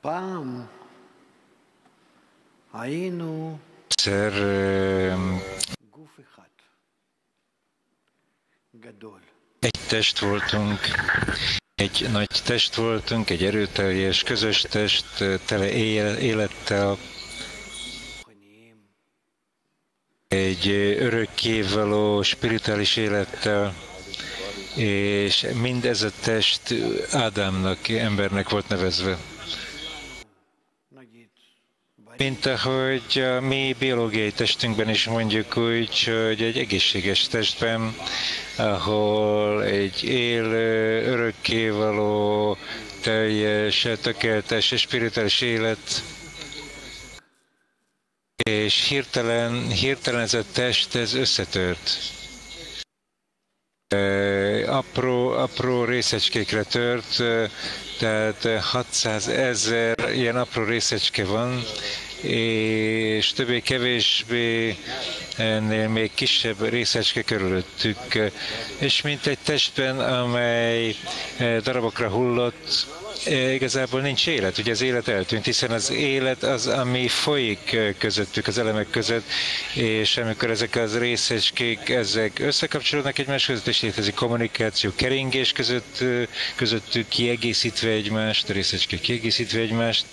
פעם היינו Egyszer ö, גוף אחד גדול. egy test voltunk, egy nagy test voltunk, egy erőteljes, közös test, ö, tele él- élettel, רוחניים, egy ö, örökkévaló, spirituális élettel, és mind ez a test Ádámnak, embernek volt nevezve. mint ahogy a mi biológiai testünkben is mondjuk úgy, hogy egy egészséges testben, ahol egy élő, örökkévaló, teljes, tökéletes, spirituális élet és hirtelen, hirtelen ez a test, ez összetört. Apró, apró részecskékre tört, tehát 600 ezer ilyen apró részecske van, és többé-kevésbé ennél még kisebb részecske körülöttük, és mint egy testben, amely eh, darabokra hullott, eh, igazából nincs élet, ugye az élet eltűnt, hiszen az élet az, ami folyik eh, közöttük, az elemek között, és amikor ezek az részecskék, ezek összekapcsolódnak egymás között, és létezik kommunikáció, keringés között, közöttük kiegészítve egymást, a részecskék kiegészítve egymást,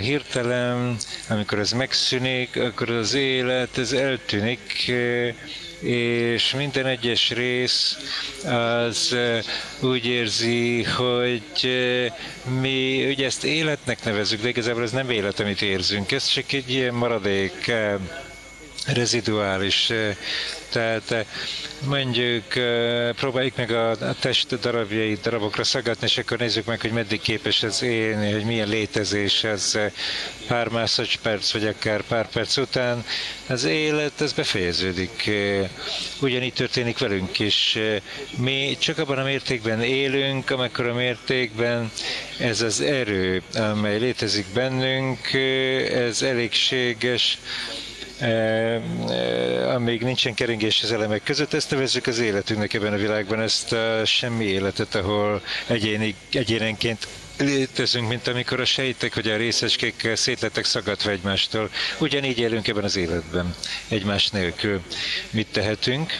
hirtelen, amikor ez megszűnik, akkor az élet, ez eltűnik, és minden egyes rész az úgy érzi, hogy mi ugye ezt életnek nevezzük, de igazából ez nem élet, amit érzünk, ez csak egy ilyen maradék, reziduális, tehát eh, mondjuk próbáljuk meg a test darabjait darabokra szagatni, és akkor nézzük meg, hogy meddig képes ez élni, hogy milyen létezés ez pár másodperc, vagy akár pár perc után. Az élet, ez befejeződik. Ugyanígy történik velünk is. Mi csak abban a mértékben élünk, amikor a mértékben ez az erő, amely létezik bennünk, ez elégséges, amíg nincsen keringés az elemek között, ezt nevezzük az életünknek ebben a világban, ezt a semmi életet, ahol egyéni, egyénenként létezünk, mint amikor a sejtek vagy a részecskék szétletek szagadva egymástól. Ugyanígy élünk ebben az életben, egymás nélkül. Mit tehetünk?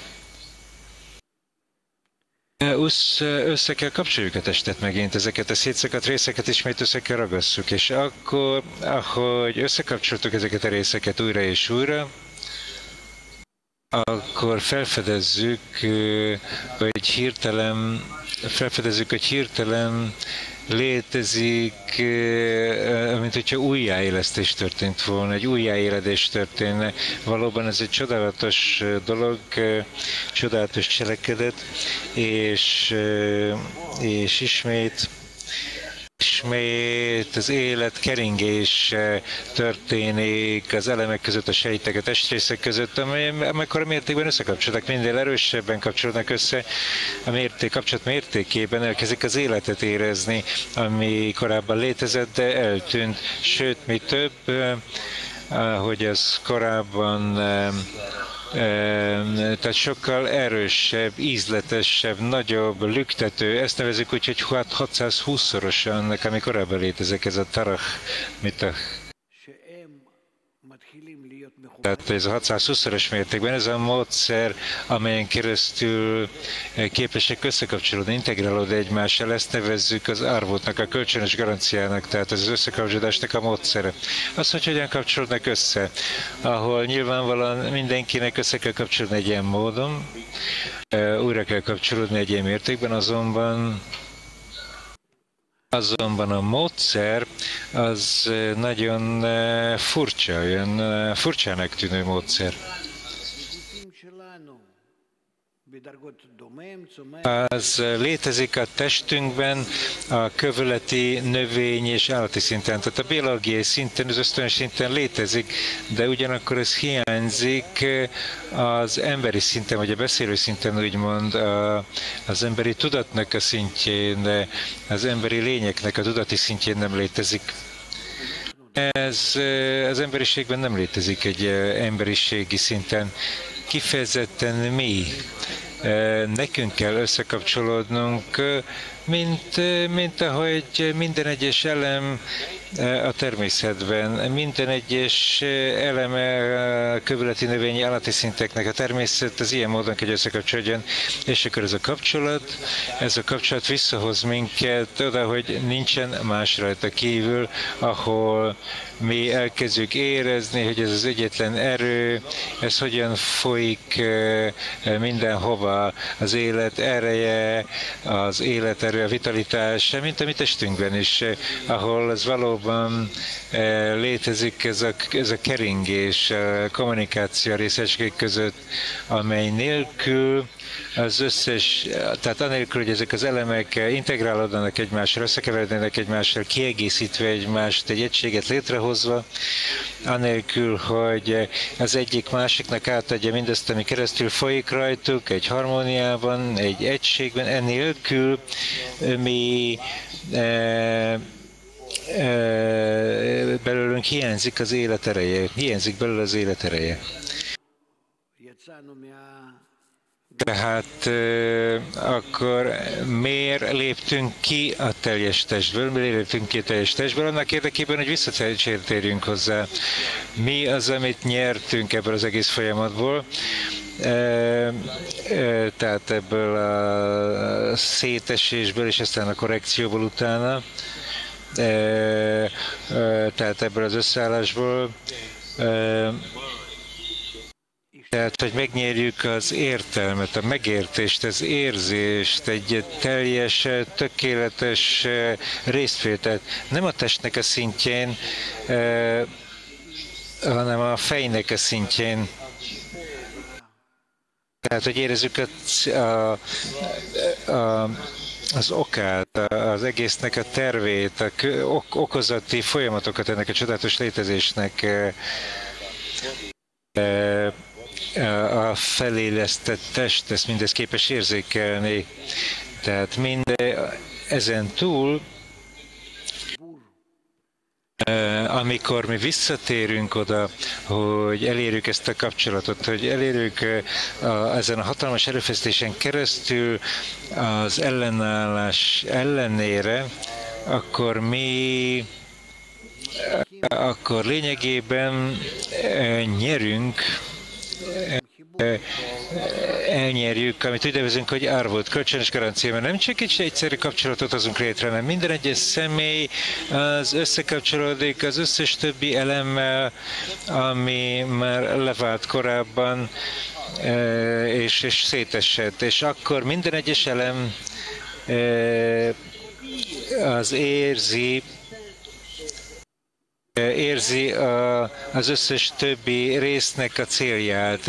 Össze, össze kell kapcsoljuk a testet megint, ezeket a szétszakadt részeket ismét össze kell ragasszuk, és akkor, ahogy összekapcsoltuk ezeket a részeket újra és újra, akkor felfedezzük, hogy hirtelen, felfedezzük, hogy hirtelen létezik, mint hogyha újjáélesztés történt volna, egy újjáéledés történne. Valóban ez egy csodálatos dolog, csodálatos cselekedet, és, és ismét ismét az élet keringése történik az elemek között, a sejtek, a testrészek között, amikor a mértékben összekapcsolódnak, minél erősebben kapcsolódnak össze, a mérték, kapcsolat mértékében elkezdik az életet érezni, ami korábban létezett, de eltűnt. Sőt, mi több, eh, ahogy ez korábban eh, tehát sokkal erősebb, ízletesebb, nagyobb, lüktető, ezt nevezik úgy, hogy 620-szorosan annak, ami korábban létezik, ez a tarach, mit tehát ez a 620-szoros mértékben ez a módszer, amelyen keresztül eh, képesek összekapcsolódni, integrálódni egymással, ezt nevezzük az árvótnak, a kölcsönös garanciának, tehát ez az összekapcsolódásnak a módszere. Az, hogy hogyan kapcsolódnak össze, ahol nyilvánvalóan mindenkinek össze kell kapcsolódni egy ilyen módon, eh, újra kell kapcsolódni egy ilyen mértékben, azonban Azonban a módszer az eh, nagyon eh, furcsa, olyan eh, furcsának tűnő módszer. Az létezik a testünkben a kövületi, növény és állati szinten, tehát a biológiai szinten, az ösztönös szinten létezik, de ugyanakkor ez hiányzik az emberi szinten, vagy a beszélő szinten úgymond az emberi tudatnak a szintjén, az emberi lényeknek a tudati szintjén nem létezik. Ez az emberiségben nem létezik egy emberiségi szinten. Kifejezetten mi. Nekünk kell összekapcsolódnunk, mint, mint ahogy minden egyes elem a természetben. Minden egyes eleme a kövületi növényi állati szinteknek a természet az ilyen módon kell összekapcsolódjon, és akkor ez a kapcsolat, ez a kapcsolat visszahoz minket oda, hogy nincsen más rajta kívül, ahol mi elkezdjük érezni, hogy ez az egyetlen erő, ez hogyan folyik mindenhova, az élet ereje, az életerő, a vitalitás, mint a mi testünkben is, ahol ez valóban létezik ez a, ez a keringés, a kommunikáció részecskék között, amely nélkül az összes, tehát anélkül, hogy ezek az elemek integrálódnak egymásra, összekeverednek egymással, kiegészítve egymást, egy egységet létrehozva, anélkül, hogy az egyik másiknak átadja mindezt, ami keresztül folyik rajtuk, egy harmóniában, egy egységben, enélkül mi e, e, belőlünk hiányzik az élet ereje, hiányzik belőle az élet ereje. Tehát akkor miért léptünk ki a teljes testből, miért léptünk ki a teljes testből, annak érdekében, hogy visszatérjünk hozzá. Mi az, amit nyertünk ebből az egész folyamatból, tehát ebből a szétesésből és aztán a korrekcióból utána, tehát ebből az összeállásból tehát, hogy megnyerjük az értelmet, a megértést, az érzést, egy teljes, tökéletes résztvételt. Nem a testnek a szintjén, hanem a fejnek a szintjén. Tehát, hogy érezzük a, a, a az okát, az egésznek a tervét, a okozati folyamatokat ennek a csodálatos létezésnek a felélesztett test ezt mindez képes érzékelni. Tehát minden ezen túl, amikor mi visszatérünk oda, hogy elérjük ezt a kapcsolatot, hogy elérjük a, ezen a hatalmas erőfeszítésen keresztül az ellenállás ellenére, akkor mi akkor lényegében nyerünk elnyerjük, amit úgy nevezünk, hogy árvót, kölcsönös garancia, mert nem csak egy egyszerű kapcsolatot hozunk létre, hanem minden egyes személy az összekapcsolódik az összes többi elemmel, ami már levált korábban, és, és szétesett. És akkor minden egyes elem az érzi, érzi az összes többi résznek a célját,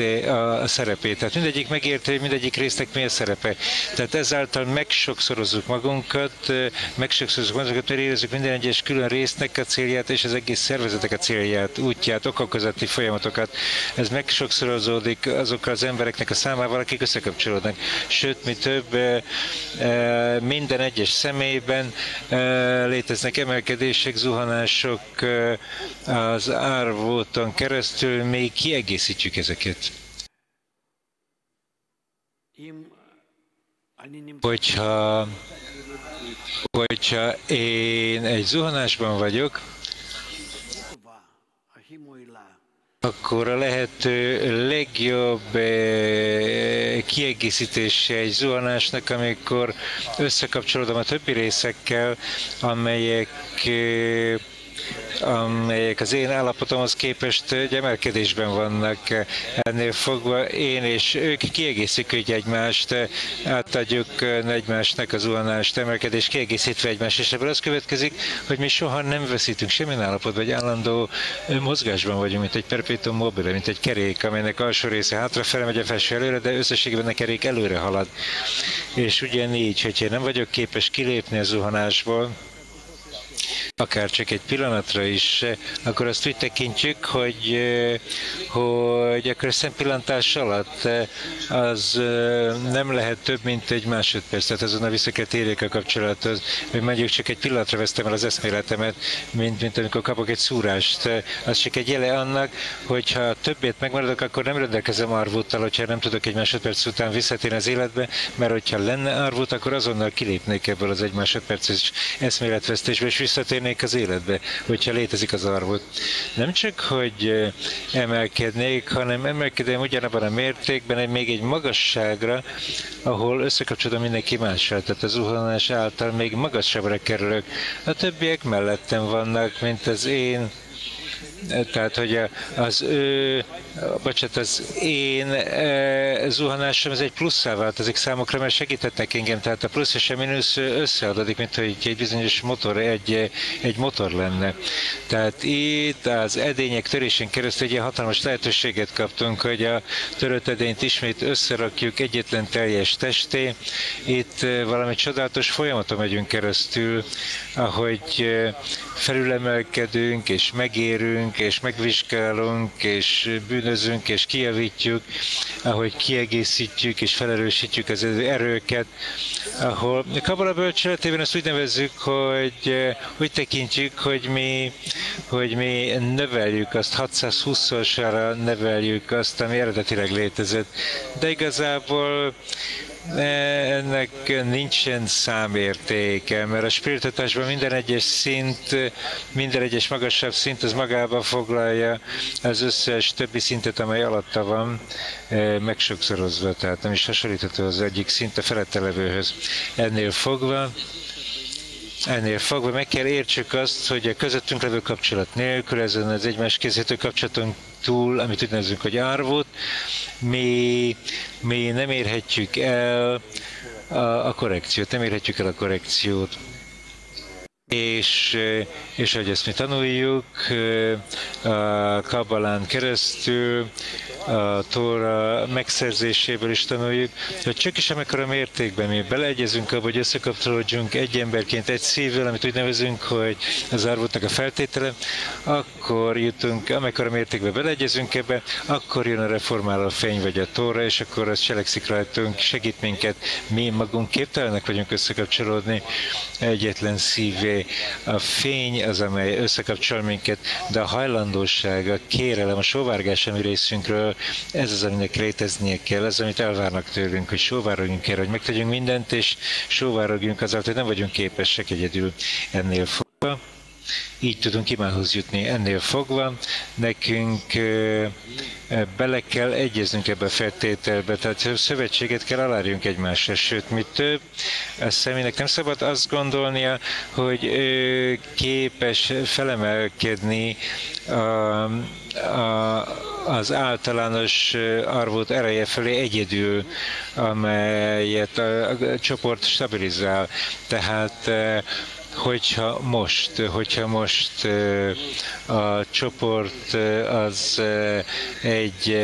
a szerepét. Tehát mindegyik megérti, hogy mindegyik résznek mi a szerepe. Tehát ezáltal megsokszorozzuk magunkat, megsokszorozzuk magunkat, mert érezzük minden egyes külön résznek a célját, és az egész szervezetek a célját, útját, okokozati folyamatokat. Ez megsokszorozódik azok az embereknek a számával, akik összekapcsolódnak. Sőt, mi több, minden egyes személyben léteznek emelkedések, zuhanások, az árvóton keresztül még kiegészítjük ezeket. Hogyha, hogyha én egy zuhanásban vagyok, akkor a lehető legjobb eh, kiegészítése egy zuhanásnak, amikor összekapcsolódom a többi részekkel, amelyek eh, amelyek az én állapotomhoz képest egy emelkedésben vannak. Ennél fogva én és ők kiegészítjük egymást, átadjuk egymásnak az zuhanást, emelkedés kiegészítve egymást, és ebből az következik, hogy mi soha nem veszítünk semmilyen állapotban, vagy állandó mozgásban vagyunk, mint egy perpetuum mobile, mint egy kerék, amelynek alsó része hátrafele megy a felső előre, de összességében a kerék előre halad. És ugyanígy, hogyha nem vagyok képes kilépni a zuhanásból, akár csak egy pillanatra is, akkor azt úgy tekintjük, hogy, hogy akkor a szempillantás alatt az nem lehet több, mint egy másodperc, tehát azonnal vissza kell térjek a kapcsolathoz, hogy mondjuk csak egy pillanatra vesztem el az eszméletemet, mint, mint amikor kapok egy szúrást. Az csak egy jele annak, hogyha többét megmaradok, akkor nem rendelkezem arvúttal, hogyha nem tudok egy másodperc után visszatérni az életbe, mert hogyha lenne arvút, akkor azonnal kilépnék ebből az egy másodperces eszméletvesztésbe, és visszatérnék az életbe, hogyha létezik az arvot. Nem csak, hogy emelkednék, hanem emelkedem ugyanabban a mértékben, egy még egy magasságra, ahol összekapcsolom mindenki mással, tehát az zuhanás által még magasabbra kerülök. A többiek mellettem vannak, mint az én tehát, hogy az ő, bocsánat, az én e, zuhanásom ez egy plusszá változik számokra, mert segítettek engem, tehát a plusz és a mínusz összeadódik, mint hogy egy bizonyos motor, egy, egy motor lenne. Tehát itt az edények törésén keresztül egy ilyen hatalmas lehetőséget kaptunk, hogy a törött edényt ismét összerakjuk egyetlen teljes testé. Itt valami csodálatos folyamaton megyünk keresztül, ahogy felülemelkedünk és megérünk, és megvizsgálunk, és bűnözünk, és kijavítjuk, ahogy kiegészítjük és felerősítjük az erőket, ahol a Kabala bölcseletében ezt úgy nevezzük, hogy úgy tekintjük, hogy mi, hogy mi növeljük azt, 620-osra növeljük azt, ami eredetileg létezett. De igazából ennek nincsen számértéke, mert a spiritotásban minden egyes szint, minden egyes magasabb szint az magába foglalja az összes többi szintet, amely alatta van, eh, megsokszorozva, tehát nem is hasonlítható az egyik szint a felette levőhöz. Ennél fogva Ennél fogva meg kell értsük azt, hogy a közöttünk levő kapcsolat nélkül, ezen az egymás készítő kapcsolaton túl, amit úgy nevezünk, hogy árvot, mi, mi nem érhetjük el a, a korrekciót, nem érhetjük el a korrekciót. És, és ahogy ezt mi tanuljuk, a Kabbalán keresztül, a Tóra megszerzéséből is tanuljuk, hogy csak is amekkora mértékben mi beleegyezünk abba, hogy összekapcsolódjunk egy emberként, egy szívvel, amit úgy nevezünk, hogy az árvótnak a feltétele, akkor jutunk, amekkora mértékben beleegyezünk ebbe, akkor jön a reformáló fény vagy a Tóra, és akkor az cselekszik rajtunk, segít minket. Mi magunk képtelenek vagyunk összekapcsolódni egyetlen szívé. A fény az, amely összekapcsol minket, de a hajlandóság, a kérelem, a sóvárgás a mi részünkről, ez az, aminek léteznie kell, ez, amit elvárnak tőlünk, hogy sóvárogjunk erre, hogy megtegyünk mindent, és sóvárogjunk azáltal, hogy nem vagyunk képesek egyedül ennél fogva így tudunk imához jutni. Ennél fogva nekünk bele kell egyeznünk ebbe a feltételbe, tehát szövetséget kell alárjunk egymásra, sőt, mi több, a személynek nem szabad azt gondolnia, hogy ő képes felemelkedni a, a, az általános arvót ereje felé egyedül, amelyet a, a csoport stabilizál. Tehát hogyha most, hogyha most a csoport az egy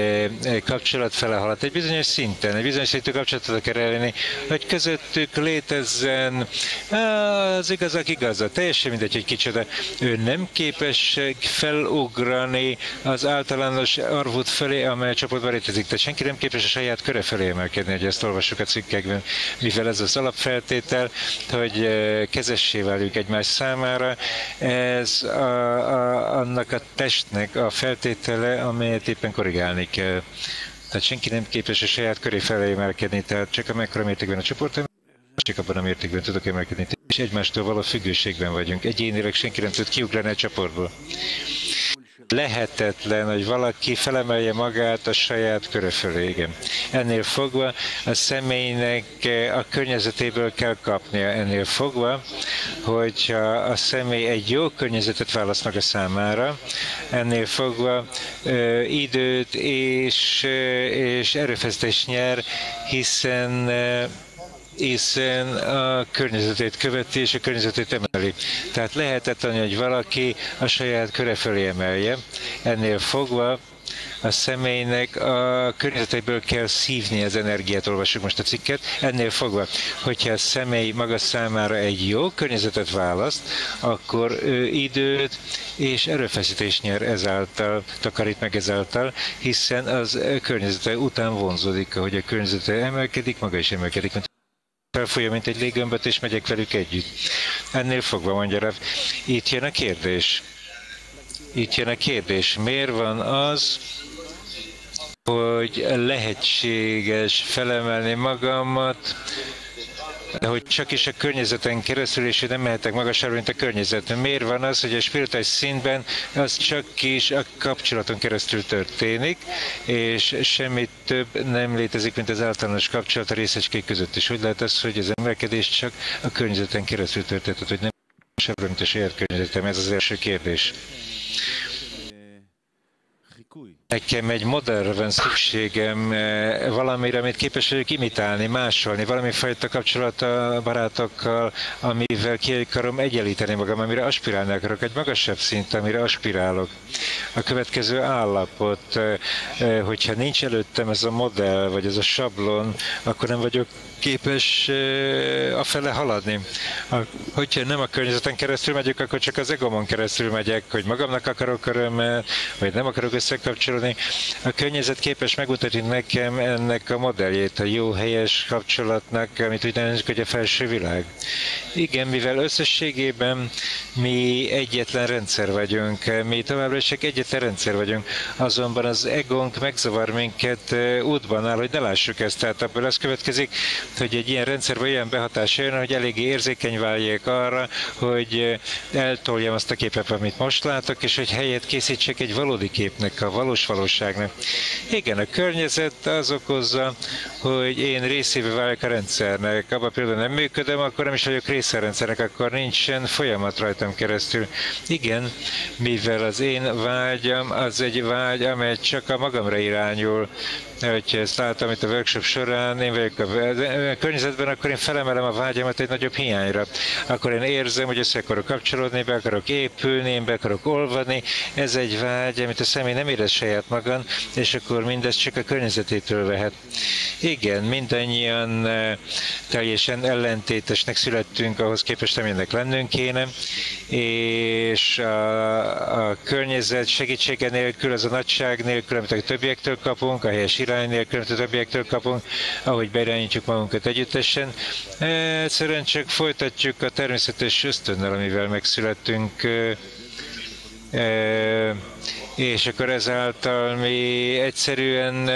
kapcsolat fele haladt, egy bizonyos szinten, egy bizonyos szintű kapcsolatot kell elérni, hogy közöttük létezzen az igazak igaza, teljesen mindegy, hogy kicsoda. Ő nem képes felugrani az általános arvút felé, amely a csoportban létezik. Tehát senki nem képes a saját köre felé emelkedni, hogy ezt olvassuk a cikkekben, mivel ez az alapfeltétel, hogy kezessé váljuk egymás számára. Ez a, a, annak a testnek a feltétele, amelyet éppen korrigálni kell. Tehát senki nem képes a saját köré felé emelkedni, tehát csak a mekkora mértékben a csoport csak abban a mértékben tudok emelkedni. És egymástól való függőségben vagyunk. Egyénileg senki nem tud kiugrani a csoportból lehetetlen, hogy valaki felemelje magát a saját köre fölé. Igen. Ennél fogva a személynek a környezetéből kell kapnia. Ennél fogva, hogyha a személy egy jó környezetet választ meg a számára, ennél fogva ö, időt és, és erőfeszítés nyer, hiszen hiszen a környezetét követi és a környezetét emeli. Tehát lehetetlen, hogy valaki a saját köre felé emelje. Ennél fogva a személynek a környezetéből kell szívni az energiát, olvassuk most a cikket, ennél fogva, hogyha a személy maga számára egy jó környezetet választ, akkor ő időt és erőfeszítést nyer ezáltal, takarít meg ezáltal, hiszen az környezete után vonzódik, ahogy a környezete emelkedik, maga is emelkedik, mint felfújja, mint egy légömböt, és megyek velük együtt. Ennél fogva mondja Rav, itt jön a kérdés. Itt jön a kérdés. Miért van az, hogy lehetséges felemelni magamat, hogy csak is a környezeten keresztül, és nem mehetek magasabbra, mint a környezet. Miért van az, hogy a spirituális szintben az csak is a kapcsolaton keresztül történik, és semmi több nem létezik, mint az általános kapcsolat a részecskék között. És hogy lehet az, hogy az emelkedés csak a környezeten keresztül történt, hogy nem magasabbra, mint a saját környezetem? Ez az első kérdés. Nekem egy modellre van szükségem, eh, valamire, amit képes vagyok imitálni, másolni, valami fajta kapcsolat a barátokkal, amivel ki akarom egyenlíteni magam, amire aspirálni akarok, egy magasabb szint, amire aspirálok. A következő állapot, eh, eh, hogyha nincs előttem ez a modell, vagy ez a sablon, akkor nem vagyok képes a fele haladni. Hogyha nem a környezeten keresztül megyek, akkor csak az egomon keresztül megyek, hogy magamnak akarok örömmel, vagy nem akarok összekapcsolni. A környezet képes megmutatni nekem ennek a modelljét, a jó helyes kapcsolatnak, amit úgy nevezünk, hogy a felső világ. Igen, mivel összességében mi egyetlen rendszer vagyunk, mi továbbra is csak egyetlen rendszer vagyunk, azonban az egónk megzavar minket útban áll, hogy ne lássuk ezt. Tehát abból az következik, hogy egy ilyen rendszerben olyan behatás jön, hogy eléggé érzékeny váljék arra, hogy eltoljam azt a képet, amit most látok, és hogy helyet készítsek egy valódi képnek, a valós valóságnak. Igen, a környezet az okozza, hogy én részévé váljak a rendszernek. Abban például nem működöm, akkor nem is vagyok része a rendszernek, akkor nincsen folyamat rajtam keresztül. Igen, mivel az én vágyam az egy vágy, amely csak a magamra irányul, hogyha ezt látom itt a workshop során, én vagyok a, környezetben, akkor én felemelem a vágyamat egy nagyobb hiányra. Akkor én érzem, hogy össze akarok kapcsolódni, be akarok épülni, én be akarok olvadni. Ez egy vágy, amit a személy nem érez saját magán, és akkor mindez csak a környezetétől vehet. Igen, mindannyian teljesen ellentétesnek születtünk ahhoz képest, amilyennek lennünk kéne, és a, a környezet segítsége nélkül, az a nagyság nélkül, amit a többiektől kapunk, a helyes irány amit a többiektől kapunk, ahogy beirányítjuk magunkat együttesen. Egyszerűen csak folytatjuk a természetes ösztönnel, amivel megszülettünk, és akkor ezáltal mi egyszerűen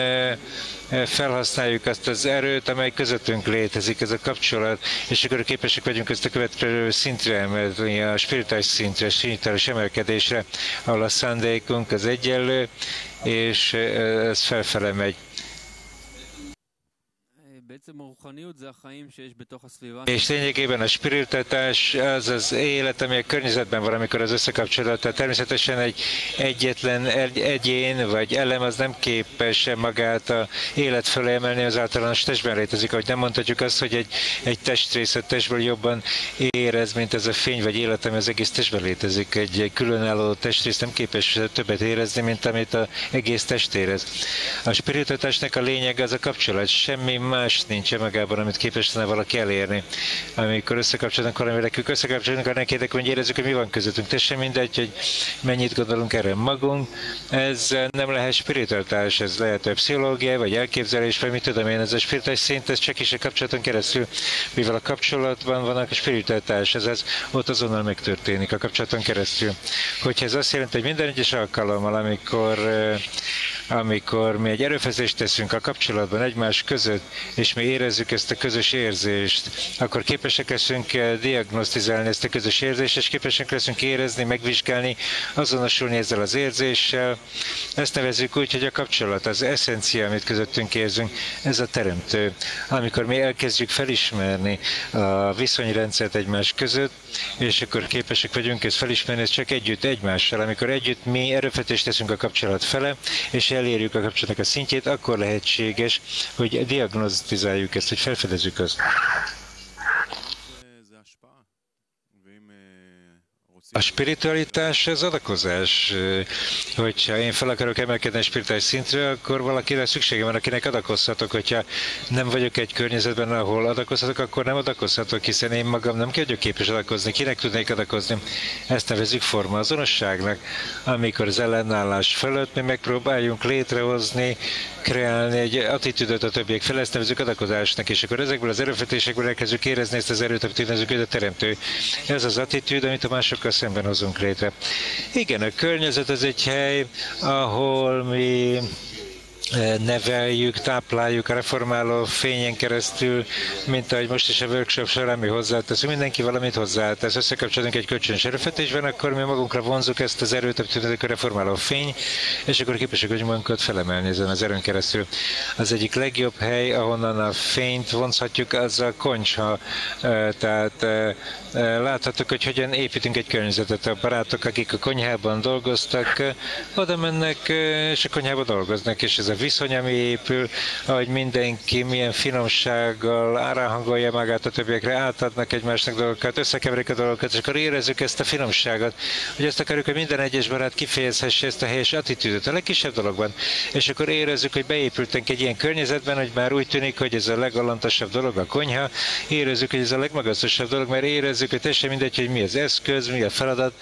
felhasználjuk azt az erőt, amely közöttünk létezik, ez a kapcsolat, és akkor képesek vagyunk ezt a következő szintre emelni, a spirituális szintre, a spirituális emelkedésre, ahol a szándékunk az egyenlő, és ez felfele megy. És lényegében a spiritualitás az az élet, ami a környezetben van, amikor az összekapcsolódott. Tehát természetesen egy egyetlen egy, egyén vagy elem az nem képes magát a élet fölé emelni, az általános testben létezik. Ahogy nem mondhatjuk azt, hogy egy, egy testrész a testből jobban érez, mint ez a fény vagy élet, ami az egész testben létezik. Egy, különálló testrész nem képes többet érezni, mint amit az egész test érez. A spiritualitásnak a lényeg az a kapcsolat, semmi más nincs magában, amit képes lenne valaki elérni. Amikor összekapcsolunk valami nekünk összekapcsolunk, akkor neki hogy érezzük, hogy mi van közöttünk. Teljesen mindegy, hogy mennyit gondolunk erre magunk. Ez nem lehet spiritualitás, ez lehet a pszichológia, vagy elképzelés, vagy mit tudom én, ez a spirituális szint, ez csak is a kapcsolaton keresztül, mivel a kapcsolatban van a spiritualitás, ez, ez ott azonnal megtörténik a kapcsolaton keresztül. Hogyha ez azt jelenti, hogy minden egyes alkalommal, amikor amikor mi egy erőfeszítést teszünk a kapcsolatban egymás között, és mi érezzük ezt a közös érzést, akkor képesek leszünk diagnosztizálni ezt a közös érzést, és képesek leszünk érezni, megvizsgálni, azonosulni ezzel az érzéssel. Ezt nevezzük úgy, hogy a kapcsolat, az eszencia, amit közöttünk érzünk, ez a teremtő. Amikor mi elkezdjük felismerni a viszonyrendszert egymás között, és akkor képesek vagyunk ezt felismerni, ez csak együtt egymással, amikor együtt mi erőfeszítést teszünk a kapcsolat fele, és elérjük a kapcsolatnak a szintjét, akkor lehetséges, hogy diagnosztizáljuk ezt, hogy felfedezzük azt. A spiritualitás az adakozás. Hogyha én fel akarok emelkedni a spirituális szintre, akkor valakire szükségem van, akinek adakozhatok. Hogyha nem vagyok egy környezetben, ahol adakozhatok, akkor nem adakozhatok, hiszen én magam nem vagyok képes adakozni. Kinek tudnék adakozni? Ezt nevezzük forma azonosságnak, amikor az ellenállás fölött mi megpróbáljunk létrehozni, kreálni egy attitűdöt a többiek fel, ezt nevezzük adakozásnak, és akkor ezekből az erőfetésekből elkezdjük érezni ezt az erőt, amit nevezzük, hogy a teremtő. Ez az attitűd, amit a másokkal szemben hozunk létre. Igen, a környezet az egy hely, ahol mi neveljük, tápláljuk a reformáló fényen keresztül, mint ahogy most is a workshop során mi hozzáteszünk, mindenki valamit hozzátesz, összekapcsolunk egy kölcsönös erőfetésben, akkor mi magunkra vonzuk ezt az erőt, amit a reformáló fény, és akkor képesek vagyunk magunkat felemelni ezen az erőn keresztül. Az egyik legjobb hely, ahonnan a fényt vonzhatjuk, az a konyha, tehát láthatjuk, hogy hogyan építünk egy környezetet. A barátok, akik a konyhában dolgoztak, oda mennek, és a konyhában dolgoznak, és ez a viszony, ami épül, hogy mindenki milyen finomsággal árahangolja magát a többiekre, átadnak egymásnak dolgokat, összekeverik a dolgokat, és akkor érezzük ezt a finomságot, hogy ezt akarjuk, hogy minden egyes barát kifejezhesse ezt a helyes attitűdöt a legkisebb dologban, és akkor érezzük, hogy beépültünk egy ilyen környezetben, hogy már úgy tűnik, hogy ez a legalantasabb dolog a konyha, érezzük, hogy ez a legmagasztosabb dolog, mert érezzük, hogy teljesen mindegy, hogy mi az eszköz, mi a feladat,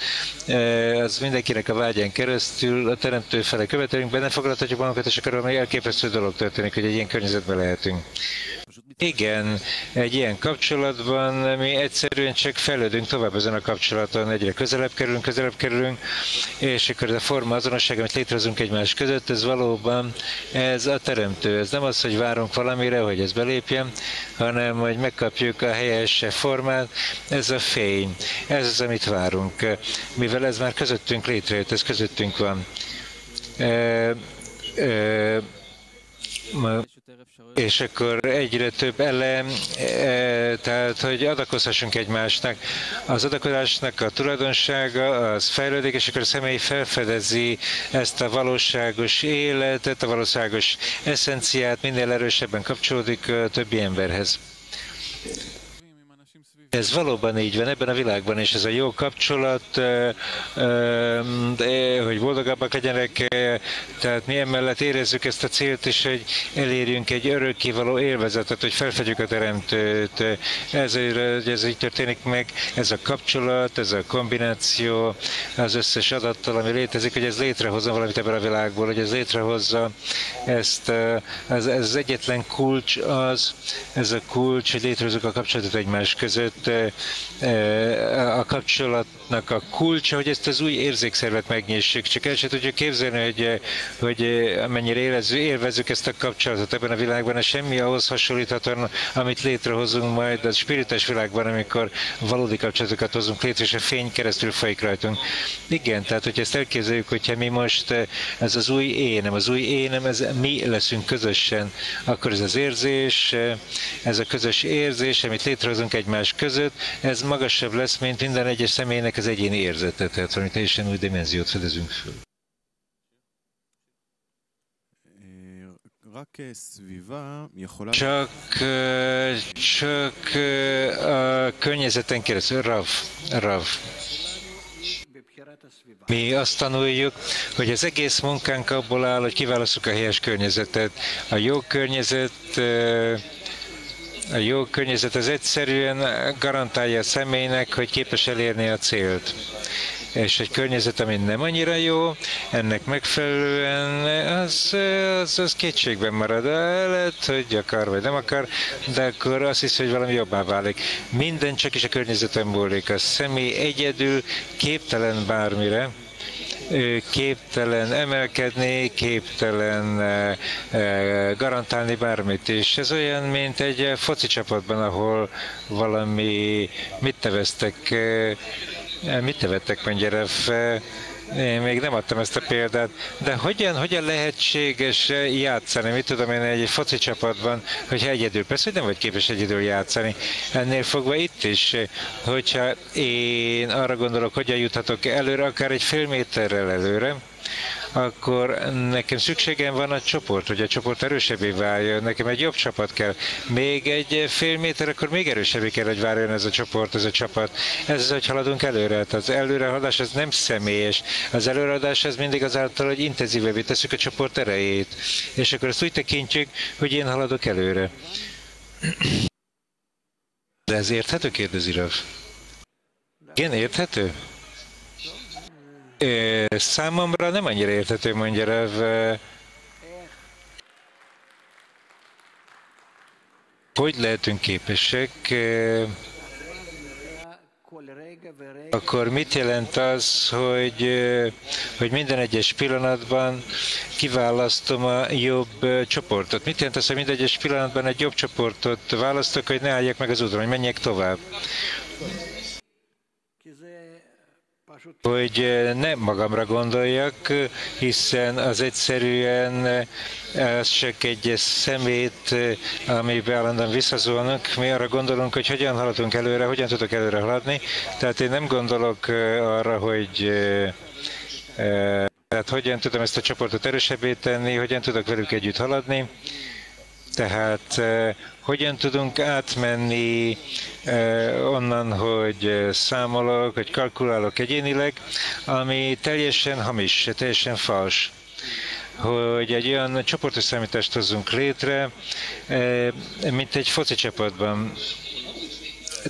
eh, az mindenkinek a vágyán keresztül a teremtő fele követelünk, benne foglalhatjuk magunkat, és akkor valami elképesztő dolog történik, hogy egy ilyen környezetben lehetünk. Igen, egy ilyen kapcsolatban mi egyszerűen csak fejlődünk tovább ezen a kapcsolaton, egyre közelebb kerülünk, közelebb kerülünk, és akkor ez a forma azonosság, amit létrehozunk egymás között, ez valóban ez a teremtő. Ez nem az, hogy várunk valamire, hogy ez belépjen, hanem hogy megkapjuk a helyes formát, ez a fény, ez az, amit várunk. Mivel ez már közöttünk létrejött, ez közöttünk van. És akkor egyre több elem, tehát hogy adakozhassunk egymásnak. Az adakozásnak a tulajdonsága az fejlődik, és akkor a személy felfedezi ezt a valóságos életet, a valóságos eszenciát, minél erősebben kapcsolódik a többi emberhez. Ez valóban így van ebben a világban, és ez a jó kapcsolat, hogy boldogabbak legyenek, tehát mi emellett érezzük ezt a célt is, hogy elérjünk egy örökkévaló élvezetet, hogy felfedjük a teremtőt. Ez, ez így történik meg, ez a kapcsolat, ez a kombináció az összes adattal, ami létezik, hogy ez létrehozza valamit ebben a világból, hogy ez létrehozza ezt, ez, ez az egyetlen kulcs az, ez a kulcs, hogy létrehozzuk a kapcsolatot egymás között, a kapcsolatnak a kulcsa, hogy ezt az új érzékszervet megnyissük. Csak el sem tudjuk képzelni, hogy, hogy mennyire érezzük, élvezzük ezt a kapcsolatot ebben a világban, és semmi ahhoz hasonlíthatóan, amit létrehozunk majd a spirites világban, amikor valódi kapcsolatokat hozunk létre, és a fény keresztül folyik rajtunk. Igen, tehát hogyha ezt elképzeljük, hogyha mi most ez az új énem, az új énem, ez mi leszünk közösen, akkor ez az érzés, ez a közös érzés, amit létrehozunk egymás között, ez magasabb lesz, mint minden egyes személynek az egyéni érzete, tehát valami teljesen új dimenziót fedezünk föl. Csak, csak a környezeten keresztül, Rav, Rav. Mi azt tanuljuk, hogy az egész munkánk abból áll, hogy kiválasztjuk a helyes környezetet. A jó környezet a jó környezet az egyszerűen garantálja a személynek, hogy képes elérni a célt. És egy környezet, ami nem annyira jó, ennek megfelelően az, az, az kétségben marad. Lehet, hogy akar vagy nem akar, de akkor azt hisz, hogy valami jobbá válik. Minden csak is a környezeten múlik. A személy egyedül képtelen bármire, képtelen emelkedni, képtelen garantálni bármit is. Ez olyan, mint egy foci csapatban, ahol valami, mit neveztek, mit nevettek, mondja én még nem adtam ezt a példát, de hogyan, hogyan lehetséges játszani, mit tudom én egy foci csapatban, hogyha egyedül, persze, hogy nem vagy képes egyedül játszani. Ennél fogva itt is, hogyha én arra gondolok, hogyan juthatok előre, akár egy fél méterrel előre, akkor nekem szükségem van a csoport, hogy a csoport erősebbé váljon. Nekem egy jobb csapat kell. Még egy fél méter, akkor még erősebbé kell, hogy váljon ez a csoport, ez a csapat. Ez az, hogy haladunk előre. Tehát az előrehaladás az nem személyes. Az előrehaladás az mindig azáltal, hogy intenzívebbé tesszük a csoport erejét. És akkor ezt úgy tekintjük, hogy én haladok előre. De ez érthető, kérdezi Rav. Igen, érthető? Számomra nem annyira érthető, mondja Rav. Hogy lehetünk képesek akkor mit jelent az, hogy, hogy minden egyes pillanatban kiválasztom a jobb csoportot? Mit jelent az, hogy minden egyes pillanatban egy jobb csoportot választok, hogy ne álljak meg az úton, hogy menjek tovább? Hogy ne magamra gondoljak, hiszen az egyszerűen az csak egy szemét, amiben állandóan visszazónak. Mi arra gondolunk, hogy hogyan haladunk előre, hogyan tudok előre haladni. Tehát én nem gondolok arra, hogy tehát hogyan tudom ezt a csoportot erősebbé tenni, hogyan tudok velük együtt haladni. Tehát hogyan tudunk átmenni onnan, hogy számolok, hogy kalkulálok egyénileg, ami teljesen hamis, teljesen fals hogy egy olyan csoportos számítást hozzunk létre, mint egy foci csapatban.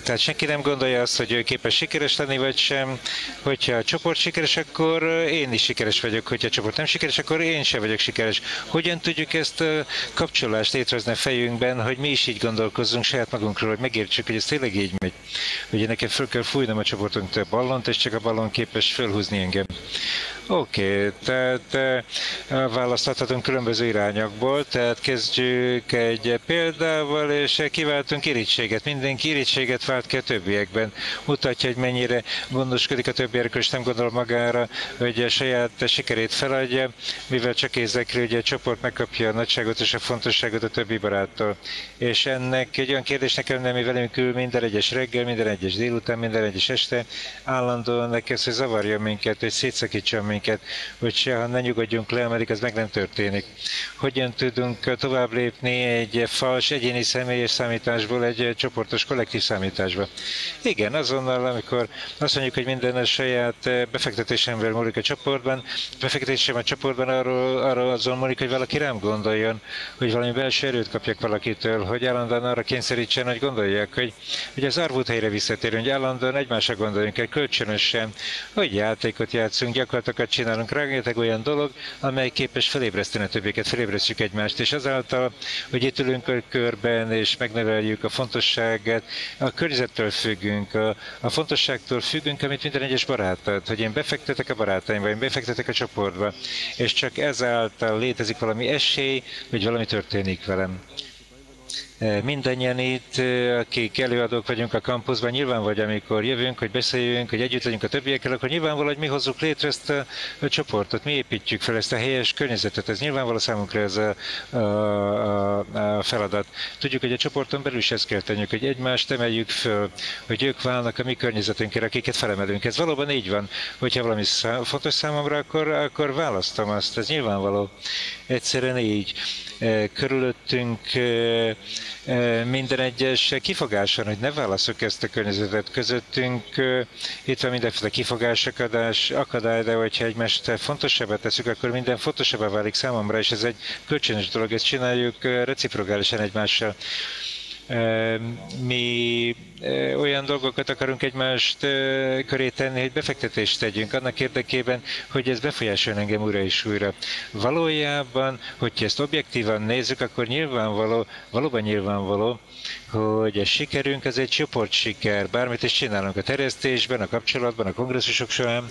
Tehát senki nem gondolja azt, hogy ő képes sikeres lenni, vagy sem. Hogyha a csoport sikeres, akkor én is sikeres vagyok. Hogyha a csoport nem sikeres, akkor én sem vagyok sikeres. Hogyan tudjuk ezt kapcsolást létrehozni a fejünkben, hogy mi is így gondolkozzunk saját magunkról, hogy megértsük, hogy ez tényleg így megy. Ugye nekem föl kell fújnom a csoportunk több ballont, és csak a ballon képes fölhúzni engem. Oké, okay, tehát választhatunk különböző irányokból, tehát kezdjük egy példával, és kiváltunk irítséget. Mindenki irítséget vált ki a többiekben. Mutatja, hogy mennyire gondoskodik a többiekről, és nem gondol magára, hogy a saját sikerét feladja, mivel csak érzekli, hogy a csoport megkapja a nagyságot és a fontosságot a többi baráttól. És ennek egy olyan kérdésnek kellene, ami velünk ül minden egyes reggel, minden egyes délután, minden egyes este, állandóan elkezd, hogy zavarja minket, hogy szétszakítsa minket minket, hogy seha ne nyugodjunk le, ameddig ez meg nem történik. Hogyan tudunk tovább lépni egy fals egyéni személyes számításból egy csoportos kollektív számításba? Igen, azonnal, amikor azt mondjuk, hogy minden a saját befektetésemvel múlik a csoportban, befektetésem a csoportban arról, arról azon múlik, hogy valaki rám gondoljon, hogy valami belső erőt kapjak valakitől, hogy állandóan arra kényszerítsen, hogy gondolják, hogy, hogy az arvút helyre visszatérünk, hogy állandóan egymásra gondoljunk, egy kölcsönösen, hogy játékot játszunk, gyakorlatilag dolgokat csinálunk, rengeteg olyan dolog, amely képes felébreszteni a többieket, felébresztjük egymást, és azáltal, hogy itt ülünk a körben, és megneveljük a fontosságát, a környezettől függünk, a, a fontosságtól függünk, amit minden egyes barátod, hogy én befektetek a barátaimba, én befektetek a csoportba, és csak ezáltal létezik valami esély, hogy valami történik velem. Eh, mindannyian itt, eh, akik előadók vagyunk a kampuszban, nyilván vagy amikor jövünk, hogy beszéljünk, hogy együtt legyünk a többiekkel, akkor nyilvánvaló, hogy mi hozzuk létre ezt a, csoportot, mi építjük fel ezt a helyes környezetet. Ez nyilvánvaló számunkra ez a, a, a, a feladat. Tudjuk, hogy a csoporton belül is ezt kell tennünk, hogy egymást emeljük föl, hogy ők válnak a mi környezetünkre, akiket felemelünk. Ez valóban így van. Hogyha valami szám, fontos számomra, akkor, akkor választom azt. Ez nyilvánvaló. Egyszerűen így. Körülöttünk minden egyes kifogáson, hogy ne válaszok ezt a környezetet közöttünk. Itt van mindenféle kifogásakadás, akadály, de hogyha egymást fontosabbá teszük, akkor minden fontosabbá válik számomra, és ez egy kölcsönös dolog, ezt csináljuk reciprokálisan egymással mi olyan dolgokat akarunk egymást köré tenni, hogy befektetést tegyünk annak érdekében, hogy ez befolyásoljon engem újra és újra. Valójában, hogyha ezt objektívan nézzük, akkor nyilvánvaló, valóban nyilvánvaló, hogy a sikerünk az egy csoportsiker. Bármit is csinálunk a terjesztésben, a kapcsolatban, a kongresszusok során,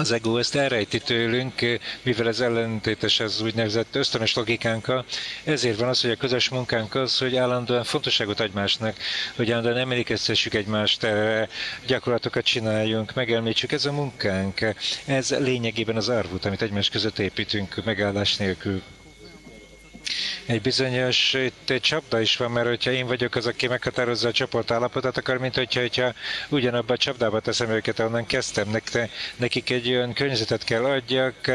az ego ezt elrejti tőlünk, mivel ez ellentétes az úgynevezett ösztönös logikánkkal. Ezért van az, hogy a közös munkánk az, hogy állandóan fontosságot egymásnak, hogy állandóan emlékeztessük egymást, gyakorlatokat csináljunk, megelmítsük. Ez a munkánk. Ez lényegében az árvút, amit egymás között építünk megállás nélkül. Egy bizonyos itt egy csapda is van, mert hogyha én vagyok az, aki meghatározza a csoport állapotát, akkor mint hogyha, hogyha ugyanabban a csapdába teszem őket, ahonnan kezdtem. Nekik egy olyan környezetet kell adjak,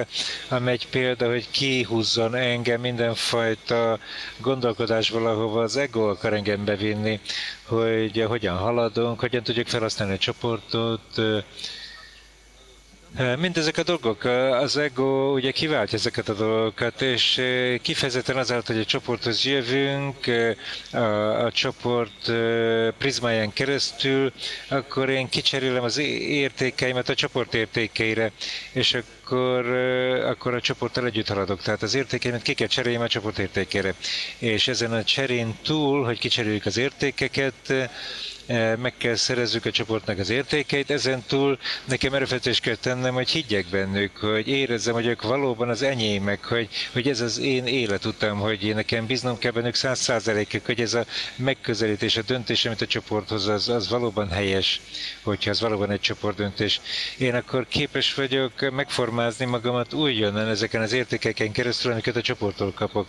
amely példa, hogy kihúzzon engem mindenfajta gondolkodásból, ahova az ego akar engem bevinni, hogy hogyan haladunk, hogyan tudjuk felhasználni a csoportot, Mindezek a dolgok, az ego ugye kiváltja ezeket a dolgokat, és kifejezetten azáltal, hogy a csoporthoz jövünk, a, a csoport prizmáján keresztül, akkor én kicserélem az értékeimet a csoport értékeire, és akkor, akkor a csoporttal együtt haladok. Tehát az értékeimet ki kell cseréljem a csoport értékére. És ezen a cserén túl, hogy kicseréljük az értékeket, meg kell szerezzük a csoportnak az értékeit, ezen túl nekem erőfeszítést kell tennem, hogy higgyek bennük, hogy érezzem, hogy ők valóban az enyémek, hogy, hogy ez az én életutam, hogy én nekem bíznom kell bennük száz százalékig, hogy ez a megközelítés, a döntés, amit a csoporthoz, az, az valóban helyes, hogyha az valóban egy csoportdöntés. Én akkor képes vagyok megformázni magamat újonnan ezeken az értékeken keresztül, amiket a csoporttól kapok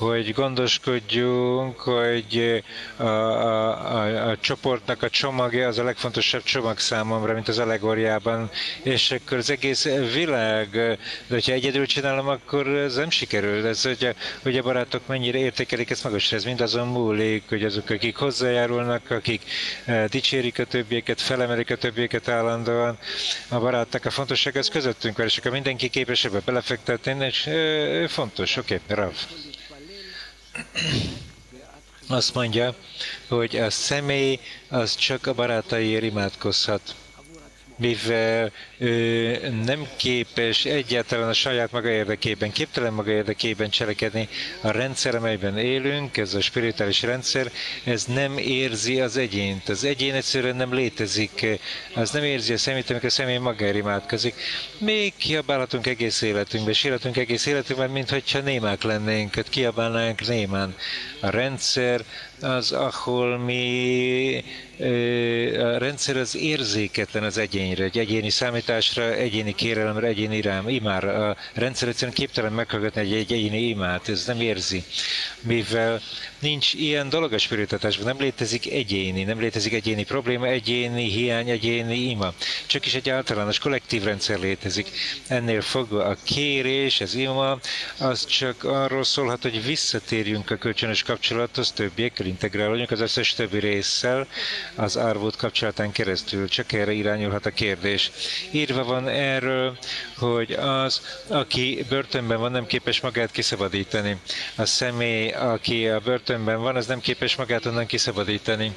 hogy gondoskodjunk, hogy a, a, a, a csoportnak a csomagja az a legfontosabb csomag számomra, mint az allegóriában, és akkor az egész világ, de hogyha egyedül csinálom, akkor ez nem sikerül. Ez, hogy a, hogy a barátok mennyire értékelik ezt magas, ez mind azon múlik, hogy azok, akik hozzájárulnak, akik e, dicsérik a többieket, felemelik a többieket állandóan, a barátnak a fontosság az közöttünk van, és akkor mindenki képes ebbe belefektetni, és e, fontos, oké, okay, Rav azt mondja, hogy a személy az csak a barátaiért imádkozhat mivel ő nem képes egyáltalán a saját maga érdekében, képtelen maga érdekében cselekedni. A rendszer, amelyben élünk, ez a spirituális rendszer, ez nem érzi az egyént. Az egyén egyszerűen nem létezik, az nem érzi a szemét, amikor a személy magáért imádkozik. Még kiabálhatunk egész életünkben, és életünk egész életünkben, mintha némák lennénk, hogy kiabálnánk némán. A rendszer az, ahol mi a rendszer az érzéketlen az egyénre, egy egyéni számításra, egyéni kérelemre, egyéni rám, imára. A rendszer egyszerűen képtelen meghallgatni egy egyéni imát, ez nem érzi. Mivel nincs ilyen dolog a spiritatásban, nem létezik egyéni, nem létezik egyéni probléma, egyéni hiány, egyéni ima. Csak is egy általános kollektív rendszer létezik. Ennél fogva a kérés, az ima, az csak arról szólhat, hogy visszatérjünk a kölcsönös kapcsolathoz, többiekkel integrálódjunk az összes többi résszel, az árvót kapcsolatán keresztül. Csak erre irányulhat a kérdés. Írva van erről, hogy az, aki börtönben van, nem képes magát kiszabadítani. A személy, aki a börtönben van, az nem képes magát onnan kiszabadítani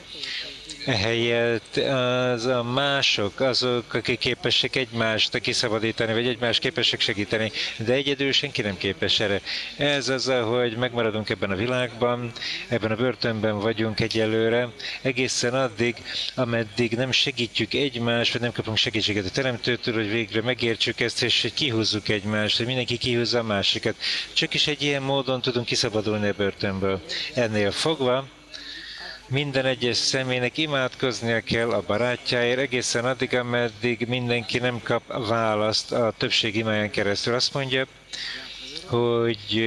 ehelyett az a mások, azok, akik képesek egymást kiszabadítani, vagy egymást képesek segíteni, de egyedül senki nem képes erre. Ez az, hogy megmaradunk ebben a világban, ebben a börtönben vagyunk egyelőre, egészen addig, ameddig nem segítjük egymást, vagy nem kapunk segítséget a Teremtőtől, hogy végre megértsük ezt, és hogy kihúzzuk egymást, hogy mindenki kihúzza a másikat. Csak is egy ilyen módon tudunk kiszabadulni a börtönből. Ennél fogva, minden egyes személynek imádkoznia kell a barátjáért egészen addig, ameddig mindenki nem kap választ a többség imáján keresztül. Azt mondja, hogy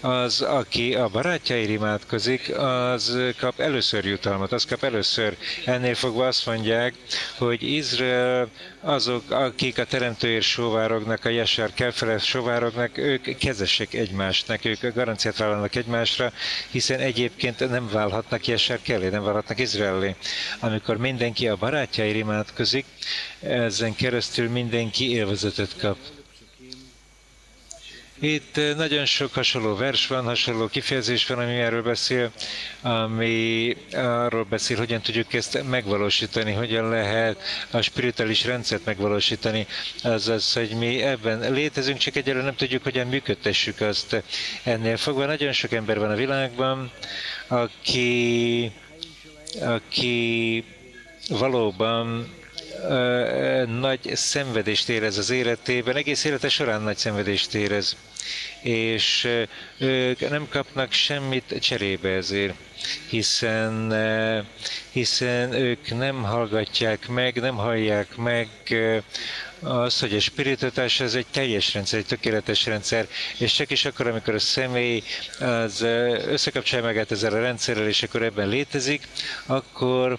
az, aki a barátjáért imádkozik, az kap először jutalmat, az kap először. Ennél fogva azt mondják, hogy Izrael azok, akik a teremtőért sóvárognak, a Jesár Kelfele sóvárognak, ők kezesek egymásnak, ők garanciát vállalnak egymásra, hiszen egyébként nem válhatnak Jesár Kelé, nem válhatnak Izraelé. Amikor mindenki a barátjáért imádkozik, ezen keresztül mindenki élvezetet kap. Itt nagyon sok hasonló vers van, hasonló kifejezés van, ami erről beszél, ami arról beszél, hogyan tudjuk ezt megvalósítani, hogyan lehet a spirituális rendszert megvalósítani. Azaz, hogy mi ebben létezünk, csak egyelőre nem tudjuk, hogyan működtessük azt. Ennél fogva nagyon sok ember van a világban, aki, aki valóban nagy szenvedést érez az életében, egész élete során nagy szenvedést érez, és ők nem kapnak semmit cserébe ezért, hiszen, hiszen ők nem hallgatják meg, nem hallják meg az, hogy a spiritotás az egy teljes rendszer, egy tökéletes rendszer, és csak is akkor, amikor a személy az összekapcsolja magát ezzel a rendszerrel, és akkor ebben létezik, akkor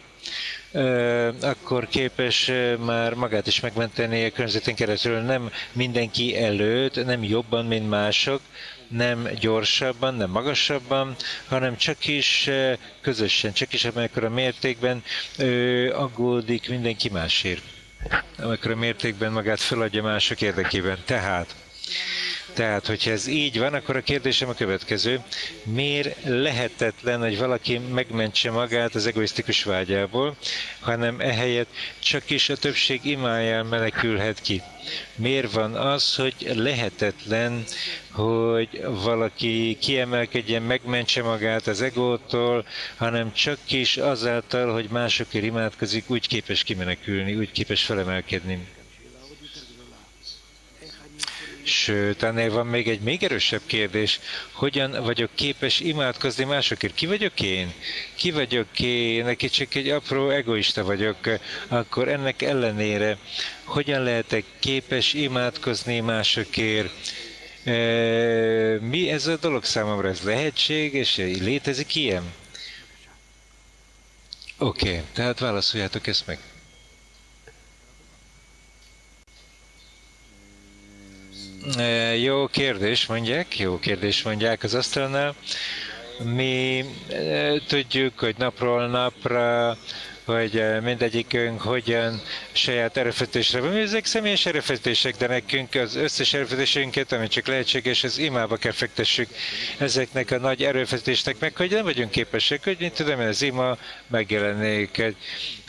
akkor képes már magát is megmenteni a környezetén keresztül. Nem mindenki előtt, nem jobban, mint mások, nem gyorsabban, nem magasabban, hanem csak is közösen, csak is a mértékben aggódik mindenki másért. a mértékben magát feladja mások érdekében. Tehát tehát, hogyha ez így van, akkor a kérdésem a következő. Miért lehetetlen, hogy valaki megmentse magát az egoisztikus vágyából, hanem ehelyett csak is a többség imáján menekülhet ki? Miért van az, hogy lehetetlen, hogy valaki kiemelkedjen, megmentse magát az egótól, hanem csak is azáltal, hogy másokért imádkozik, úgy képes kimenekülni, úgy képes felemelkedni? Sőt, ennél van még egy még erősebb kérdés. Hogyan vagyok képes imádkozni másokért? Ki vagyok én? Ki vagyok én? Neki csak egy apró egoista vagyok. Akkor ennek ellenére hogyan lehetek képes imádkozni másokért? Mi ez a dolog számomra? Ez lehetség, és létezik ilyen? Oké, okay, tehát válaszoljátok ezt meg. Jó kérdés, mondják, jó kérdés mondják az asztalnál. Mi tudjuk, hogy napról napra hogy mindegyikünk hogyan saját erőfetésre van. Ezek személyes erőfetések, de nekünk az összes erőfetésünket, ami csak lehetséges, az imába kell fektessük ezeknek a nagy erőfetésnek meg, hogy nem vagyunk képesek, hogy mint tudom, az ima megjelenik, hogy,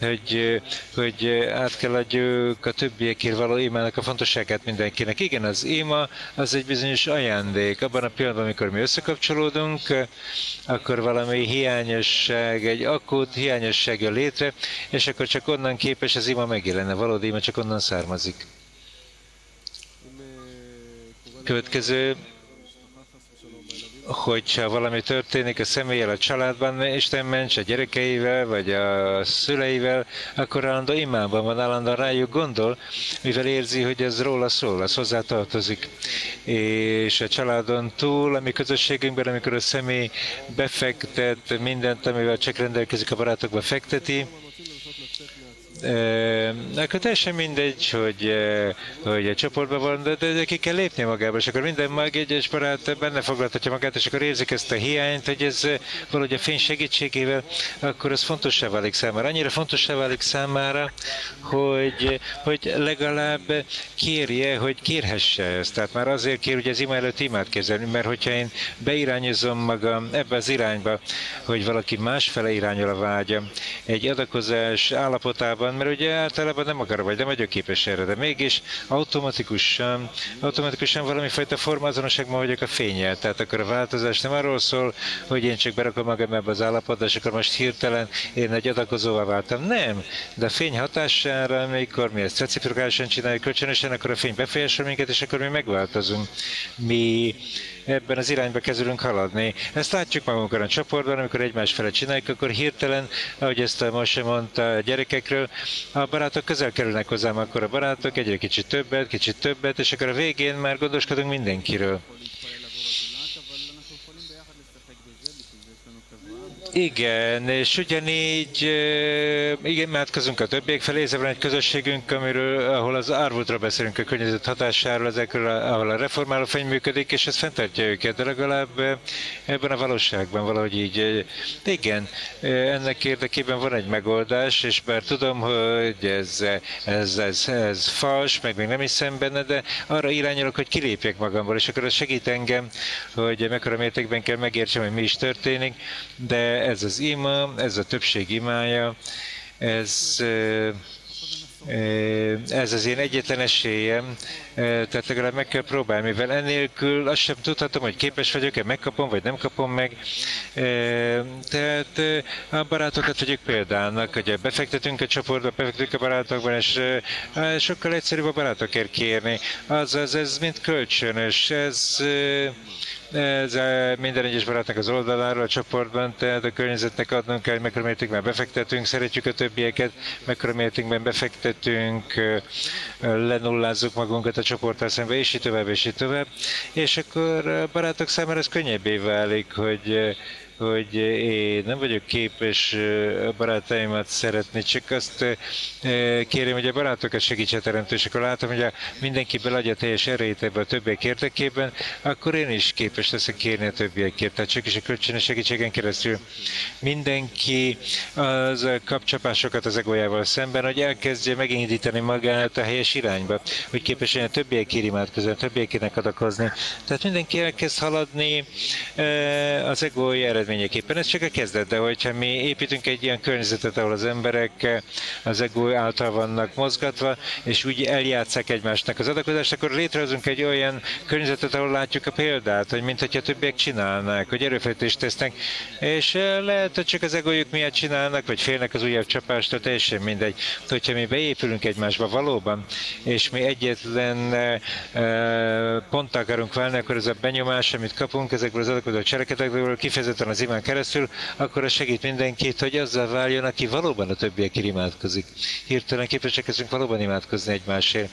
hogy, hogy át kell adjuk a többiekért való imának a fontosságát mindenkinek. Igen, az ima az egy bizonyos ajándék. Abban a pillanatban, amikor mi összekapcsolódunk, akkor valami hiányosság, egy akut hiányosság jön létre, létre, és akkor csak onnan képes az ima megjelenne. Valódi ima csak onnan származik. Következő hogyha valami történik a személlyel, a családban, Isten ments a gyerekeivel, vagy a szüleivel, akkor állandó imában van, állandóan rájuk gondol, mivel érzi, hogy ez róla szól, az hozzá. És a családon túl, a mi közösségünkben, amikor a személy befektet mindent, amivel csak rendelkezik a barátokba fekteti, akkor teljesen mindegy, hogy, hogy egy csoportban van, de, de ki kell lépni magába, és akkor minden mag egyes barát benne foglaltatja magát, és akkor érzik ezt a hiányt, hogy ez valahogy a fény segítségével, akkor ez fontossá válik számára. Annyira fontossá válik számára, hogy, hogy legalább kérje, hogy kérhesse ezt. Tehát már azért kér, hogy az ima előtt imát kezelni, mert hogyha én beirányozom magam ebbe az irányba, hogy valaki másfele irányol a vágya, egy adakozás állapotában, mert ugye általában nem akar, vagy nem vagyok képes erre, de mégis automatikusan, automatikusan valami fajta formázonosságban vagyok a fényel. Tehát akkor a változás nem arról szól, hogy én csak berakom magam ebbe az állapotba, és akkor most hirtelen én egy adakozóvá váltam. Nem, de a fény hatására, amikor mi ezt reciprokálisan csináljuk kölcsönösen, akkor a fény befolyásol minket, és akkor mi megváltozunk. Mi ebben az irányba kezdünk haladni. Ezt látjuk magunkon a csoportban, amikor egymás felett csináljuk, akkor hirtelen, ahogy ezt a Mose mondta a gyerekekről, a barátok közel kerülnek hozzám, akkor a barátok egyre kicsit többet, kicsit többet, és akkor a végén már gondoskodunk mindenkiről. Igen, és ugyanígy igen, imádkozunk a többiek felé, van egy közösségünk, amiről, ahol az árvútra beszélünk a környezet hatásáról, ezekről, ahol a reformáló fény működik, és ez fenntartja őket, de legalább ebben a valóságban valahogy így. Igen, ennek érdekében van egy megoldás, és bár tudom, hogy ez, ez, ez, ez fals, meg még nem hiszem benne, de arra irányolok, hogy kilépjek magamból, és akkor ez segít engem, hogy mekkora mértékben kell megértsem, hogy mi is történik, de ez az ima, ez a többség imája, ez Ez az én egyetlen esélyem, tehát legalább meg kell próbálni, mivel ennélkül azt sem tudhatom, hogy képes vagyok-e, megkapom, vagy nem kapom meg. Tehát a barátokat vegyük példának, hogy befektetünk a csoportba, befektetünk a barátokban, és sokkal egyszerűbb a barátokért kérni. Azaz, ez mind kölcsönös, ez ez minden egyes barátnak az oldaláról, a csoportban, tehát a környezetnek adnunk kell, mekkora mértékben befektetünk, szeretjük a többieket, mekkora befektetünk, lenullázzuk magunkat a csoporttal szembe, és így tovább, és így tovább. És akkor barátok számára ez könnyebbé válik, hogy hogy én nem vagyok képes a barátaimat szeretni, csak azt kérem, hogy a barátokat segítse teremtő, és akkor látom, hogy a mindenki beladja teljes erejét ebbe a többiek érdekében, akkor én is képes leszek kérni a többiekért. Tehát csak is a kölcsönös segítségen keresztül mindenki az kapcsapásokat az egójával szemben, hogy elkezdje megindítani magát a helyes irányba, hogy képes legyen a többiek imádkozni, a többiekének adakozni. Tehát mindenki elkezd haladni az egója eredményeképpen. Ez csak a kezdet, de hogyha mi építünk egy ilyen környezetet, ahol az emberek az ego által vannak mozgatva, és úgy eljátszák egymásnak az adakozást, akkor létrehozunk egy olyan környezetet, ahol látjuk a példát, hogy mint hogyha többiek csinálnák, hogy erőfejtést tesznek, és lehet, hogy csak az egójuk miatt csinálnak, vagy félnek az újabb csapástól, teljesen mindegy. Hogyha mi beépülünk egymásba valóban, és mi egyetlen pont akarunk válni, akkor ez a benyomás, amit kapunk ezekből az adakozó cselekedetekből kifejezetten az az imán keresztül, akkor az segít mindenkit, hogy azzal váljon, aki valóban a többiekért imádkozik. Hirtelen képesek leszünk valóban imádkozni egymásért.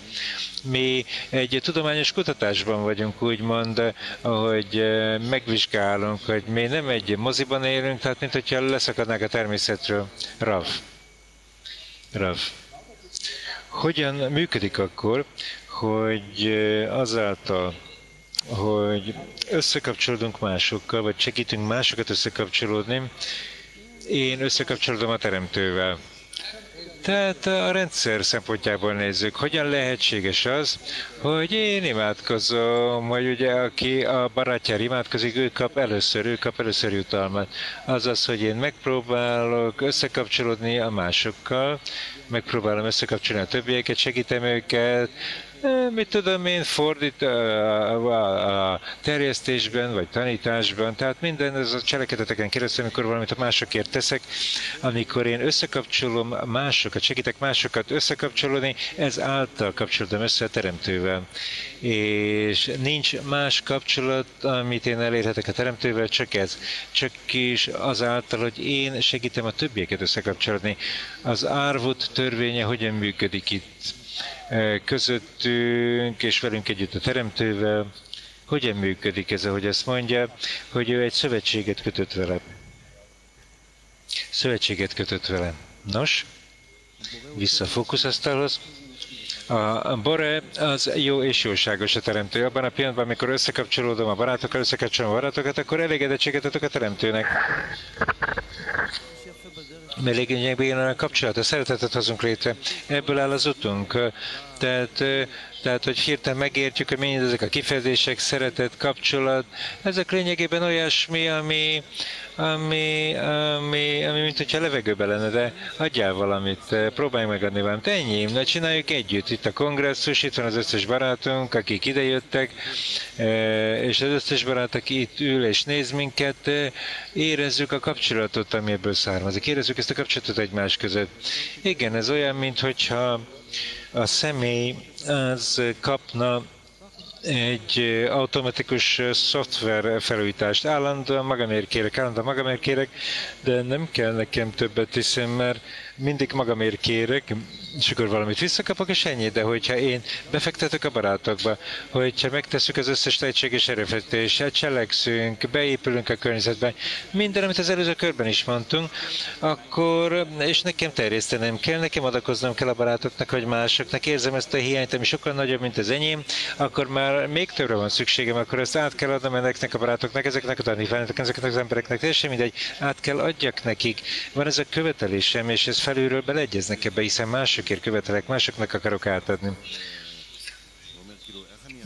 Mi egy tudományos kutatásban vagyunk, úgymond, ahogy eh, megvizsgálunk, hogy mi nem egy moziban élünk, tehát mint hogyha leszakadnák a természetről. Rav. Rav. Hogyan működik akkor, hogy eh, azáltal, hogy összekapcsolódunk másokkal, vagy segítünk másokat összekapcsolódni. Én összekapcsolódom a teremtővel. Tehát a rendszer szempontjából nézzük, hogyan lehetséges az, hogy én imádkozom, hogy ugye aki a barátjára imádkozik, ő kap először, ő kap először jutalmat. Azaz, hogy én megpróbálok összekapcsolódni a másokkal, megpróbálom összekapcsolni a többieket, segítem őket, mit tudom én, fordít a, a terjesztésben, vagy tanításban, tehát minden ez a cselekedeteken keresztül, amikor valamit a másokért teszek, amikor én összekapcsolom másokat, segítek másokat összekapcsolódni, ez által kapcsolódom össze a teremtővel. És nincs más kapcsolat, amit én elérhetek a teremtővel, csak ez. Csak is azáltal, hogy én segítem a többieket összekapcsolódni. Az árvut törvénye hogyan működik itt? Közöttünk és velünk együtt a Teremtővel. Hogyan működik ez, ahogy ezt mondja, hogy ő egy szövetséget kötött vele. Szövetséget kötött vele. Nos, vissza a fókuszasztalhoz. A Bore az jó és jóságos a teremtő. Abban a pillanatban, amikor összekapcsolódom a barátokkal, összekapcsolom a barátokat, akkor elégedettséget adok a teremtőnek mert lényegében a kapcsolat, a szeretetet hozunk létre. Ebből áll az utunk. Tehát, tehát hogy hirtelen megértjük, hogy ezek a kifejezések, szeretet, kapcsolat, ezek lényegében olyasmi, ami, ami, ami, ami mint hogyha levegőbe lenne, de adjál valamit, próbálj megadni valamit. Ennyi, na csináljuk együtt. Itt a kongresszus, itt van az összes barátunk, akik idejöttek, és az összes barát, aki itt ül és néz minket, érezzük a kapcsolatot, ami ebből származik. Érezzük ezt a kapcsolatot egymás között. Igen, ez olyan, mint hogyha a személy az kapna egy automatikus szoftver felújítást. Állandóan magamért kérek, állandóan magamért kérek, de nem kell nekem többet, hiszen mert mindig magamért kérek, és akkor valamit visszakapok, és ennyi. De hogyha én befektetek a barátokba, hogyha megtesszük az összes lehetséges erőfeszítéssel, cselekszünk, beépülünk a környezetbe, minden, amit az előző körben is mondtunk, akkor, és nekem terjesztenem kell, nekem adakoznom kell a barátoknak, vagy másoknak, érzem ezt a hiányt, ami sokkal nagyobb, mint az enyém, akkor már még többre van szükségem, akkor ezt át kell adnom ennek a barátoknak, ezeknek a tanítványoknak, ezeknek az embereknek, teljesen mindegy, át kell adjak nekik. Van ez a követelésem, és ez felülről beleegyeznek ebbe, hiszen másokért követelek, másoknak akarok átadni.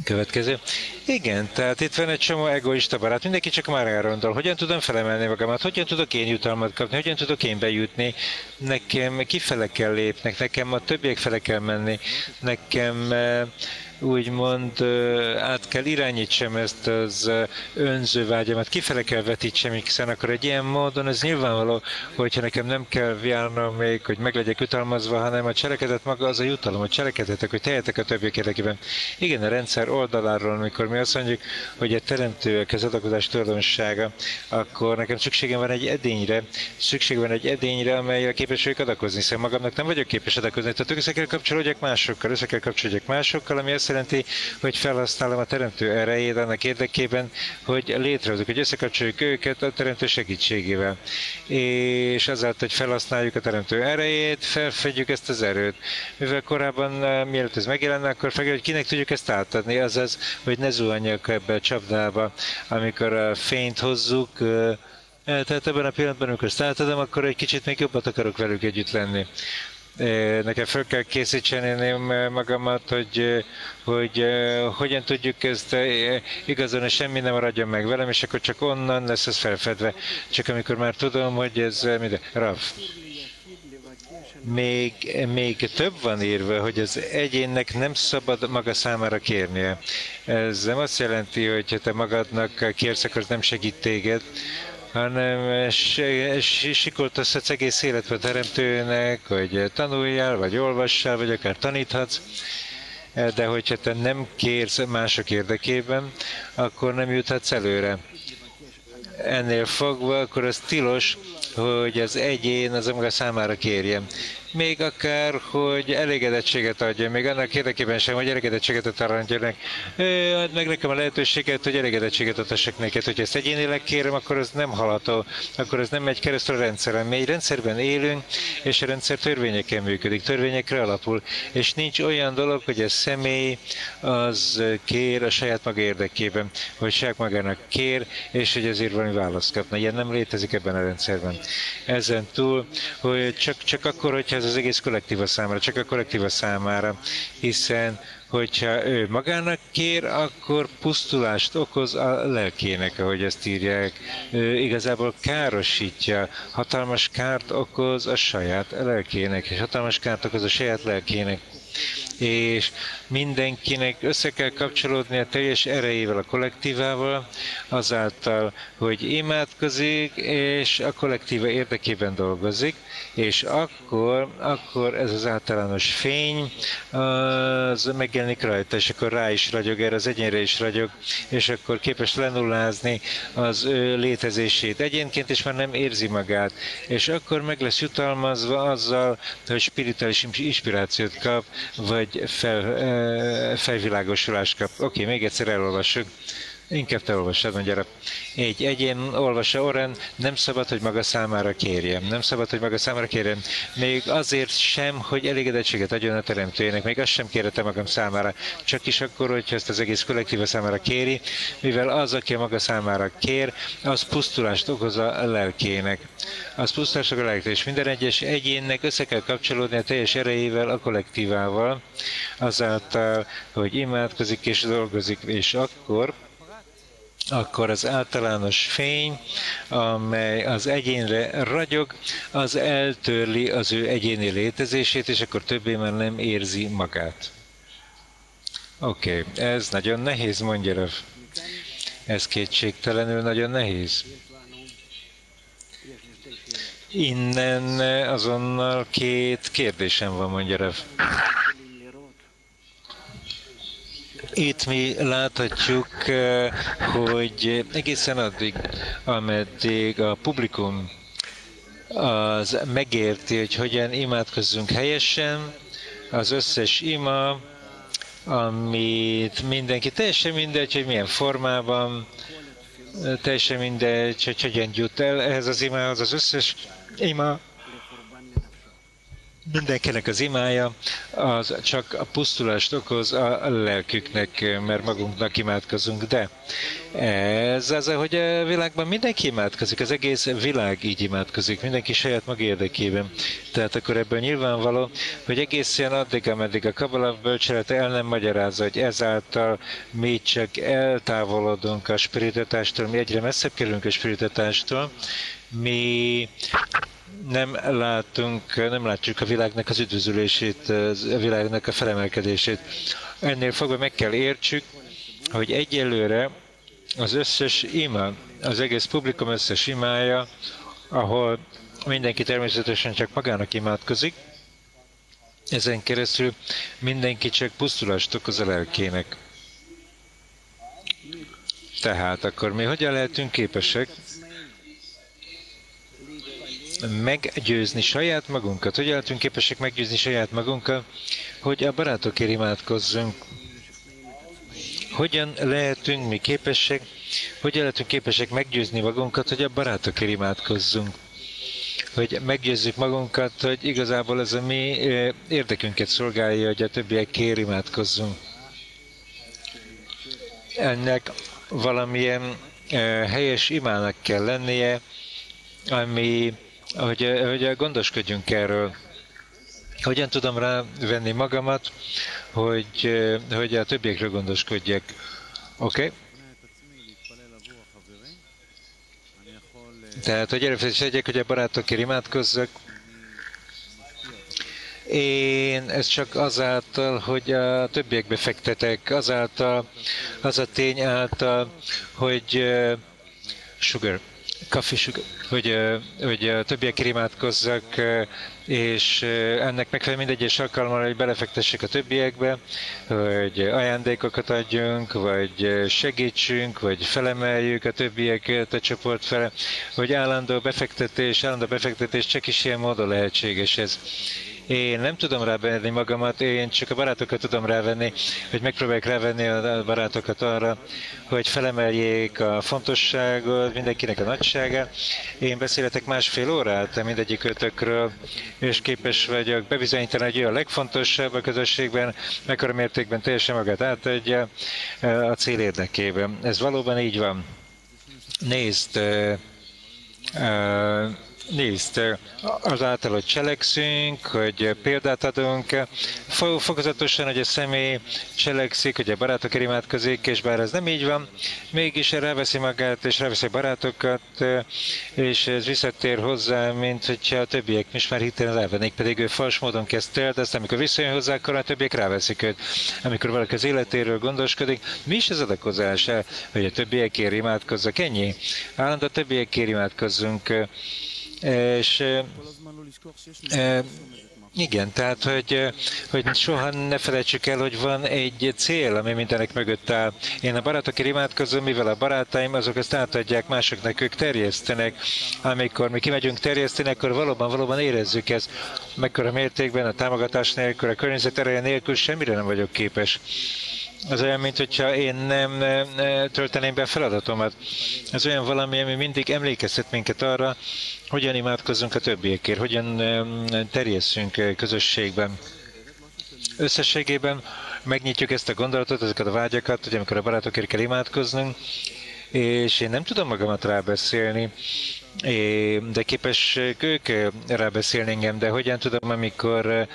Következő. Igen, tehát itt van egy csomó egoista barát, mindenki csak már gondol, hogyan tudom felemelni magamat, hogyan tudok én jutalmat kapni, hogyan tudok én bejutni, nekem kifele kell lépnek, nekem a többiek fele kell menni, nekem úgymond át kell irányítsam ezt az önző vágyamat, kifele kell vetítsem, hiszen akkor egy ilyen módon ez nyilvánvaló, hogyha nekem nem kell járnom még, hogy meg legyek utalmazva, hanem a cselekedet maga az a jutalom, hogy cselekedetek, hogy tehetek a többiek érdekében. Igen, a rendszer oldaláról, amikor mi azt mondjuk, hogy a teremtőek az adakozás tulajdonsága, akkor nekem szükségem van egy edényre, szükség van egy edényre, amely a képes vagyok adakozni, hiszen magamnak nem vagyok képes adakozni. Tehát össze kell kapcsolódjak másokkal, össze kell kapcsolódjak másokkal, ami azt azt jelenti, hogy felhasználom a teremtő erejét annak érdekében, hogy létrehozunk, hogy összekapcsoljuk őket a teremtő segítségével. És azáltal, hogy felhasználjuk a teremtő erejét, felfedjük ezt az erőt. Mivel korábban, eh, mielőtt ez megjelenne, akkor fel, hogy kinek tudjuk ezt átadni, azaz, hogy ne zuhanjak ebbe a csapdába, amikor a fényt hozzuk, eh, eh, tehát ebben a pillanatban, amikor ezt átadom, akkor egy kicsit még jobbat akarok velük együtt lenni nekem fel kell készíteni magamat, hogy, hogy hogyan tudjuk ezt igazolni, semmi nem maradjon meg velem, és akkor csak onnan lesz ez felfedve. Csak amikor már tudom, hogy ez minden. Rav. Még, még több van írva, hogy az egyénnek nem szabad maga számára kérnie. Ez nem azt jelenti, hogy ha te magadnak kérsz, akkor nem segít téged, hanem sikoltasz az egész életbe teremtőnek, hogy tanuljál, vagy olvassál, vagy akár taníthatsz, de hogyha te nem kérsz mások érdekében, akkor nem juthatsz előre. Ennél fogva, akkor az tilos, hogy az egyén az maga számára kérjem még akár, hogy elégedettséget adja, még annak érdekében sem, hogy elégedettséget adjanak. Add meg nekem a lehetőséget, hogy elégedettséget adhassak neked. Hogyha ezt egyénileg kérem, akkor az nem halató, akkor az nem megy keresztül a rendszeren. Mi egy rendszerben élünk, és a rendszer törvényeken működik, törvényekre alapul, és nincs olyan dolog, hogy a személy az kér a saját maga érdekében, hogy saját magának kér, és hogy ezért valami választ kapna. Ilyen nem létezik ebben a rendszerben. Ezen túl, hogy csak, csak akkor, hogyha ez az egész kollektíva számára, csak a kollektíva számára, hiszen hogyha ő magának kér, akkor pusztulást okoz a lelkének, ahogy ezt írják. Ő igazából károsítja, hatalmas kárt okoz a saját lelkének, és hatalmas kárt okoz a saját lelkének és mindenkinek össze kell kapcsolódni a teljes erejével, a kollektívával, azáltal, hogy imádkozik, és a kollektíva érdekében dolgozik, és akkor, akkor ez az általános fény, az megjelenik rajta, és akkor rá is ragyog, erre az egyénre is ragyog, és akkor képes lenullázni az ő létezését egyénként, és már nem érzi magát, és akkor meg lesz jutalmazva azzal, hogy spirituális inspirációt kap, vagy fel, felvilágosulást kap. Oké, okay, még egyszer elolvassuk. Inkább te olvassad, mondja Egy egyén olvassa Oren, nem szabad, hogy maga számára kérjem. Nem szabad, hogy maga számára kérjem. Még azért sem, hogy elégedettséget adjon a teremtőjének. Még azt sem kérete magam számára. Csak is akkor, hogyha ezt az egész kollektíva számára kéri, mivel az, aki a maga számára kér, az pusztulást okoz a lelkének. Az pusztulást a lelkének. És minden egyes egyénnek össze kell kapcsolódni a teljes erejével, a kollektívával, azáltal, hogy imádkozik és dolgozik, és akkor akkor az általános fény, amely az egyénre ragyog, az eltörli az ő egyéni létezését, és akkor többé már nem érzi magát. Oké, okay, ez nagyon nehéz, mondja Rav. Ez kétségtelenül nagyon nehéz. Innen azonnal két kérdésem van, mondja Rav. Itt mi láthatjuk, eh, hogy egészen addig, ameddig a publikum az megérti, hogy hogyan imádkozzunk helyesen, az összes ima, amit mindenki, teljesen mindegy, hogy milyen formában, teljesen mindegy, hogy hogyan jut el ehhez az imához, az összes ima mindenkinek az imája, az csak a pusztulást okoz a lelküknek, mert magunknak imádkozunk, de ez az, hogy a világban mindenki imádkozik, az egész világ így imádkozik, mindenki saját maga érdekében. Tehát akkor ebből nyilvánvaló, hogy egészen addig, ameddig a Kabbalah bölcselete el nem magyarázza, hogy ezáltal mi csak eltávolodunk a spiritualitástól, mi egyre messzebb kerülünk a spiritualitástól, mi nem látunk, nem látjuk a világnak az üdvözülését, a világnak a felemelkedését. Ennél fogva meg kell értsük, hogy egyelőre az összes ima, az egész publikum összes imája, ahol mindenki természetesen csak magának imádkozik, ezen keresztül mindenki csak pusztulást okoz a lelkének. Tehát akkor mi hogyan lehetünk képesek meggyőzni saját magunkat, hogy lehetünk képesek meggyőzni saját magunkat, hogy a barátokért imádkozzunk. Hogyan lehetünk mi képesek, hogyan lehetünk képesek meggyőzni magunkat, hogy a barátokért imádkozzunk. Hogy meggyőzzük magunkat, hogy igazából ez a mi érdekünket szolgálja, hogy a többiekért imádkozzunk. Ennek valamilyen helyes imának kell lennie, ami hogy, hogy gondoskodjunk erről. Hogyan tudom rávenni magamat, hogy, hogy a többiekről gondoskodjak. Oké? Okay? Tehát, hogy erőfeszítés hogy a barátokért imádkozzak, én ez csak azáltal, hogy a többiekbe fektetek, azáltal, az a tény által, hogy uh, sugar, Sugar, hogy, hogy többiek imádkozzak, és ennek megfelelően mindegyes alkalommal, hogy belefektessek a többiekbe, hogy ajándékokat adjunk, vagy segítsünk, vagy felemeljük a többieket a csoport fele, hogy állandó befektetés, állandó befektetés csak is ilyen módon lehetséges ez. Én nem tudom rávenni magamat, én csak a barátokat tudom rávenni, hogy megpróbálják rávenni a barátokat arra, hogy felemeljék a fontosságot, mindenkinek a nagyságát. Én beszéletek másfél órát mindegyik ötökről, és képes vagyok bebizonyítani, hogy ő a legfontosabb a közösségben, mekkora mértékben teljesen magát átadja a cél érdekében. Ez valóban így van. Nézd, Nézd, azáltal, hogy cselekszünk, hogy példát adunk, fokozatosan, hogy a személy cselekszik, hogy a barátok imádkozik, és bár ez nem így van, mégis ráveszi magát, és ráveszi barátokat, és ez visszatér hozzá, mint hogyha a többiek is már hitelen elvennék, pedig ő fals módon kezdte el, de aztán amikor visszajön hozzá, akkor a többiek ráveszik őt. Amikor valaki az életéről gondoskodik, mi is az adakozás, hogy a többiekért imádkozzak, ennyi. Állandó a többiekért imádkozzunk, és igen, tehát, hogy, hogy soha ne felejtsük el, hogy van egy cél, ami mindenek mögött áll. Én a barátokért imádkozom, mivel a barátaim azok ezt átadják másoknak, ők terjesztenek. Amikor mi kimegyünk terjeszteni, akkor valóban, valóban érezzük ezt. Mekkora mértékben a támogatás nélkül, a környezet ereje nélkül semmire nem vagyok képes. Az olyan, mint hogyha én nem tölteném be a feladatomat. Ez olyan valami, ami mindig emlékeztet minket arra, hogyan imádkozzunk a többiekért, hogyan terjesszünk közösségben. Összességében megnyitjuk ezt a gondolatot, ezeket a vágyakat, hogy amikor a barátokért kell imádkoznunk, és én nem tudom magamat rábeszélni, de képes ők rábeszélni engem, de hogyan tudom, amikor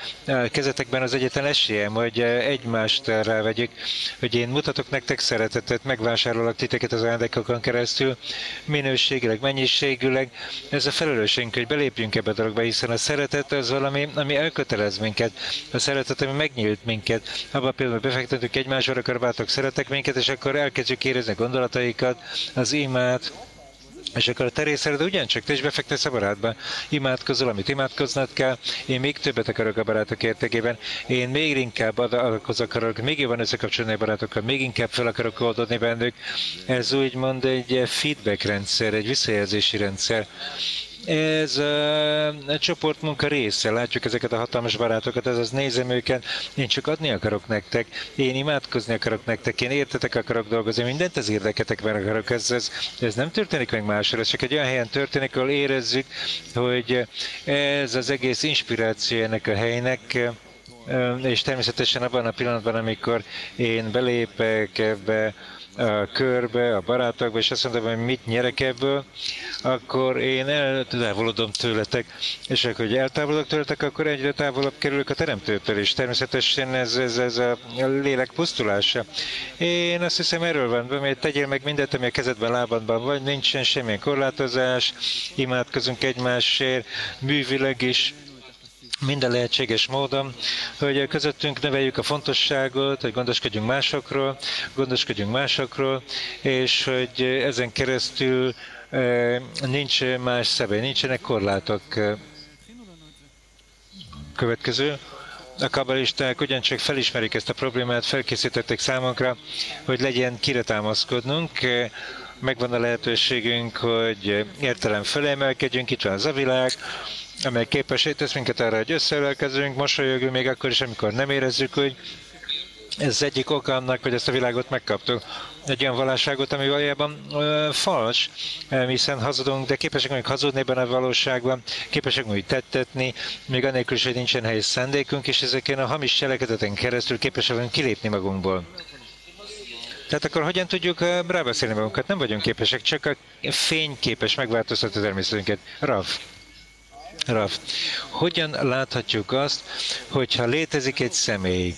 kezetekben az egyetlen esélyem, hogy egymást rávegyük, hogy én mutatok nektek szeretetet, megvásárolok titeket az ajándékokon keresztül, minőségileg, mennyiségűleg. Ez a felelősségünk, hogy belépjünk ebbe a dologba, hiszen a szeretet az valami, ami elkötelez minket. A szeretet, ami megnyílt minket. Abban például befektetünk egymásra, akkor bátok szeretek minket, és akkor elkezdjük érezni gondolataikat, az imát, és akkor a terészered ugyancsak te is befektetsz a barátba. Imádkozol, amit imádkoznod kell. Én még többet akarok a barátok értekében. Én még inkább adakoz akarok, még jobban összekapcsolni a barátokkal, még inkább fel akarok oldani bennük. Ez úgymond egy feedback rendszer, egy visszajelzési rendszer ez a csoportmunka része. Látjuk ezeket a hatalmas barátokat, ez az nézem őket, én csak adni akarok nektek, én imádkozni akarok nektek, én értetek akarok dolgozni, mindent az érdeketekben akarok. Ez, ez, ez nem történik meg máshol, ez csak egy olyan helyen történik, ahol érezzük, hogy ez az egész inspiráció ennek a helynek, és természetesen abban a pillanatban, amikor én belépek ebbe a körbe, a barátokba, és azt mondom, hogy mit nyerek ebből, akkor én eltávolodom tőletek, és akkor, hogy eltávolodok tőletek, akkor egyre távolabb kerülök a teremtőtől is. Természetesen ez, ez, ez a lélek pusztulása. Én azt hiszem erről van, hogy tegyél meg mindent, ami a kezedben, lábadban vagy, nincsen semmilyen korlátozás, imádkozunk egymásért, művileg is, minden lehetséges módon, hogy közöttünk neveljük a fontosságot, hogy gondoskodjunk másokról, gondoskodjunk másokról, és hogy ezen keresztül eh, nincs más szabály, nincsenek korlátok. Következő. A kabalisták ugyancsak felismerik ezt a problémát, felkészítették számunkra, hogy legyen kire támaszkodnunk, megvan a lehetőségünk, hogy értelem fölemelkedjünk, itt van az a világ, amely képesé tesz minket arra, hogy összeölelkezünk, mosolyogunk még akkor is, amikor nem érezzük, hogy ez egyik oka annak, hogy ezt a világot megkaptuk. Egy olyan valóságot, ami valójában ö, fals, hiszen hazudunk, de képesek vagyunk hazudni ebben a valóságban, képesek vagyunk tettetni, még anélkül is, hogy nincsen helyes szándékunk, és ezeken a hamis cselekedeten keresztül képesek vagyunk kilépni magunkból. Tehát akkor hogyan tudjuk rábeszélni magunkat? Nem vagyunk képesek, csak a fény képes megváltoztatni természetünket. Raf. Raf, hogyan láthatjuk azt, hogyha létezik egy személy,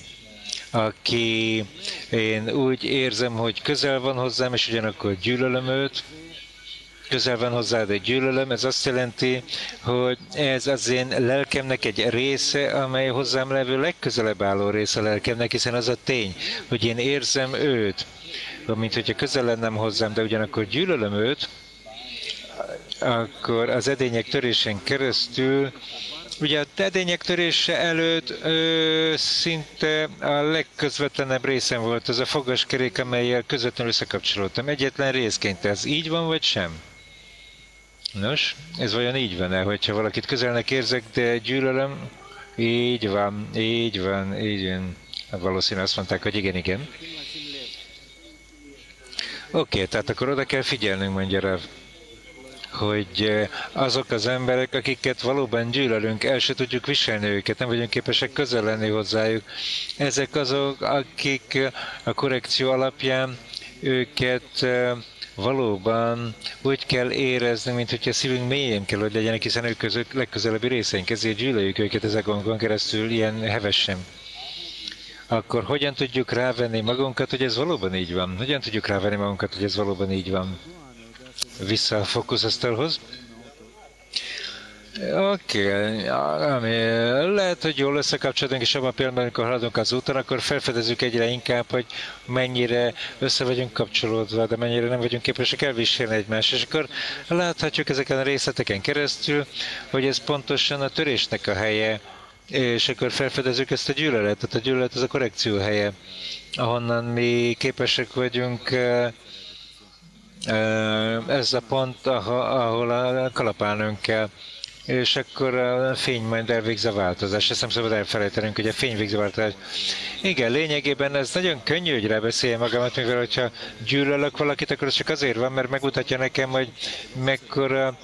aki én úgy érzem, hogy közel van hozzám, és ugyanakkor gyűlölöm őt, közel van hozzá, de gyűlölöm, ez azt jelenti, hogy ez az én lelkemnek egy része, amely hozzám levő legközelebb álló része a lelkemnek, hiszen az a tény, hogy én érzem őt, mint hogyha közel lennem hozzám, de ugyanakkor gyűlölöm őt, akkor az edények törésén keresztül Ugye a edények törése előtt ö, szinte a legközvetlenebb részem volt az a fogaskerék, amelyel közvetlenül összekapcsolódtam. Egyetlen részként ez így van, vagy sem? Nos, ez vajon így van-e, hogyha valakit közelnek érzek, de gyűlölöm? Így van, így van, így van. Valószínűleg azt mondták, hogy igen, igen. Oké, okay, tehát akkor oda kell figyelnünk, mondja Rav hogy azok az emberek, akiket valóban gyűlölünk, el se tudjuk viselni őket, nem vagyunk képesek közel lenni hozzájuk. Ezek azok, akik a korrekció alapján őket valóban úgy kell érezni, mint hogyha a szívünk mélyén kell, hogy legyenek, hiszen ők között legközelebbi részeink, ezért gyűlöljük őket ezekon keresztül ilyen hevesen. Akkor hogyan tudjuk rávenni magunkat, hogy ez valóban így van? Hogyan tudjuk rávenni magunkat, hogy ez valóban így van? Vissza a fókuszasztalhoz. Oké, okay. lehet, hogy jól összekapcsolódunk, és abban a pillanatban, amikor haladunk az úton, akkor felfedezzük egyre inkább, hogy mennyire össze vagyunk kapcsolódva, de mennyire nem vagyunk képesek elviselni egymást. És akkor láthatjuk ezeken a részleteken keresztül, hogy ez pontosan a törésnek a helye, és akkor felfedezzük ezt a gyűlöletet. A gyűlölet az a korrekció helye, ahonnan mi képesek vagyunk ez a pont, ahol kalapálnunk kell és akkor a fény majd elvégzi a változást. Ezt nem szabad elfelejtenünk, hogy a fény végzi a változást. Igen, lényegében ez nagyon könnyű, hogy rábeszélje magamat, mivel hogyha gyűlölök valakit, akkor ez csak azért van, mert megmutatja nekem, hogy mekkora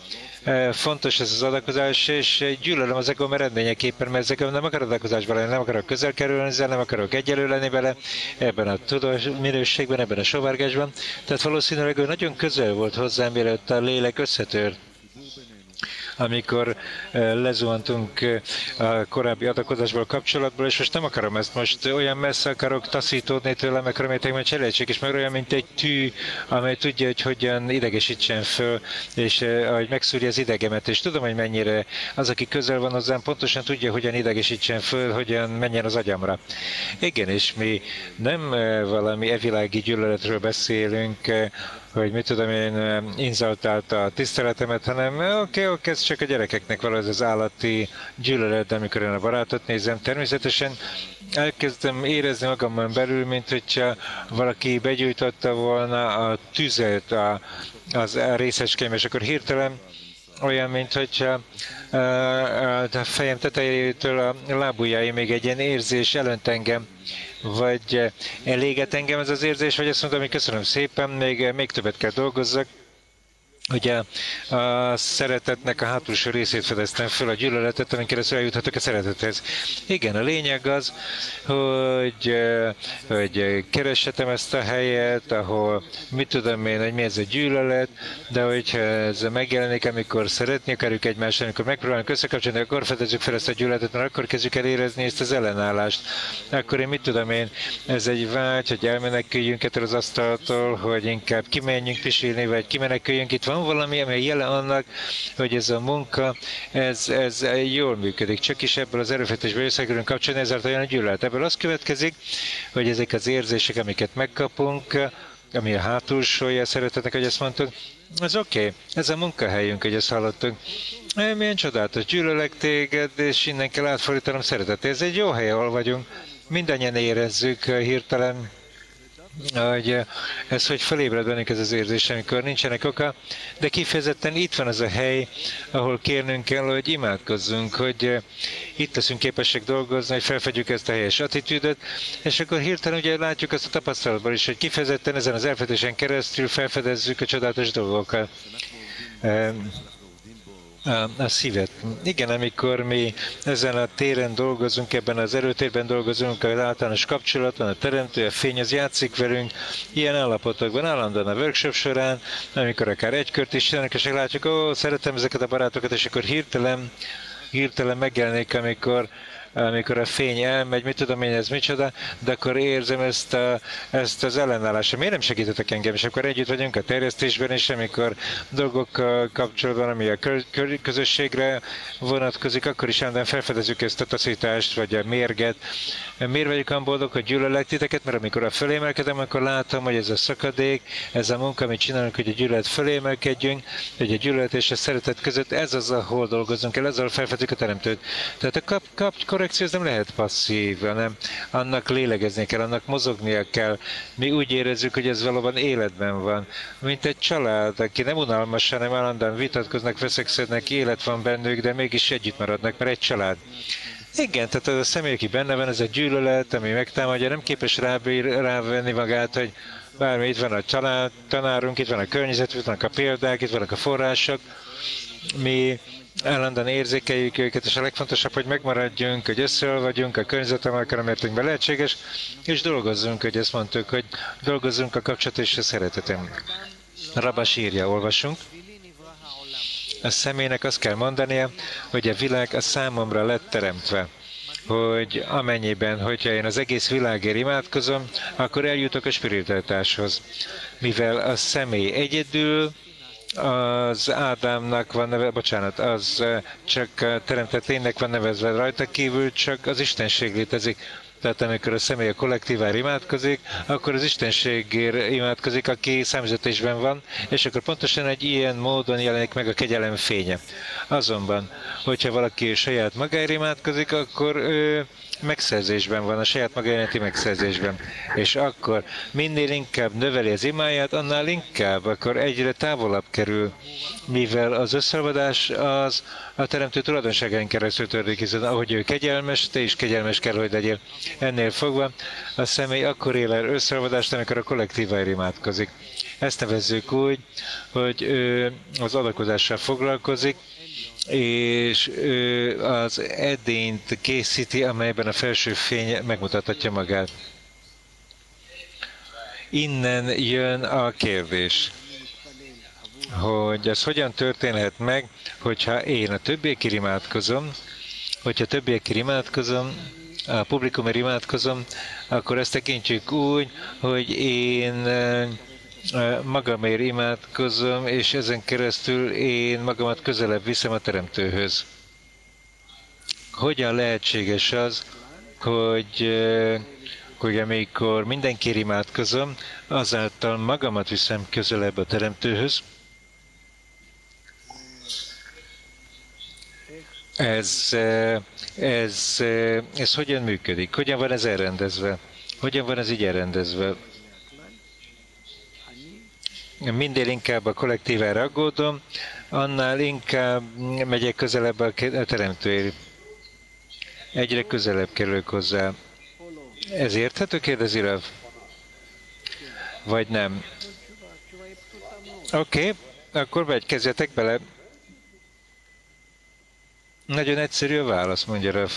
fontos ez az adakozás, és gyűlölöm az egóm eredményeképpen, mert ezek nem akarok adakozásban lenni, nem akarok közel kerülni ezzel, nem akarok egyelő lenni vele ebben a tudós minőségben, ebben a sovárgásban. Tehát valószínűleg ő nagyon közel volt hozzám, mielőtt a lélek összetört amikor lezuhantunk a korábbi adakozásból kapcsolatból, és most nem akarom ezt most olyan messze akarok taszítódni tőlem, meg remélhetően, hogy cselejtség, és meg olyan, mint egy tű, amely tudja, hogy hogyan idegesítsen föl, és hogy megszúrja az idegemet, és tudom, hogy mennyire az, aki közel van hozzám, pontosan tudja, hogyan idegesítsen föl, hogyan menjen az agyamra. Igen, és mi nem valami evilági gyűlöletről beszélünk, hogy mit tudom én, inzaltálta a tiszteletemet, hanem oké, okay, okay, ez csak a gyerekeknek való ez az állati gyűlölet, amikor én a barátot nézem. Természetesen elkezdem érezni magamon belül, mint hogyha valaki begyújtotta volna a tüzet a, az a részecském, és akkor hirtelen olyan, mint hogyha a fejem tetejétől a lábujjáig még egy ilyen érzés elönt engem, vagy eléget engem ez az érzés, vagy azt mondom, hogy köszönöm szépen, még, még többet kell dolgozzak, Ugye a szeretetnek a hátulsó részét fedeztem föl, a gyűlöletet, amin keresztül eljuthatok a szeretethez. Igen, a lényeg az, hogy, hogy kereshetem ezt a helyet, ahol mit tudom én, hogy mi ez a gyűlölet, de hogyha ez megjelenik, amikor szeretni akarjuk egymást, amikor megpróbálunk összekapcsolni, akkor fedezzük fel ezt a gyűlöletet, mert akkor kezdjük el érezni ezt az ellenállást. Akkor én mit tudom én, ez egy vágy, hogy elmeneküljünk ettől az asztaltól, hogy inkább kimenjünk pisilni, vagy kimeneküljünk. Itt van van valami, amely jele annak, hogy ez a munka, ez, ez jól működik. Csak is ebből az erőfetésből összekerülünk kapcsolni, ezért olyan gyűlölet. Ebből az következik, hogy ezek az érzések, amiket megkapunk, ami a hátulsója szeretetnek, hogy ezt mondtuk, az oké, okay. ez a munkahelyünk, hogy ezt hallottunk. Milyen csodálatos, gyűlölek téged, és innen kell átfordítanom szeretet. Ez egy jó hely, ahol vagyunk. Mindannyian érezzük hirtelen, hogy ez, hogy felébred bennünk ez az érzés, amikor nincsenek oka, de kifejezetten itt van az a hely, ahol kérnünk kell, hogy imádkozzunk, hogy itt leszünk képesek dolgozni, hogy felfedjük ezt a helyes attitűdöt, és akkor hirtelen ugye látjuk azt a tapasztalatban is, hogy kifejezetten ezen az elfedésen keresztül felfedezzük a csodálatos dolgokat a, szívet. Igen, amikor mi ezen a téren dolgozunk, ebben az erőtérben dolgozunk, az általános kapcsolatban, a teremtő, a fény az játszik velünk, ilyen állapotokban állandóan a workshop során, amikor akár egy kört is csinálnak, és látjuk, ó, szeretem ezeket a barátokat, és akkor hirtelen, hirtelen megjelenik, amikor amikor a fény elmegy, mit tudom én, ez micsoda, de akkor érzem ezt, a, ezt az ellenállást. Miért nem segítetek engem? És akkor együtt vagyunk a terjesztésben, és amikor dolgok kapcsolatban, ami a közösségre vonatkozik, akkor is állandóan felfedezzük ezt a taszítást, vagy a mérget. Miért vagyok olyan boldog, hogy gyűlölek titeket? Mert amikor a fölémelkedem, akkor látom, hogy ez a szakadék, ez a munka, amit csinálunk, hogy a gyűlölet fölémelkedjünk, hogy a gyűlölet és a szeretet között ez az, ahol dolgozunk el, ezzel felfedjük a teremtőt. Tehát a kap, kap, korrekció ez nem lehet passzív, hanem annak lélegezni kell, annak mozognia kell. Mi úgy érezzük, hogy ez valóban életben van. Mint egy család, aki nem unalmas, hanem állandóan vitatkoznak, veszekszednek, élet van bennük, de mégis együtt maradnak, mert egy család. Igen, tehát az a személy, aki benne van, ez a gyűlölet, ami megtámadja, nem képes rábír, rávenni magát, hogy bármi, itt van a család, tanárunk, itt van a környezet, itt vannak a példák, itt vannak a források. Mi állandóan érzékeljük őket, és a legfontosabb, hogy megmaradjunk, hogy összeolvadjunk a környezetemekkel, amértünkben lehetséges, és dolgozzunk, hogy ezt mondtuk, hogy dolgozzunk a kapcsolat és a szeretetem. Rabba sírja, olvasunk. A személynek azt kell mondania, hogy a világ a számomra lett teremtve hogy amennyiben, hogyha én az egész világért imádkozom, akkor eljutok a spiritualitáshoz. Mivel a személy egyedül az Ádámnak van neve, bocsánat, az csak teremtett lénynek van nevezve rajta kívül, csak az Istenség létezik. Tehát amikor a személy a kollektívár imádkozik, akkor az Istenségért imádkozik, aki számüzetésben van, és akkor pontosan egy ilyen módon jelenik meg a kegyelem fénye. Azonban, hogyha valaki saját magáért imádkozik, akkor ő megszerzésben van, a saját maga jelenti megszerzésben. És akkor minél inkább növeli az imáját, annál inkább, akkor egyre távolabb kerül, mivel az összeolvadás az a teremtő tulajdonságain keresztül történik, hiszen ahogy ő kegyelmes, te is kegyelmes kell, hogy legyél. Ennél fogva a személy akkor él el összeolvadást, amikor a kollektíváért imádkozik. Ezt nevezzük úgy, hogy ő az adakozással foglalkozik, és ő az edényt készíti, amelyben a felső fény megmutathatja magát. Innen jön a kérdés, hogy ez hogyan történhet meg, hogyha én a többiekért imádkozom, hogyha többiekért imádkozom, a publikumért imádkozom, akkor ezt tekintjük úgy, hogy én magamért imádkozom, és ezen keresztül én magamat közelebb viszem a Teremtőhöz. Hogyan lehetséges az, hogy, hogy amikor mindenki imádkozom, azáltal magamat viszem közelebb a Teremtőhöz? Ez, ez, ez hogyan működik? Hogyan van ez elrendezve? Hogyan van ez így elrendezve? minél inkább a kollektívára aggódom, annál inkább megyek közelebb a teremtőért. Egyre közelebb kerülök hozzá. Ez érthető, kérdezi Rav? Vagy nem? Oké, okay, akkor vagy kezdjetek bele. Nagyon egyszerű a válasz, mondja Rav.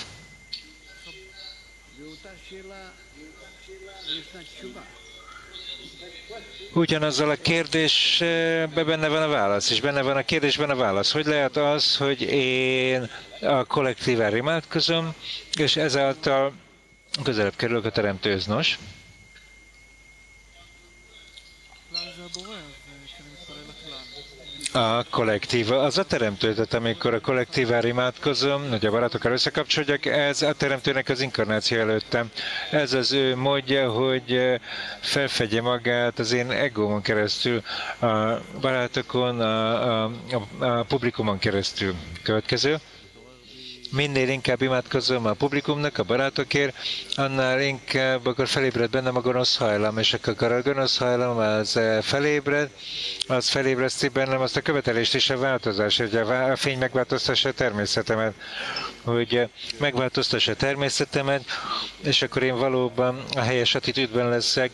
Ugyanazzal a kérdésben benne van a válasz, és benne van a kérdésben a válasz. Hogy lehet az, hogy én a kollektívára imádkozom, és ezáltal közelebb kerülök a teremtőhöz. Nos? A kollektíva, az a teremtő, tehát amikor a kollektívára imádkozom, hogy a barátokkal összekapcsoljak, ez a teremtőnek az inkarnáció előttem. Ez az ő módja, hogy felfedje magát az én egómon keresztül, a barátokon, a, a, a, a publikumon keresztül. Következő minél inkább imádkozom a publikumnak, a barátokért, annál inkább akkor felébred bennem a gonosz hajlam, és akkor a gonosz hajlam az eh, felébred, az felébreszti bennem azt a követelést és a változás, hogy a fény megváltoztassa a természetemet, hogy eh, megváltoztassa a természetemet, és akkor én valóban a helyes attitűdben leszek,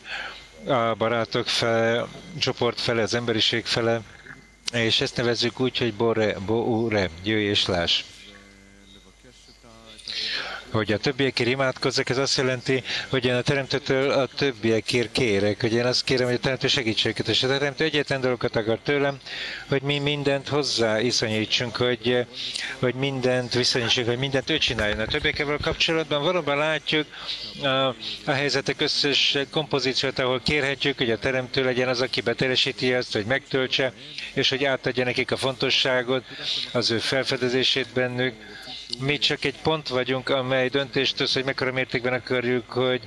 a barátok fele, csoport fele, az emberiség fele, és ezt nevezzük úgy, hogy Bore, Bo-ure, jöjj és láss hogy a többiekért imádkozzak, ez azt jelenti, hogy én a teremtőtől a többiekért kérek, hogy én azt kérem, hogy a teremtő segítséget, és a teremtő egyetlen dolgokat akar tőlem, hogy mi mindent hozzá iszonyítsunk, hogy, hogy mindent viszonyítsunk, hogy mindent ő csináljon. A többiekkel kapcsolatban valóban látjuk a, a helyzetek összes kompozíciót, ahol kérhetjük, hogy a teremtő legyen az, aki beteljesíti ezt, hogy megtöltse, és hogy átadja nekik a fontosságot, az ő felfedezését bennük, mi csak egy pont vagyunk, amely döntést tesz, hogy mekkora mértékben akarjuk, hogy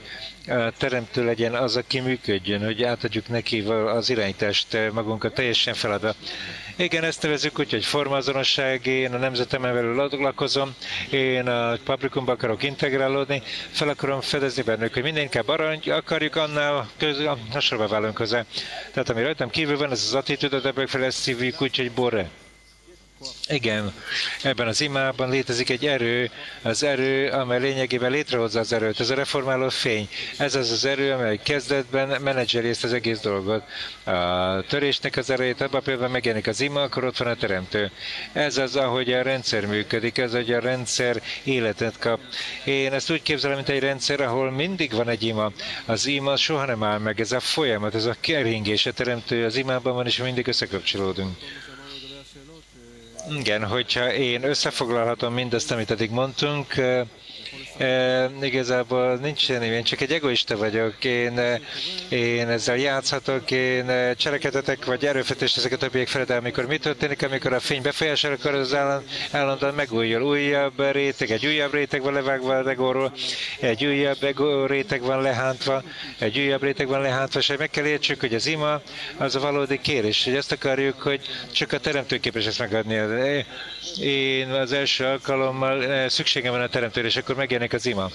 a teremtő legyen az, aki működjön, hogy átadjuk neki az irányítást magunkat teljesen feladva. Igen, ezt nevezük úgy, hogy formazonosság, én a nemzetemen belül lakozom, én a publikumba akarok integrálódni, fel akarom fedezni bennük, hogy minden inkább arany akarjuk, annál közül, hasonlóan válunk hozzá. Tehát ami rajtam kívül van, ez az attitűdöt, ebből fel ezt szívjuk úgy, borre. Igen, ebben az imában létezik egy erő, az erő, amely lényegében létrehozza az erőt, ez a reformáló fény. Ez az az erő, amely kezdetben menedzseri ezt az egész dolgot. A törésnek az erejét, abban például megjelenik az ima, akkor ott van a teremtő. Ez az, ahogy a rendszer működik, ez, hogy a rendszer életet kap. Én ezt úgy képzelem, mint egy rendszer, ahol mindig van egy ima. Az ima soha nem áll meg, ez a folyamat, ez a keringés, a teremtő az imában van, és mindig összekapcsolódunk. Igen, hogyha én összefoglalhatom mindazt, amit eddig mondtunk, E, igazából nincs semmi, én csak egy egoista vagyok, én, én ezzel játszhatok, én cselekedetek, vagy erőfetést ezek a többiek felé, de amikor mi történik, amikor a fény befolyásol, akkor az állam, állandóan megújul. Újabb réteg, egy újabb réteg van levágva a egóról, egy újabb ego réteg van lehántva, egy újabb réteg van lehántva, és meg kell értsük, hogy az ima az a valódi kérés, hogy azt akarjuk, hogy csak a teremtő képes ezt megadni. Én az első alkalommal szükségem van a teremtőre, és akkor megjelenik az ima.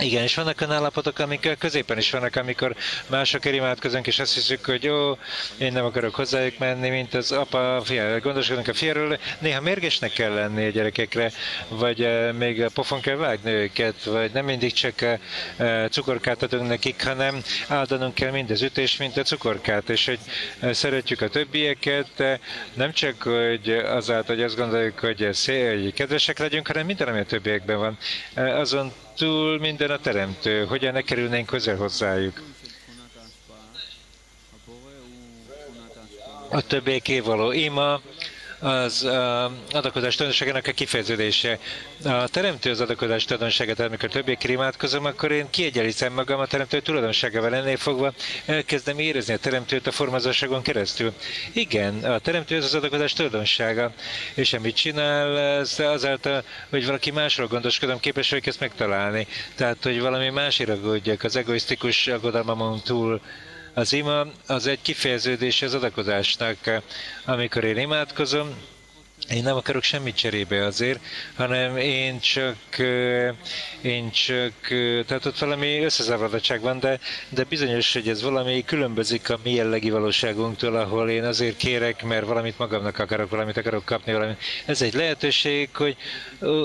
Igen, és vannak olyan állapotok, amik középen is vannak, amikor másokért imádkozunk, és azt hiszük, hogy jó, én nem akarok hozzájuk menni, mint az apa, fia, gondoskodunk a fiáról. Néha mérgesnek kell lenni a gyerekekre, vagy uh, még pofon kell vágni őket, vagy nem mindig csak uh, cukorkát adunk nekik, hanem áldanunk kell mind az ütés, mint a cukorkát, és hogy szeretjük a többieket, nem csak, hogy azáltal, hogy azt gondoljuk, hogy, szél, hogy kedvesek legyünk, hanem minden, ami a többiekben van. Azon túl minden a teremtő, hogyan ne kerülnénk közel hozzájuk. A többé való ima, az adakozás tulajdonságának a kifejeződése. A teremtő az adakozás tulajdonságát, amikor többé imádkozom, akkor én kiegyenlítem magam a teremtő tulajdonságával ennél fogva, elkezdem érezni a teremtőt a formazóságon keresztül. Igen, a teremtő az az adakozás tulajdonsága, és amit csinál, ez azáltal, hogy valaki másról gondoskodom, képes vagyok ezt megtalálni. Tehát, hogy valami másira aggódjak, az egoisztikus aggodalmamon túl, az ima az egy kifejeződés az adakozásnak. Amikor én imádkozom, Én nem akarok semmit cserébe azért, hanem én csak, én csak, tehát ott valami összezavarodottság van, de, de bizonyos, hogy ez valami különbözik a mi jellegi valóságunktól, ahol én azért kérek, mert valamit magamnak akarok, valamit akarok kapni, valamit. Ez egy lehetőség, hogy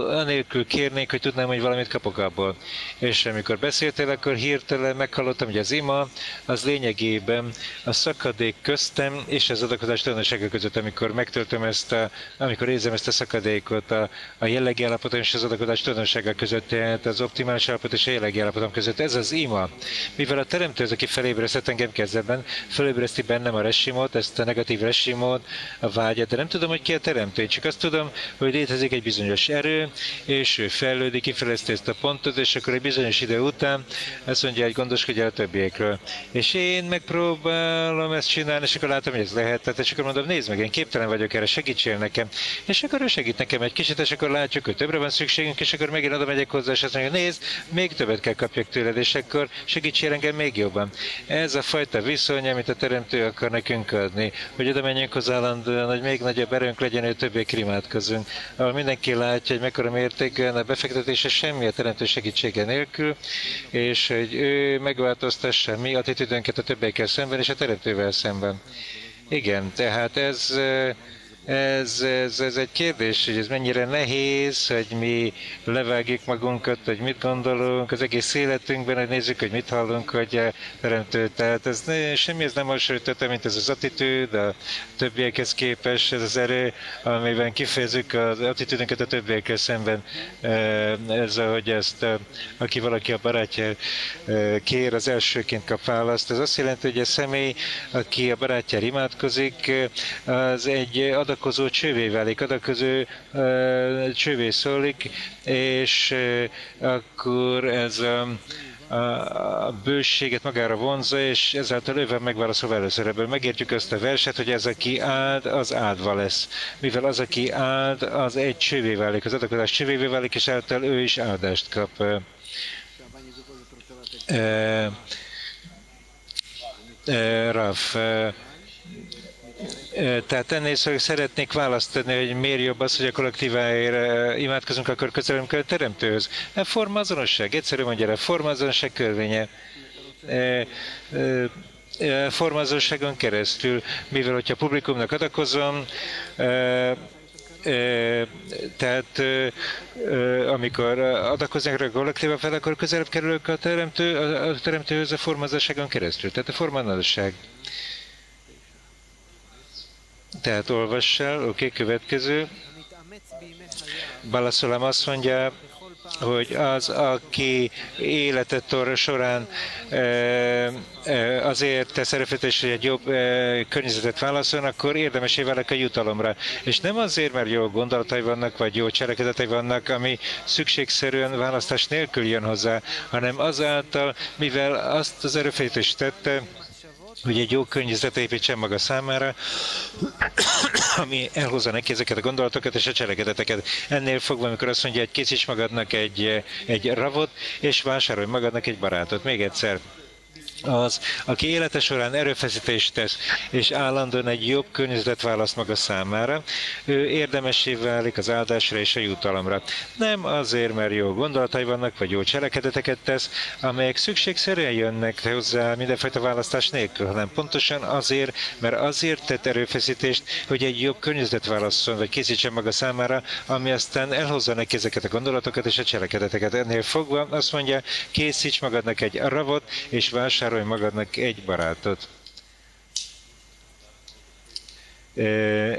anélkül kérnék, hogy tudnám, hogy valamit kapok abból. És amikor beszéltél, akkor hirtelen meghallottam, hogy az ima az lényegében a szakadék köztem és az adakozás tulajdonsága között, amikor megtöltöm ezt a, amikor érzem ezt a szakadékot a, a jellegi állapotom és az adakozás tulajdonsága között, tehát az optimális állapot és a jellegi állapotom között. Ez az ima. Mivel a teremtő az, aki felébresztett engem kezdetben, felébreszti bennem a resimót, ezt a negatív resimót, a vágyat, de nem tudom, hogy ki a teremtő, csak azt tudom, hogy létezik egy bizonyos erő, és ő fejlődik, kifejleszti ezt a pontot, és akkor egy bizonyos idő után azt mondja, hogy gondoskodj el a többiekről. És én megpróbálom ezt csinálni, és akkor látom, hogy ez lehet, tehát és akkor mondom, nézd meg, én képtelen vagyok erre, segítsél nekem. És akkor ő segít nekem egy kicsit, és akkor látjuk, hogy többre van szükségünk, és akkor megint oda megyek hozzá, és azt mondja, nézd, még többet kell kapjak tőled, és akkor segítsél engem még jobban. Ez a fajta viszony, amit a teremtő akar nekünk adni, hogy oda menjünk hozzá állandóan, hogy még nagyobb erőnk legyen, hogy többé imádkozunk, ahol mindenki látja, hogy mekkora mértékben a befektetése semmi a teremtő segítsége nélkül, és hogy ő megváltoztassa mi attitűdönket a többiekkel szemben és a teremtővel szemben. Igen, tehát ez ez, ez, ez egy kérdés, hogy ez mennyire nehéz, hogy mi levágjuk magunkat, hogy mit gondolunk az egész életünkben, hogy nézzük, hogy mit hallunk, hogy teremtő. Tehát ez ne, semmi ez nem hasonlított, mint ez az attitűd, a többiekhez képes, ez az erő, amiben kifejezzük az attitűdünket a többiekkel szemben. Ez, hogy ezt, aki valaki a barátja kér, az elsőként kap választ. Ez azt jelenti, hogy a személy, aki a barátjára imádkozik, az egy adat adakozó csővé válik, adakozó csővé szólik, és akkor ez a, a bőséget magára vonza, és ezáltal ővel megválaszol először ebből. Megértjük ezt a verset, hogy ez, aki áld, az áldva lesz. Mivel az, aki áld, az egy csővé válik, az adakozás csővé válik, és által ő is áldást kap. Raf, tehát ennél szóval szeretnék választani, hogy miért jobb az, hogy a kollektíváért imádkozunk, akkor közelünk a teremtőhöz. A formazonosság, egyszerű a formazonosság körvénye formazonosságon keresztül, mivel hogyha publikumnak adakozom, tehát amikor adakoznak a kollektíva fel, akkor közelebb kerülök a teremtő, a teremtőhöz a formazosságon keresztül. Tehát a formanosság. Tehát olvass el, oké, okay, következő. Balaszolam azt mondja, hogy az, aki életet során azért tesz erőfeszítés, hogy egy jobb környezetet válaszol, akkor érdemes válnak a jutalomra. És nem azért, mert jó gondolatai vannak, vagy jó cselekedetei vannak, ami szükségszerűen választás nélkül jön hozzá, hanem azáltal, mivel azt az erőfeszítést tette, hogy egy jó környezet építsen maga számára, ami elhozza neki ezeket a gondolatokat és a cselekedeteket. Ennél fogva, amikor azt mondja, hogy készíts magadnak egy, egy ravot, és vásárolj magadnak egy barátot. Még egyszer, az, aki élete során erőfeszítést tesz, és állandóan egy jobb környezetet választ maga számára, ő érdemessé válik az áldásra és a jutalomra. Nem azért, mert jó gondolatai vannak, vagy jó cselekedeteket tesz, amelyek szükségszerűen jönnek hozzá mindenfajta választás nélkül, hanem pontosan azért, mert azért tett erőfeszítést, hogy egy jobb környezetet válasszon, vagy készítsen maga számára, ami aztán elhozza neki ezeket a gondolatokat és a cselekedeteket. Ennél fogva azt mondja, készíts magadnak egy ravot, és vásárolj vásárolj magadnak egy barátot.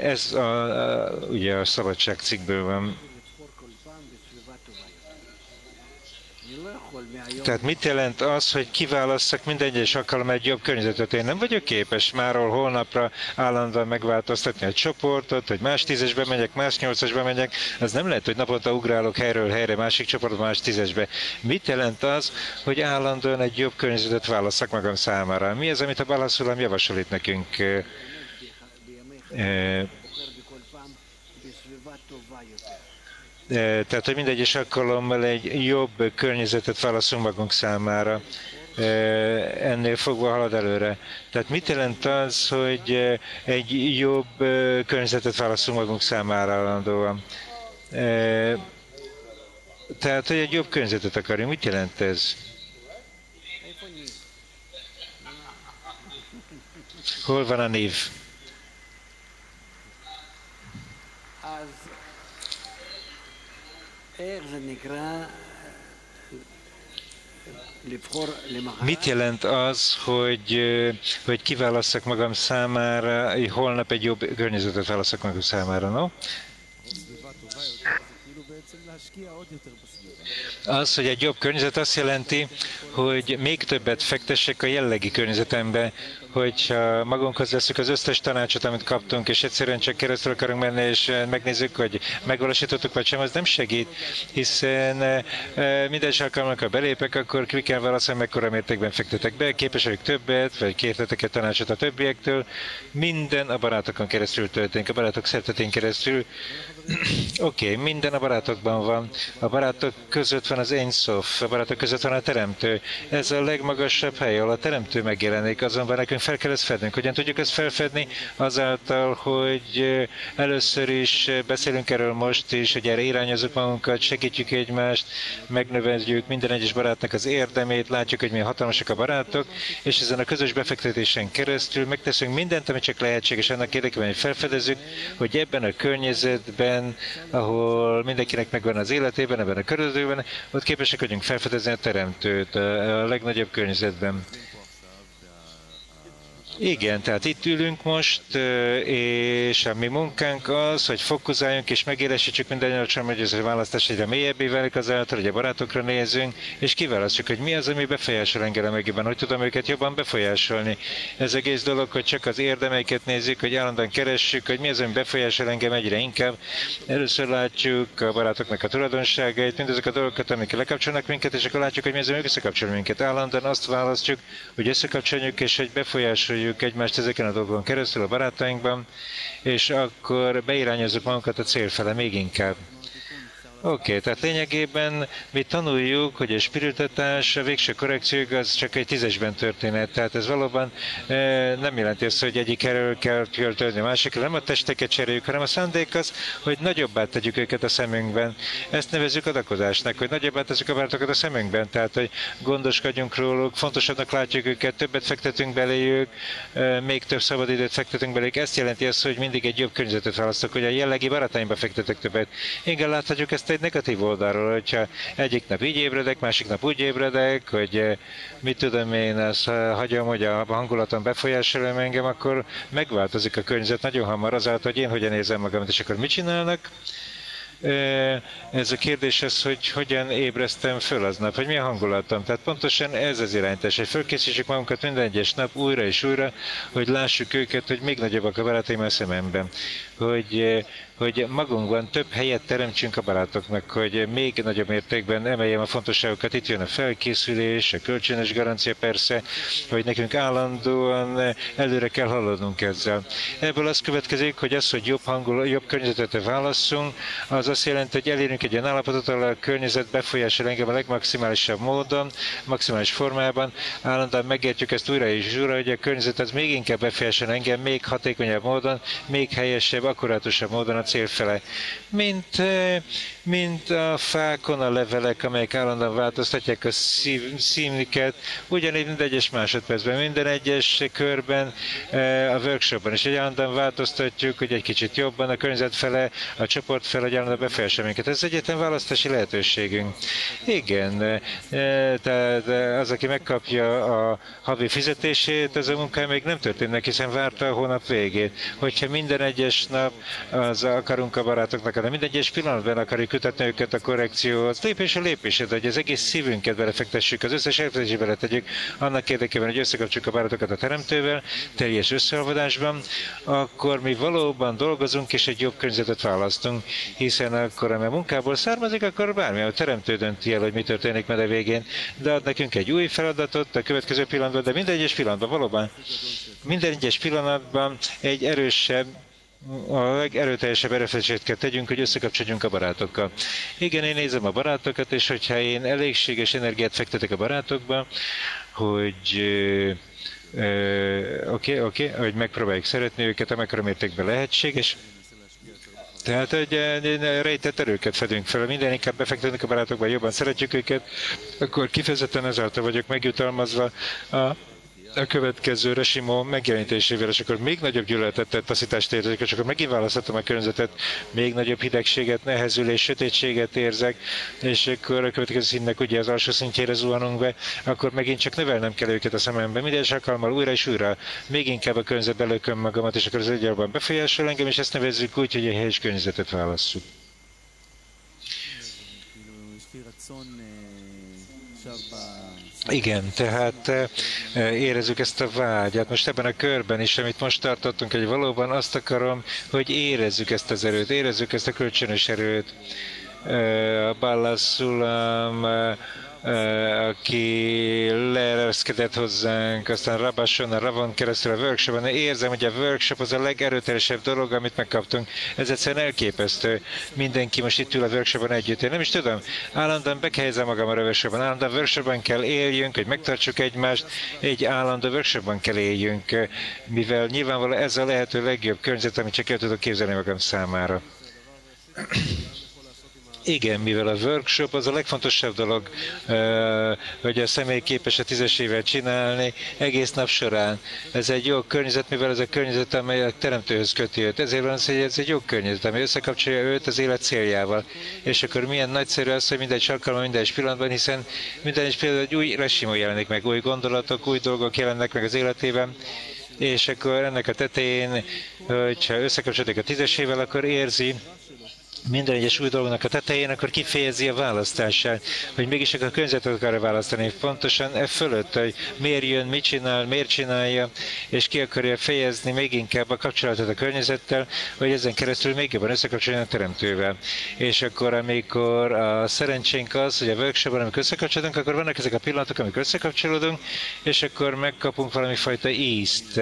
Ez a, a, ugye a szabadság cikkből van. Tehát mit jelent az, hogy kiválasszak minden egyes alkalom egy jobb környezetet? Én nem vagyok képes máról holnapra állandóan megváltoztatni a csoportot, hogy más tízesbe megyek, más nyolcasba megyek. Az nem lehet, hogy naponta ugrálok helyről helyre, másik csoportba, más tízesbe. Mit jelent az, hogy állandóan egy jobb környezetet válasszak magam számára? Mi az, amit a Balaszulam javasol itt nekünk? Tehát hogy mindegyes alkalommal egy jobb környezetet válaszunk magunk számára. ennél fogva halad előre. Tehát mit jelent az, hogy egy jobb környezetet választunk magunk számára állandóan? Tehát, hogy egy jobb környezetet akarjunk, mit jelent ez? Hol van a név? Mit jelent az, hogy, hogy kiválasszak magam számára, hogy holnap egy jobb környezetet válasszak magam számára, no? Az, hogy egy jobb környezet azt jelenti, hogy még többet fektessek a jellegi környezetembe, hogyha magunkhoz veszük az összes tanácsot, amit kaptunk, és egyszerűen csak keresztül akarunk menni, és megnézzük, hogy megvalósítottuk, vagy sem, az nem segít, hiszen minden alkalommal, ha belépek, akkor ki kell válaszolni, mekkora mértékben fektetek be, képes vagyok többet, vagy kértetek egy tanácsot a többiektől. Minden a barátokon keresztül történik, a barátok szeretetén keresztül. Oké, okay, minden a barátokban van. A barátok között van az Ensof, a barátok között van a Teremtő. Ez a legmagasabb hely, ahol a Teremtő megjelenik, azonban nekünk fel kell ezt fednünk. Hogyan tudjuk ezt felfedni? Azáltal, hogy először is beszélünk erről most is, hogy erre irányozunk magunkat, segítjük egymást, megnöveljük minden egyes barátnak az érdemét, látjuk, hogy milyen hatalmasak a barátok, és ezen a közös befektetésen keresztül megteszünk mindent, ami csak lehetséges annak érdekében, hogy felfedezzük, hogy ebben a környezetben, ahol mindenkinek megvan az életében, ebben a körülményben, ott képesek vagyunk felfedezni a teremtőt a legnagyobb környezetben. Igen, tehát itt ülünk most, és a mi munkánk az, hogy fokuszáljunk és megélesítsük minden alacsony, hogy ez a választás egyre mélyebbé válik azáltal, hogy a barátokra nézünk, és kiválasztjuk, hogy mi az, ami befolyásol engem megében, hogy tudom őket jobban befolyásolni. Ez egész dolog, hogy csak az érdemeiket nézzük, hogy állandóan keressük, hogy mi az, ami befolyásol engem egyre inkább. Először látjuk a barátoknak a tulajdonságait, mindezek a dolgokat, amik lekapcsolnak minket, és akkor látjuk, hogy mi az, ami összekapcsol minket. Állandóan azt választjuk, hogy összekapcsoljuk, és hogy befolyásoljuk megtaláljuk egymást ezeken a dolgokon keresztül a barátainkban, és akkor beirányozzuk magunkat a cél fele még inkább. Oké, okay, tehát lényegében mi tanuljuk, hogy a spiritatás, a végső korrekció az csak egy tízesben történet. Tehát ez valóban e, nem jelenti azt, hogy egyik erről kell költölni a másikra, nem a testeket cseréljük, hanem a szándék az, hogy nagyobbá tegyük őket a szemünkben. Ezt nevezzük adakozásnak, hogy nagyobbá teszük a barátokat a szemünkben. Tehát, hogy gondoskodjunk róluk, fontosabbnak látjuk őket, többet fektetünk beléjük, e, még több szabadidőt fektetünk beléjük. Ezt jelenti azt, hogy mindig egy jobb környezetet választok, hogy a jellegi barátaimba fektetek többet. Igen, láthatjuk ezt egy negatív oldalról, hogyha egyik nap így ébredek, másik nap úgy ébredek, hogy eh, mit tudom én, ezt eh, hagyom, hogy a hangulatom befolyásolja engem, akkor megváltozik a környezet nagyon hamar azáltal, hogy én hogyan érzem magam, és akkor mit csinálnak? ez a kérdés az, hogy hogyan ébreztem föl aznap, hogy milyen hangulatom. Tehát pontosan ez az irányítás, hogy fölkészítsük magunkat minden egyes nap újra és újra, hogy lássuk őket, hogy még nagyobbak a barátaim a szememben. Hogy hogy magunkban több helyet teremtsünk a barátoknak, hogy még nagyobb mértékben emeljem a fontosságokat. Itt jön a felkészülés, a kölcsönös garancia persze, hogy nekünk állandóan előre kell haladnunk ezzel. Ebből az következik, hogy az, hogy jobb, hangul, jobb környezetet válasszunk, az azt jelenti, hogy elérünk egy olyan állapotot, ahol a környezet befolyásol engem a legmaximálisabb módon, maximális formában. Állandóan megértjük ezt újra és újra, hogy a környezet az még inkább befolyásol engem, még hatékonyabb módon, még helyesebb, akkurátusabb módon a célfele. Mint, mint a fákon a levelek, amelyek állandóan változtatják a szív, színüket, ugyanígy minden egyes másodpercben, minden egyes körben a workshopban is egy állandóan változtatjuk, hogy egy kicsit jobban a környezet fele, a csoport fele, hogy állandóan befolyásolja minket. Ez egyetlen választási lehetőségünk. Igen, tehát az, aki megkapja a havi fizetését, ez a munkája még nem történnek, hiszen várta a hónap végét. Hogyha minden egyes nap az akarunk a barátoknak, de minden egyes pillanatban akarjuk kötetni őket a korrekcióhoz, lépés a lépésed, hogy az egész szívünket belefektessük, az összes elfedezést beletegyük, annak érdekében, hogy összekapcsoljuk a barátokat a teremtővel, teljes összeolvadásban, akkor mi valóban dolgozunk és egy jobb környezetet választunk, hiszen akkor, a munkából származik, akkor bármi, a teremtő dönti el, hogy mi történik meg a végén, de ad nekünk egy új feladatot a következő pillanatban, de minden egyes pillanatban valóban, minden egyes pillanatban egy erősebb, a legerőteljesebb erőfeszítést kell tegyünk, hogy összekapcsoljunk a barátokkal. Igen, én nézem a barátokat, és hogyha én elégséges energiát fektetek a barátokba, hogy oké, oké, okay, okay, hogy megpróbáljuk szeretni őket, amekkora mértékben lehetséges. Tehát egy rejtett erőket fedünk fel, minden inkább befektetünk a barátokba, jobban szeretjük őket, akkor kifejezetten ezáltal vagyok megjutalmazva a a következő resimó megjelenítésével, és akkor még nagyobb gyűlöletet, taszítást érzek, és akkor megint választhatom a környezetet, még nagyobb hidegséget, nehezülés, sötétséget érzek, és akkor a következő színnek ugye az alsó szintjére zuhanunk be, akkor megint csak növelnem kell őket a szemembe. Minden alkalommal újra és újra, még inkább a környezetbe lököm magamat, és akkor az egyáltalán befolyásol engem, és ezt nevezzük úgy, hogy egy helyes környezetet válasszuk. Igen, tehát eh, érezzük ezt a vágyat. Most ebben a körben is, amit most tartottunk, hogy valóban azt akarom, hogy érezzük ezt az erőt, érezzük ezt a kölcsönös erőt. Eh, a Ballassulam, aki leereszkedett hozzánk, aztán Rabason, a Ravon keresztül a workshopon. Érzem, hogy a workshop az a legerőteljesebb dolog, amit megkaptunk. Ez egyszerűen elképesztő. Mindenki most itt ül a workshopon együtt. Én nem is tudom, állandóan bekehelyezem magam a workshopon. Állandóan a workshopon kell éljünk, hogy megtartsuk egymást. Egy állandó workshopon kell éljünk, mivel nyilvánvalóan ez a lehető legjobb környezet, amit csak el tudok képzelni magam számára. Igen, mivel a workshop az a legfontosabb dolog, hogy a személy képes a tízesével csinálni egész nap során. Ez egy jó környezet, mivel ez a környezet, amely a teremtőhöz köti őt. Ezért van az, hogy ez egy jó környezet, ami összekapcsolja őt az élet céljával. És akkor milyen nagyszerű az, hogy minden alkalommal, minden pillanatban, hiszen minden is például egy új resimó jelenik meg, új gondolatok, új dolgok jelennek meg az életében, és akkor ennek a tetején, hogyha összekapcsolódik a tízesével, akkor érzi, minden egyes új dolognak a tetején, akkor kifejezi a választását, hogy mégis a környezetet akarja választani. Pontosan e fölött, hogy miért jön, mit csinál, miért csinálja, és ki akarja fejezni még inkább a kapcsolatot a környezettel, hogy ezen keresztül még jobban összekapcsoljon a teremtővel. És akkor, amikor a szerencsénk az, hogy a workshopban, amikor összekapcsolódunk, akkor vannak ezek a pillanatok, amikor összekapcsolódunk, és akkor megkapunk valami fajta ízt,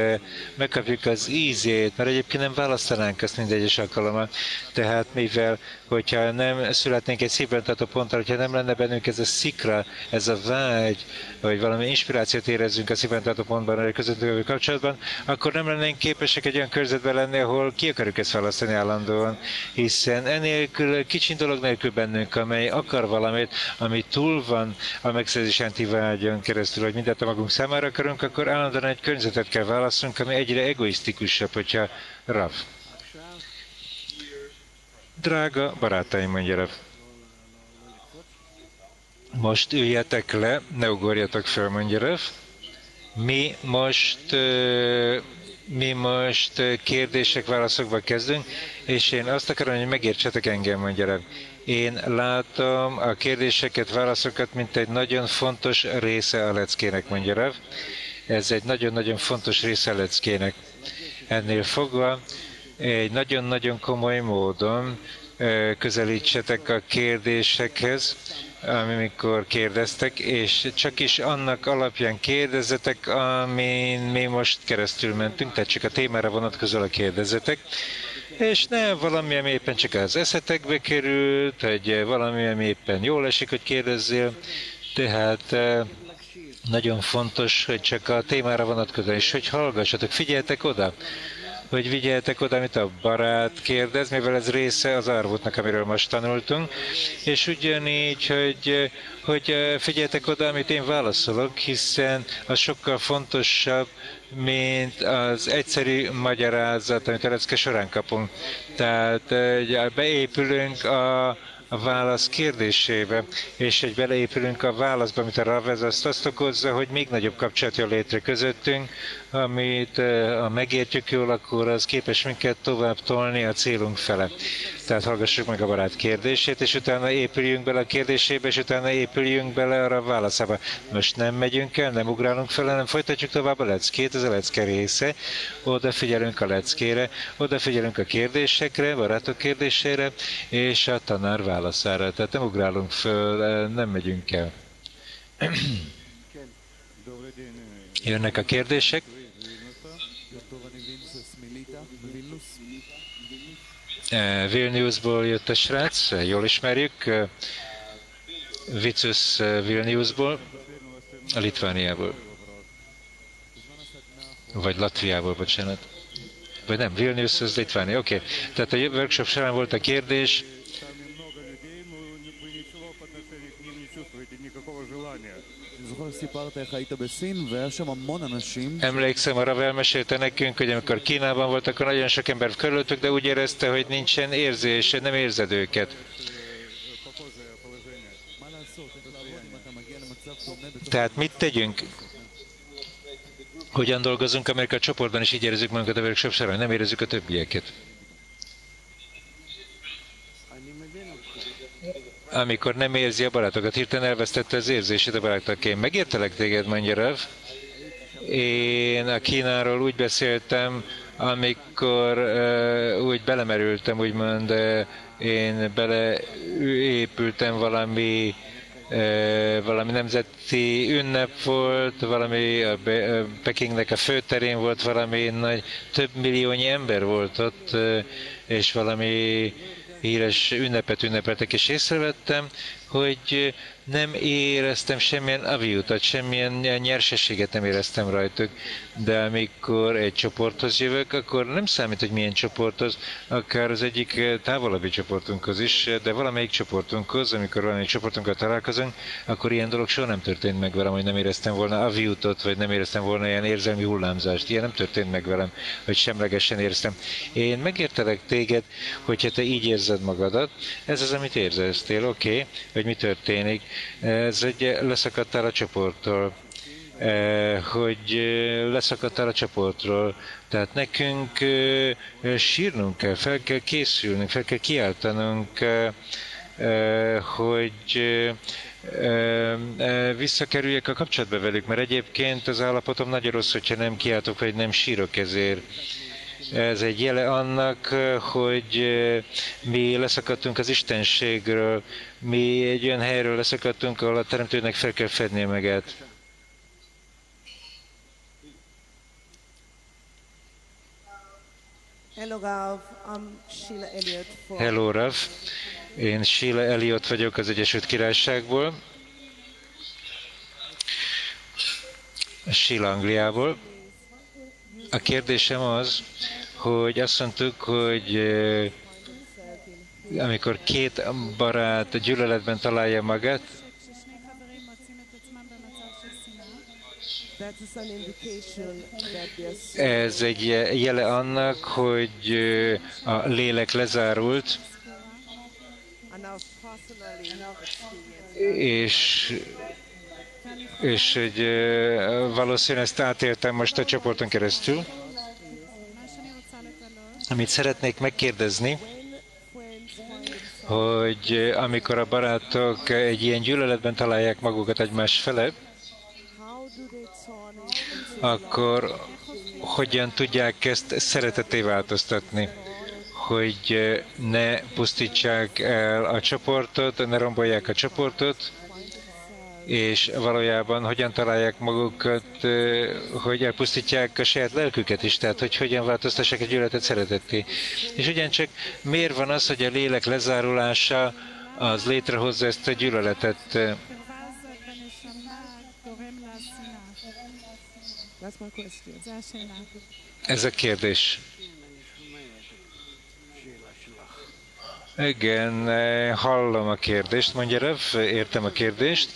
megkapjuk az ízét, mert egyébként nem választanánk azt mindegyes alkalommal. Tehát mivel el, hogyha nem születnénk egy szívbentartó ponttal, hogyha nem lenne bennünk ez a szikra, ez a vágy, vagy valami inspirációt érezzünk a szívbentartó pontban, a közöttünk kapcsolatban, akkor nem lennénk képesek egy olyan körzetben lenni, ahol ki akarjuk ezt választani állandóan, hiszen enélkül kicsin dolog nélkül bennünk, amely akar valamit, ami túl van a megszerzés vágyon keresztül, hogy mindent a magunk számára akarunk, akkor állandóan egy környezetet kell választunk, ami egyre egoisztikusabb, hogyha Rav. Drága barátaim, mondja most üljetek le, ne ugorjatok fel, mondja Mi most, mi most kérdések, válaszokba kezdünk, és én azt akarom, hogy megértsetek engem, mondja Én látom a kérdéseket, válaszokat, mint egy nagyon fontos része a leckének, mondja Ez egy nagyon-nagyon fontos része a leckének. Ennél fogva egy nagyon-nagyon komoly módon közelítsetek a kérdésekhez, amikor kérdeztek, és csak is annak alapján kérdezetek, amin mi most keresztül mentünk, tehát csak a témára vonatkozóan kérdezetek, és nem valami, ami éppen csak az eszetekbe került, vagy valami, ami éppen jól esik, hogy kérdezzél, tehát nagyon fontos, hogy csak a témára vonatkozóan, és hogy hallgassatok, figyeltek oda, hogy vigyeltek oda, amit a barát kérdez, mivel ez része az árvótnak, amiről most tanultunk, és ugyanígy, hogy, hogy figyeltek oda, amit én válaszolok, hiszen az sokkal fontosabb, mint az egyszerű magyarázat, amit a során kapunk. Tehát beépülünk a a válasz kérdésébe, és egy beleépülünk a válaszba, amit a Ravez azt, azt okozza, hogy még nagyobb kapcsolat jön létre közöttünk, amit ha megértjük jól, akkor az képes minket tovább tolni a célunk fele. Tehát hallgassuk meg a barát kérdését, és utána épüljünk bele a kérdésébe, és utána épüljünk bele arra a válaszába. Most nem megyünk el, nem ugrálunk fel, hanem folytatjuk tovább a leckét, ez a lecke része. Odafigyelünk a leckére, odafigyelünk a kérdésekre, barátok kérdésére, és a tanár válaszára. Tehát nem ugrálunk föl, nem megyünk el. Jönnek a kérdések. Vilniusból jött a srác, jól ismerjük, Vicus Vilniusból, A Litvániából. Vagy Latviából, bocsánat. Vagy nem, Vilnius, az Litvánia, oké. Okay. Tehát a workshop során volt a kérdés, Emlékszem, arra elmesélte nekünk, hogy amikor Kínában volt, akkor nagyon sok ember körülöttük, de úgy érezte, hogy nincsen érzés, nem érzed őket. Tehát mit tegyünk? Hogyan dolgozunk, amikor a csoportban is így érezzük magunkat a workshop során, nem érezzük a többieket? Amikor nem érzi a barátokat, hirtelen elvesztette az érzését a barátok. Én megértelek téged, mondja Rev. Én a Kínáról úgy beszéltem, amikor uh, úgy belemerültem, úgymond uh, én beleépültem valami valami nemzeti ünnep volt, valami a Pekingnek a főterén volt valami nagy, több milliónyi ember volt ott, és valami híres ünnepet ünnepeltek, és észrevettem, hogy nem éreztem semmilyen aviutat, semmilyen nyersességet nem éreztem rajtuk, de amikor egy csoporthoz jövök, akkor nem számít, hogy milyen csoporthoz, akár az egyik távolabbi csoportunkhoz is, de valamelyik csoportunkhoz, amikor valamelyik csoportunkkal találkozunk, akkor ilyen dolog soha nem történt meg velem, hogy nem éreztem volna aviutot, vagy nem éreztem volna ilyen érzelmi hullámzást. Ilyen nem történt meg velem, hogy semlegesen éreztem. Én megértelek téged, hogyha te így érzed magadat, ez az, amit érzeztél, oké, okay, hogy mi történik. Ez egy leszakadtál a csoporttól, eh, hogy eh, leszakadtál a csoportról. Tehát nekünk eh, sírnunk kell, fel kell készülnünk, fel kell kiáltanunk, hogy visszakerüljek a kapcsolatba velük, mert egyébként az állapotom nagyon rossz, hogyha nem kiáltok, vagy nem sírok ezért. Ez egy jele annak, hogy mi leszakadtunk az Istenségről, mi egy olyan helyről leszakadtunk, ahol a Teremtőnek fel kell fednie magát. Hello, Rav. I'm Sheila Elliott. Hello, Rav. Én Sheila Elliott vagyok az Egyesült Királyságból. Sheila Angliából. A kérdésem az, hogy azt mondtuk, hogy amikor két barát gyűlöletben találja magát, ez egy jele annak, hogy a lélek lezárult, és és hogy valószínűleg ezt átéltem most a csoporton keresztül. Amit szeretnék megkérdezni, hogy amikor a barátok egy ilyen gyűlöletben találják magukat egymás fele, akkor hogyan tudják ezt szereteté változtatni? hogy ne pusztítsák el a csoportot, ne rombolják a csoportot, és valójában hogyan találják magukat, hogy elpusztítják a saját lelküket is, tehát hogy hogyan változtassák egy gyűlöletet szeretetté. És ugyancsak miért van az, hogy a lélek lezárulása az létrehozza ezt a gyűlöletet? Ez a kérdés. Igen, hallom a kérdést, mondja Rev, értem a kérdést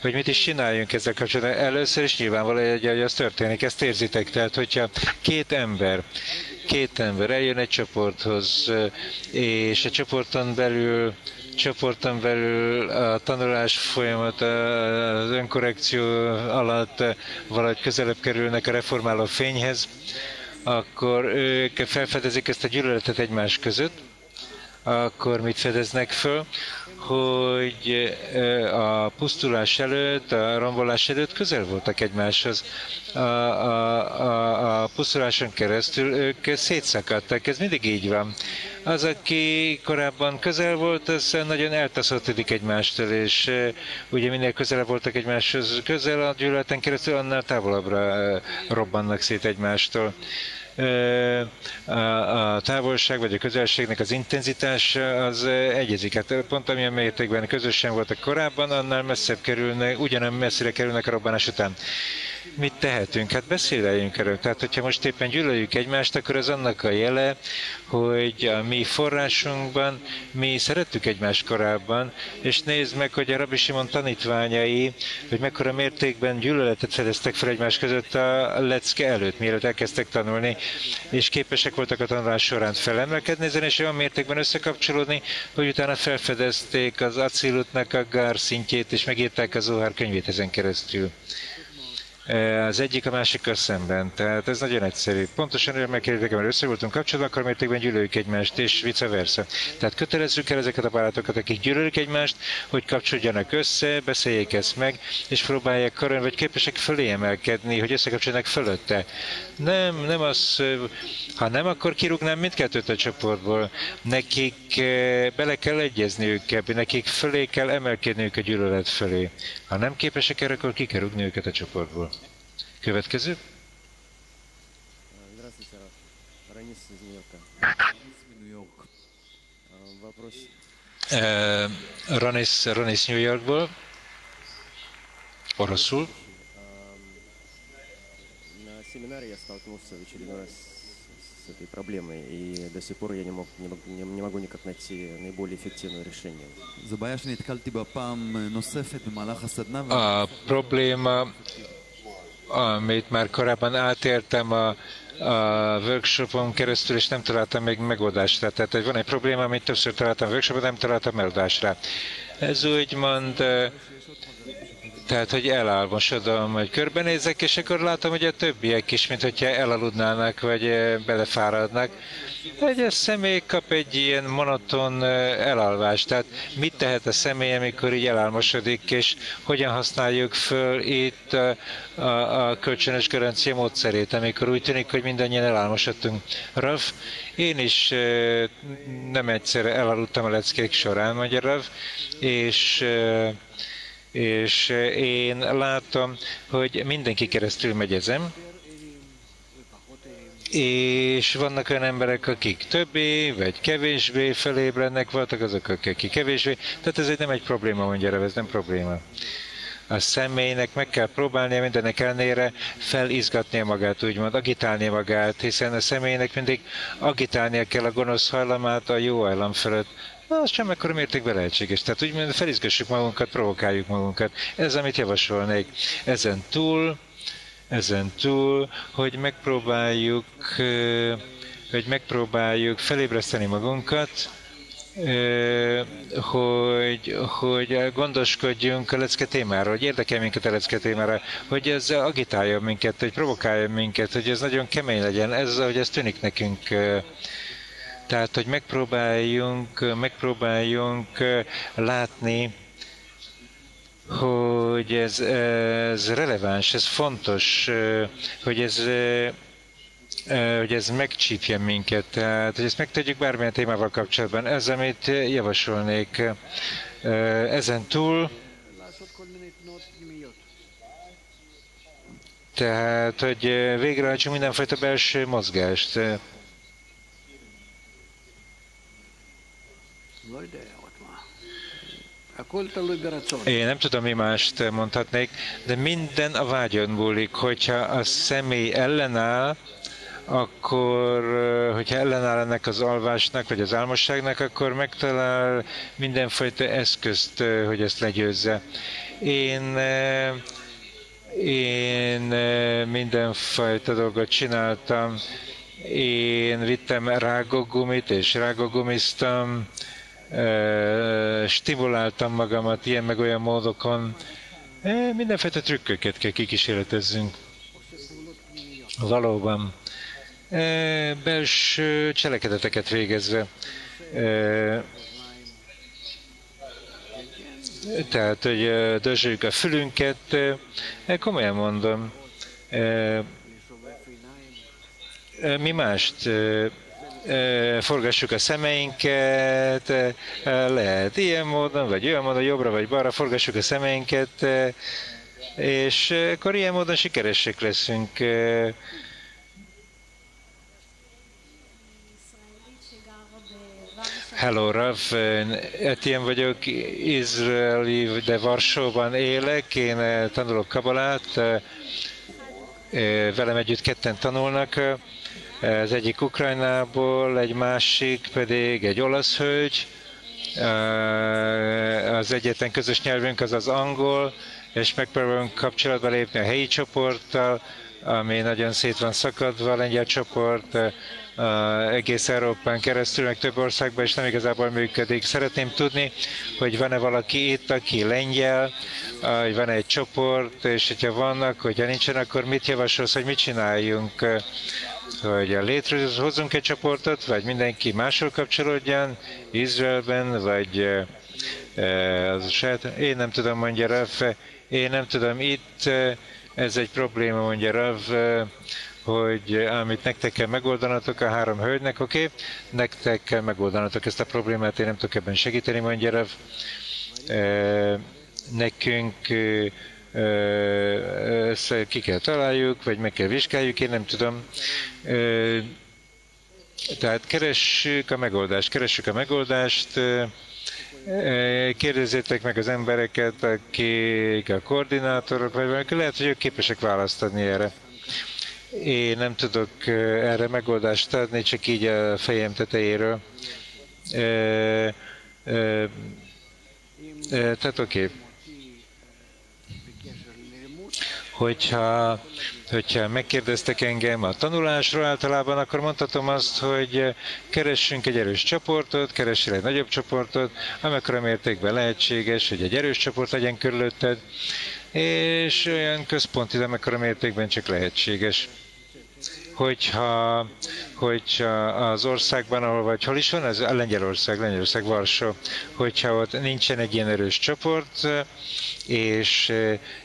hogy mit is csináljunk ezzel kapcsolatban. Először is nyilvánvaló, hogy, az történik, ezt érzitek. Tehát, hogyha két ember, két ember eljön egy csoporthoz, és a csoporton belül csoporton belül a tanulás folyamat, az önkorrekció alatt valahogy közelebb kerülnek a reformáló fényhez, akkor ők felfedezik ezt a gyűlöletet egymás között, akkor mit fedeznek föl? Hogy a pusztulás előtt, a rombolás előtt közel voltak egymáshoz. A, a, a, a pusztuláson keresztül ők szétszakadtak, ez mindig így van. Az, aki korábban közel volt, az nagyon eltaszoltodik egymástól, és ugye minél közelebb voltak egymáshoz közel a gyűlöleten keresztül, annál távolabbra robbannak szét egymástól a távolság vagy a közelségnek az intenzitása az egyezik. Hát pont amilyen mértékben közösen voltak korábban, annál messzebb kerülnek, ugyanolyan messzire kerülnek a robbanás után mit tehetünk? Hát beszéljünk erről. Tehát, hogyha most éppen gyűlöljük egymást, akkor az annak a jele, hogy a mi forrásunkban mi szerettük egymást korábban, és nézd meg, hogy a Rabbi Simon tanítványai, hogy mekkora mértékben gyűlöletet fedeztek fel egymás között a lecke előtt, mielőtt elkezdtek tanulni, és képesek voltak a tanulás során felemelkedni ezen, és olyan mértékben összekapcsolódni, hogy utána felfedezték az Acilutnak a gár szintjét, és megírták az Ohár könyvét ezen keresztül az egyik a másikkal szemben. Tehát ez nagyon egyszerű. Pontosan olyan megkérdezik, mert össze voltunk kapcsolatban, akkor mértékben gyűlöljük egymást, és vice versa. Tehát kötelezzük el ezeket a barátokat, akik gyűlölik egymást, hogy kapcsoljanak össze, beszéljék ezt meg, és próbálják karon, vagy képesek fölé emelkedni, hogy összekapcsoljanak fölötte. Nem, nem az, ha nem, akkor kirúgnám mindkettőt a csoportból. Nekik bele kell egyezni ebbe, nekik fölé kell emelkedniük a gyűlölet fölé. Ha nem képesek erre, akkor ki kell rúgni őket a csoportból. Következő. Uh, Ranis, Ranis New Yorkból, oroszul семинаре я столкнулся очередной раз с этой проблемой, и до сих пор я не, мог, не, не, не могу никак найти наиболее эффективное решение. A már korábban átértem a, a workshopon keresztül, és nem találtam még megoldásra. Tehát van egy probléma, amit többször találtam workshopon, nem találtam megoldásra. Ez úgymond uh, tehát, hogy elálmosodom, hogy körbenézek, és akkor látom, hogy a többiek is, mint hogyha elaludnának, vagy belefáradnak. Egy a személy kap egy ilyen monoton elalvást. Tehát mit tehet a személy, amikor így elálmosodik, és hogyan használjuk föl itt a, a, a kölcsönös garancia módszerét, amikor úgy tűnik, hogy mindannyian elálmosodtunk. Raf, én is nem egyszer elaludtam a leckék során, mondja Raf, és és én látom, hogy mindenki keresztül megy ezen, és vannak olyan emberek, akik többé, vagy kevésbé felébrednek, voltak azok, akik kevésbé. Tehát ez egy nem egy probléma, mondja ez nem probléma. A személynek meg kell próbálnia mindenek ellenére felizgatnia magát, úgymond agitálni magát, hiszen a személynek mindig agitálnia kell a gonosz hajlamát a jó hajlam felett. Na, az sem ekkora mértékben lehetséges. Tehát úgy felizgassuk magunkat, provokáljuk magunkat. Ez, amit javasolnék. Ezen túl, ezen túl, hogy megpróbáljuk, hogy megpróbáljuk felébreszteni magunkat, hogy, hogy gondoskodjunk a lecke témára, hogy érdekel minket a lecke témára, hogy ez agitálja minket, hogy provokálja minket, hogy ez nagyon kemény legyen, ez, hogy ez tűnik nekünk tehát, hogy megpróbáljunk, megpróbáljunk látni, hogy ez, ez releváns, ez fontos, hogy ez hogy ez megcsípje minket, tehát hogy ezt megtegyük bármilyen témával kapcsolatban. Ez, amit javasolnék. Ezen túl, tehát, hogy végrehajtsunk mindenfajta belső mozgást. Én nem tudom, mi mást mondhatnék, de minden a vágyon múlik. Hogyha a személy ellenáll, akkor, hogyha ellenáll ennek az alvásnak, vagy az álmosságnak, akkor megtalál mindenfajta eszközt, hogy ezt legyőzze. Én én mindenfajta dolgot csináltam. Én vittem rágogumit, és rágogumiztam, stimuláltam magamat ilyen meg olyan módokon. Mindenfajta trükköket kell kikísérletezzünk. Valóban. Belső cselekedeteket végezve. Tehát, hogy dörzsöljük a fülünket, komolyan mondom. Mi mást? forgassuk a szemeinket, lehet ilyen módon, vagy olyan módon, jobbra vagy balra forgassuk a szemeinket, és akkor ilyen módon sikeresek leszünk. Hello, Rav, Etienne vagyok, izraeli, de Varsóban élek, én tanulok kabalát, velem együtt ketten tanulnak. Az egyik Ukrajnából, egy másik pedig egy olasz hölgy. Az egyetlen közös nyelvünk az az angol, és megpróbálunk kapcsolatba lépni a helyi csoporttal, ami nagyon szét van szakadva, a lengyel csoport, egész Európán keresztül, meg több országban is nem igazából működik. Szeretném tudni, hogy van-e valaki itt, aki lengyel, hogy van -e egy csoport, és hogyha vannak, hogyha nincsen, akkor mit javasolsz, hogy mit csináljunk? Hogy létrehozunk egy csoportot, vagy mindenki máshol kapcsolódjon, Izraelben, vagy az saját, én nem tudom, mondja Rav, én nem tudom, itt ez egy probléma, mondja Rav, hogy amit nektek kell megoldanatok a három hölgynek, oké, okay? nektek kell megoldanatok ezt a problémát, én nem tudok ebben segíteni, mondja Rav. E, nekünk e, ezt ki kell találjuk, vagy meg kell vizsgáljuk, én nem tudom. Tehát keressük a megoldást, keressük a megoldást, Kérdezzétek meg az embereket, akik a koordinátorok, vagy lehet, hogy ők képesek választ adni erre. Én nem tudok erre megoldást adni, csak így a fejem tetejéről. Tehát oké. Okay. Hogyha, hogyha megkérdeztek engem a tanulásról általában, akkor mondhatom azt, hogy keressünk egy erős csoportot, keressél egy nagyobb csoportot, amekkora mértékben lehetséges, hogy egy erős csoport legyen körülötted, és olyan központi, amekkora mértékben csak lehetséges hogyha, hogyha az országban, ahol vagy hol is van, ez Lengyelország, Lengyelország, Varsó, hogyha ott nincsen egy ilyen erős csoport, és,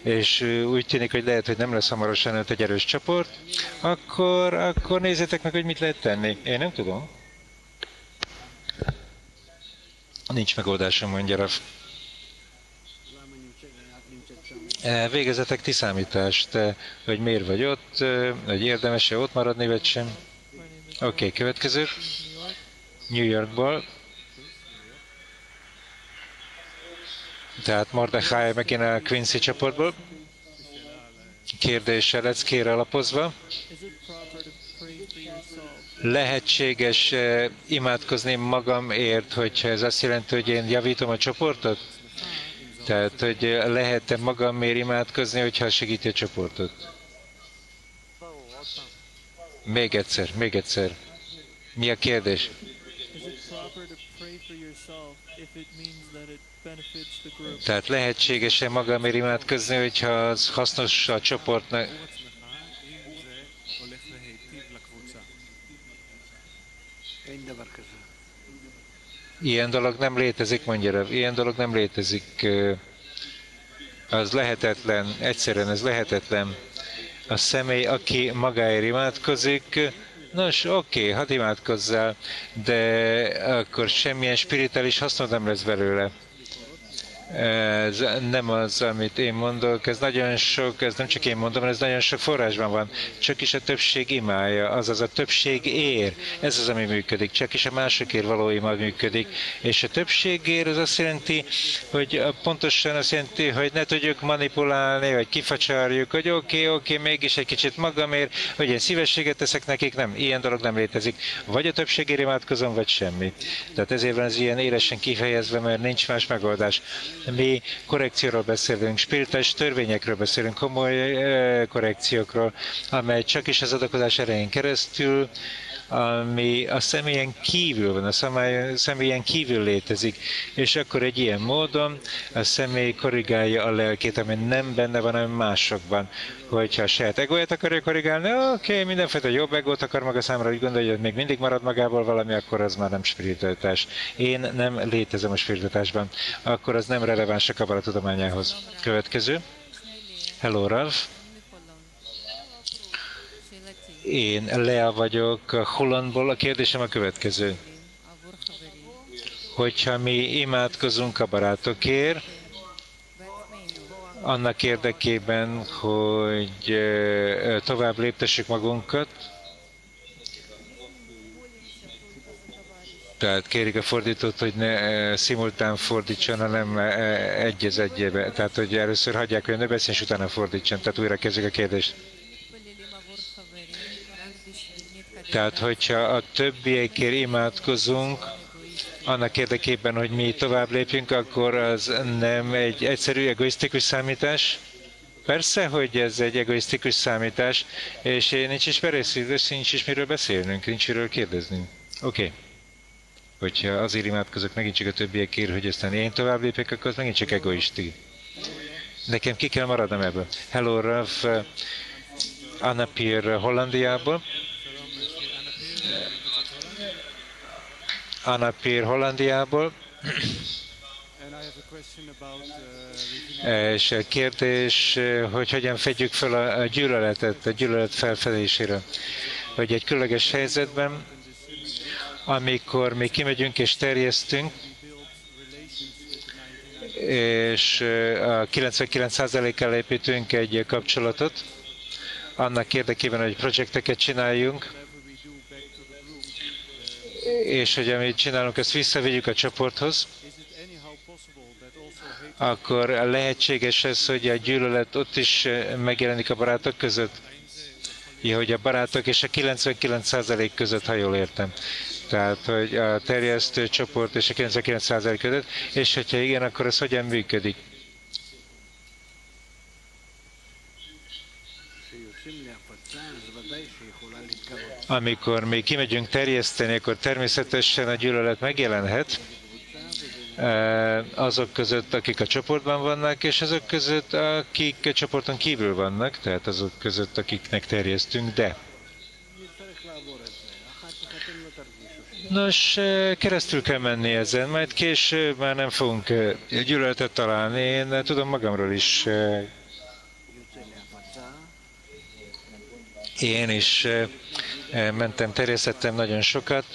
és úgy tűnik, hogy lehet, hogy nem lesz hamarosan ott egy erős csoport, akkor, akkor nézzétek meg, hogy mit lehet tenni. Én nem tudom. Nincs megoldásom, mondja Raf. E, végezetek ti számítást, hogy miért vagy ott, hogy érdemes-e ott maradni, vagy sem. Oké, okay, következő. New Yorkból. Tehát Mordechai megint a Quincy csoportból. Kérdése leckére alapozva. Lehetséges imádkozni magamért, hogyha ez azt jelenti, hogy én javítom a csoportot? Tehát, hogy lehet-e magamért imádkozni, hogyha segíti a csoportot? Még egyszer, még egyszer. Mi a kérdés? Tehát lehetséges-e magamért imádkozni, hogyha az hasznos a csoportnak? Ilyen dolog nem létezik, mondja. Ilyen dolog nem létezik. Az lehetetlen, egyszerűen ez lehetetlen. A személy, aki magáért imádkozik, nos, oké, okay, hadd imádkozzál, de akkor semmilyen spirituális hasznod nem lesz belőle ez nem az, amit én mondok, ez nagyon sok, ez nem csak én mondom, ez nagyon sok forrásban van. Csak is a többség imája, azaz a többség ér, ez az, ami működik, csak is a másokért való ima működik. És a többség ér, az azt jelenti, hogy pontosan azt jelenti, hogy ne tudjuk manipulálni, vagy kifacsarjuk, hogy oké, okay, oké, okay, mégis egy kicsit magamért, hogy én szívességet teszek nekik, nem, ilyen dolog nem létezik. Vagy a többségért imádkozom, vagy semmi. Tehát ezért van ez ilyen élesen kifejezve, mert nincs más megoldás mi korrekcióról beszélünk, spirituális törvényekről beszélünk, komoly korrekciókról, amely csak is az adakozás erején keresztül ami a személyen kívül van, a személy, személyen kívül létezik, és akkor egy ilyen módon a személy korrigálja a lelkét, ami nem benne van, hanem másokban. Hogyha a saját egóját akarja korrigálni, oké, okay, mindenfajta jobb egót akar maga számára, hogy gondolja, hogy még mindig marad magából valami, akkor az már nem spiritualitás. Én nem létezem a spiritualitásban, akkor az nem releváns a kabala tudományához. Következő. Hello, Ralph. Én Lea vagyok Hollandból. A kérdésem a következő. Hogyha mi imádkozunk a barátokért, annak érdekében, hogy tovább léptessük magunkat, Tehát kérik a fordítót, hogy ne e, szimultán fordítson, hanem e, egy az egyébe. Tehát, hogy először hagyják, hogy ne beszéljen, és utána fordítson. Tehát újra kezdjük a kérdést. Tehát, hogyha a többiekért imádkozunk, annak érdekében, hogy mi tovább lépjünk, akkor az nem egy egyszerű egoisztikus számítás. Persze, hogy ez egy egoisztikus számítás, és nincs is pereszítés, nincs is miről beszélnünk, nincs miről kérdezni. Oké. Okay. Hogyha azért imádkozok megint csak a többiekért, hogy aztán én tovább lépek, akkor az megint csak egoisti. Nekem ki kell maradnom ebből. Hello, Rav, Anna Pier Hollandiából. Anna Pér Hollandiából. És a kérdés, hogy hogyan fedjük fel a gyűlöletet, a gyűlölet felfedésére. Hogy egy különleges helyzetben, amikor mi kimegyünk és terjesztünk, és a 99%-kal építünk egy kapcsolatot, annak érdekében, hogy projekteket csináljunk, és hogy amit csinálunk, ezt visszavigyük a csoporthoz, akkor lehetséges ez, hogy a gyűlölet ott is megjelenik a barátok között? Ja, hogy a barátok és a 99% között, ha jól értem. Tehát, hogy a terjesztő csoport és a 99% között, és hogyha igen, akkor ez hogyan működik? Amikor még kimegyünk terjeszteni, akkor természetesen a gyűlölet megjelenhet azok között, akik a csoportban vannak, és azok között, akik a csoporton kívül vannak, tehát azok között, akiknek terjesztünk, de Nos, keresztül kell menni ezen, majd később már nem fogunk gyűlöletet találni. Én tudom magamról is én is mentem, terjesztettem nagyon sokat.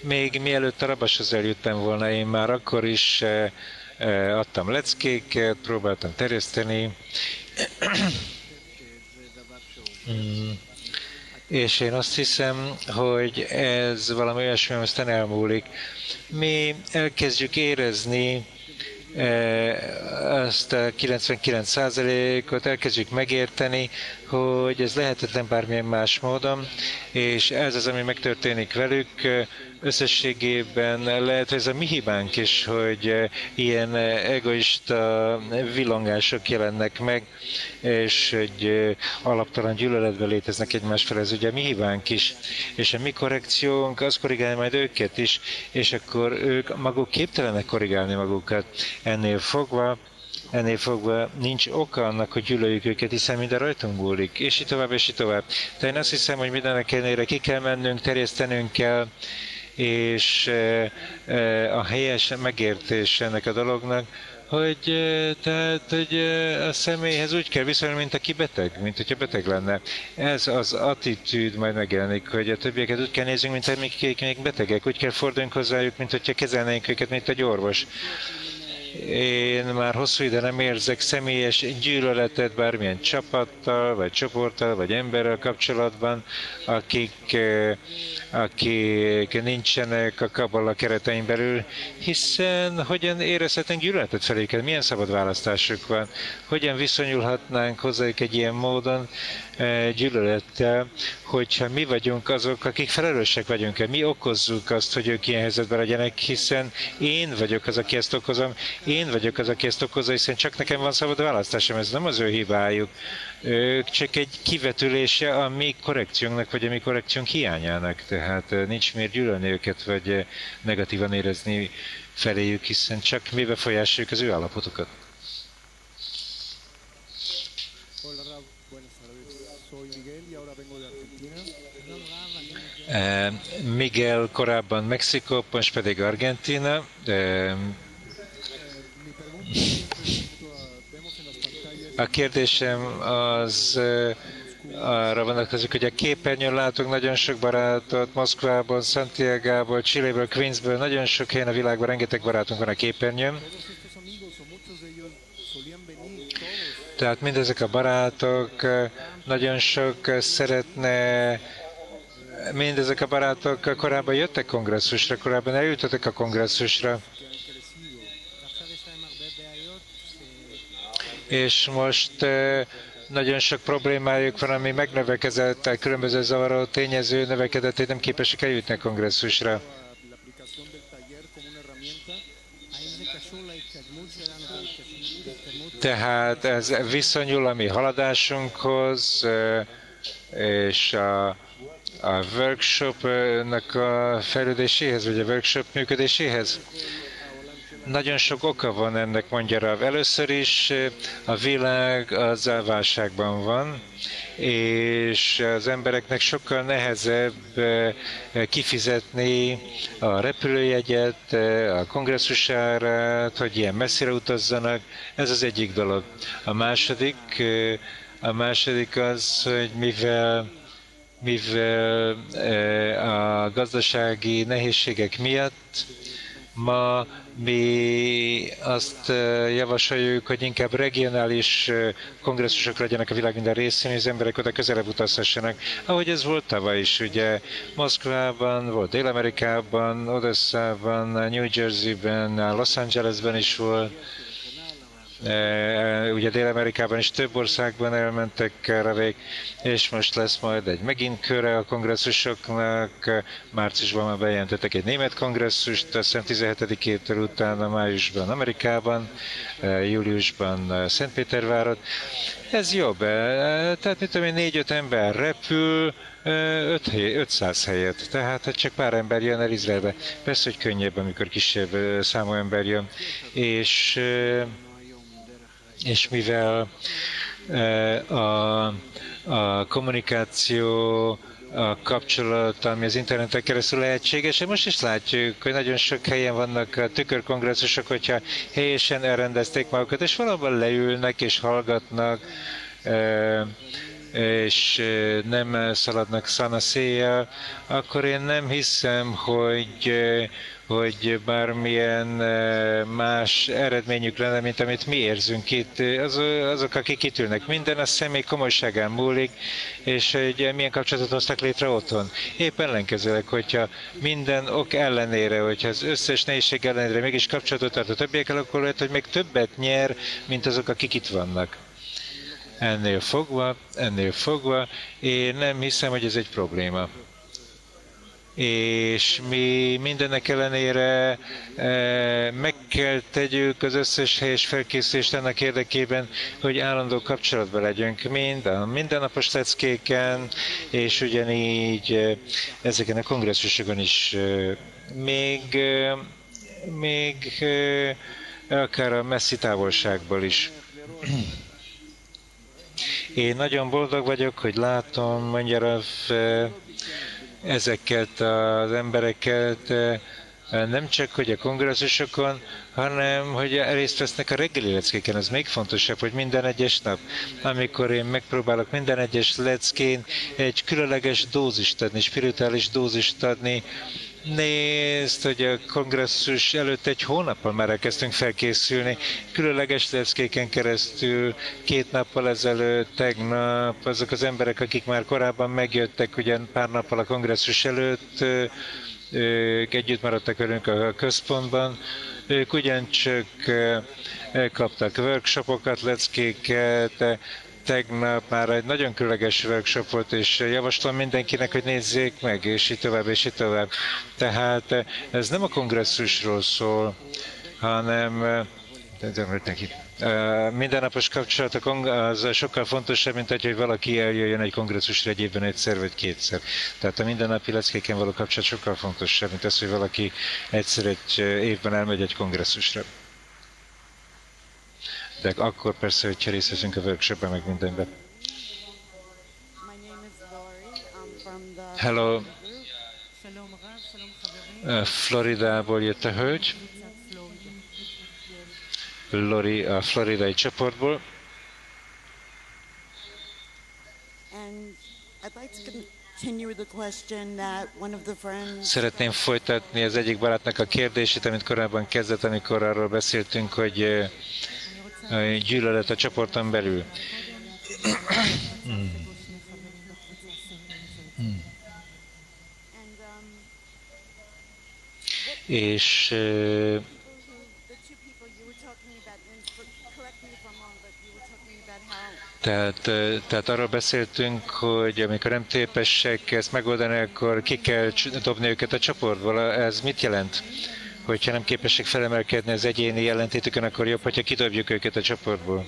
Még mielőtt a rabashoz eljöttem volna, én már akkor is adtam leckéket, próbáltam terjeszteni. Mm. És én azt hiszem, hogy ez valami olyasmi, aztán elmúlik. Mi elkezdjük érezni azt a 99%-ot elkezdjük megérteni, hogy ez lehetetlen bármilyen más módon, és ez az, ami megtörténik velük, összességében lehet, hogy ez a mi hibánk is, hogy ilyen egoista villongások jelennek meg, és hogy alaptalan gyűlöletben léteznek egymás fel, ez ugye a mi hibánk is, és a mi korrekciónk az korrigálja majd őket is, és akkor ők maguk képtelenek korrigálni magukat. Ennél fogva ennél fogva nincs oka annak, hogy gyűlöljük őket, hiszen minden rajtunk múlik, és így tovább, és így tovább. Tehát én azt hiszem, hogy mindenek ellenére ki kell mennünk, terjesztenünk kell, és e, e, a helyes megértés ennek a dolognak, hogy, e, tehát, hogy a személyhez úgy kell viszonyulni, mint aki beteg, mint hogyha beteg lenne. Ez az attitűd majd megjelenik, hogy a többieket úgy kell nézzünk, mint amik még betegek, úgy kell forduljunk hozzájuk, mint hogyha kezelnénk őket, mint egy orvos. Én már hosszú ide nem érzek személyes gyűlöletet bármilyen csapattal, vagy csoporttal, vagy emberrel kapcsolatban, akik, eh, akik nincsenek a kabala keretein belül, hiszen hogyan érezhetünk gyűlöletet felé, milyen szabad választásuk van, hogyan viszonyulhatnánk hozzájuk egy ilyen módon, E, gyűlölettel, hogyha mi vagyunk azok, akik felelősek vagyunk-e, mi okozzuk azt, hogy ők ilyen helyzetben legyenek, hiszen én vagyok az, aki ezt okozom, én vagyok az, aki ezt okozza, hiszen csak nekem van szabad választásom, ez nem az ő hibájuk. Ők csak egy kivetülése a mi korrekciónknak, vagy a mi korrekciónk hiányának, tehát nincs miért gyűlölni őket, vagy negatívan érezni feléjük, hiszen csak mi befolyásoljuk az ő állapotokat. Miguel korábban Mexikó, most pedig Argentina. Eh, a kérdésem az eh, arra vonatkozik, hogy a képernyőn látunk nagyon sok barátot, Moszkvából, Santiago-ból, Chiléből, Queensből, nagyon sok helyen a világban rengeteg barátunk van a képernyőn. Tehát mindezek a barátok nagyon sok szeretne mindezek a barátok korábban jöttek kongresszusra, korábban eljutottak a kongresszusra, és most nagyon sok problémájuk van, ami megnövekedett, különböző zavaró tényező növekedett, nem képesek eljutni a kongresszusra. Tehát ez viszonyul a mi haladásunkhoz, és a, a workshopnak a fejlődéséhez, vagy a workshop működéséhez. Nagyon sok oka van ennek, mondja Rav. Először is a világ az válságban van, és az embereknek sokkal nehezebb kifizetni a repülőjegyet, a kongresszusárat, hogy ilyen messzire utazzanak. Ez az egyik dolog. A második, a második az, hogy mivel mivel a gazdasági nehézségek miatt ma mi azt javasoljuk, hogy inkább regionális kongresszusok legyenek a világ minden részén, hogy az emberek oda közelebb utazhassanak. Ahogy ez volt tavaly is, ugye Moszkvában, volt Dél-Amerikában, Odesszában, New Jerseyben, Los Angelesben is volt, ugye Dél-Amerikában is több országban elmentek ravék, és most lesz majd egy megint köre a kongresszusoknak. Márciusban már bejelentettek egy német kongresszust, azt hiszem 17-től utána májusban Amerikában, e, júliusban Szentpétervárot. Ez jobb, e, tehát mit tudom én, négy-öt ember repül, 500 helyet, tehát hát csak pár ember jön el Izraelbe. Persze, hogy könnyebb, amikor kisebb számú ember jön, és és mivel a, a kommunikáció, a kapcsolat, ami az interneten keresztül lehetséges. Most is látjuk, hogy nagyon sok helyen vannak a tükörkongresszusok, hogyha helyesen elrendezték magukat, és valahol leülnek és hallgatnak, és nem szaladnak szana széjjel, akkor én nem hiszem, hogy hogy bármilyen más eredményük lenne, mint amit mi érzünk itt. Az, azok, akik itt ülnek, minden a személy komolyságán múlik, és hogy milyen kapcsolatot hoztak létre otthon. Épp ellenkezőleg, hogyha minden ok ellenére, hogyha az összes nehézség ellenére mégis kapcsolatot tart a többiekkel, akkor lehet, hogy még többet nyer, mint azok, akik itt vannak. Ennél fogva, ennél fogva, én nem hiszem, hogy ez egy probléma és mi mindenek ellenére e, meg kell tegyük az összes helyes felkészülést ennek érdekében, hogy állandó kapcsolatban legyünk mind a mindennapos leckéken, és ugyanígy e, ezeken a kongresszusokon is e, még, még akár a messzi távolságból is. Én nagyon boldog vagyok, hogy látom, mondja ezeket az embereket nem csak, hogy a kongresszusokon, hanem hogy részt vesznek a reggeli leckéken. Ez még fontosabb, hogy minden egyes nap, amikor én megpróbálok minden egyes leckén egy különleges dózist adni, spirituális dózist adni, Nézd, hogy a kongresszus előtt egy hónappal már elkezdtünk felkészülni, különleges leckéken keresztül, két nappal ezelőtt, tegnap, azok az emberek, akik már korábban megjöttek, ugyan pár nappal a kongresszus előtt, ők együtt maradtak velünk a központban, ők ugyancsak kaptak workshopokat, leckéket, tegnap már egy nagyon különleges workshop volt, és javaslom mindenkinek, hogy nézzék meg, és így tovább, és így tovább. Tehát ez nem a kongresszusról szól, hanem neki. Mindennapos kapcsolatok az sokkal fontosabb, mint hogy valaki eljöjjön egy kongresszusra egy évben egyszer vagy kétszer. Tehát a mindennapi leckéken való kapcsolat sokkal fontosabb, mint az, hogy valaki egyszer egy évben elmegy egy kongresszusra de akkor persze, hogy részt veszünk a workshopban, meg mindenben. Hello, Floridából jött a hölgy. Lori a floridai csoportból. Szeretném folytatni az egyik barátnak a kérdését, amit korábban kezdett, amikor arról beszéltünk, hogy gyűlölet a csoporton belül. És Tehát, tehát arról beszéltünk, hogy amikor nem képesek ezt megoldani, akkor ki kell dobni őket a csoportból. Ez mit jelent? hogyha nem képesek felemelkedni az egyéni jelentétükön, akkor jobb, hogyha kidobjuk őket a csoportból.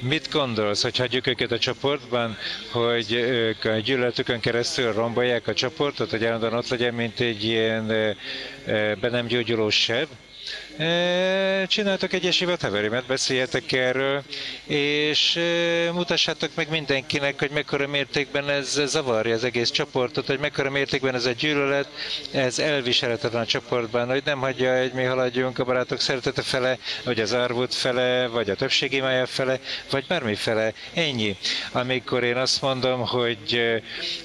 Mit gondolsz, hogy hagyjuk őket a csoportban, hogy ők a gyűlöletükön keresztül rombolják a csoportot, hogy állandóan ott legyen, mint egy ilyen be nem gyógyuló seb? Ö, Csináltok egy esélyt, haverimet, beszéljetek erről, és ö, mutassátok meg mindenkinek, hogy mekkora mértékben ez zavarja az egész csoportot, hogy mekkora mértékben ez a gyűlölet, ez elviselhetetlen a csoportban, hogy nem hagyja, hogy mi haladjunk a barátok szeretete fele, vagy az árvút fele, vagy a többségi mája fele, vagy bármi fele. Ennyi. Amikor én azt mondom, hogy, ö,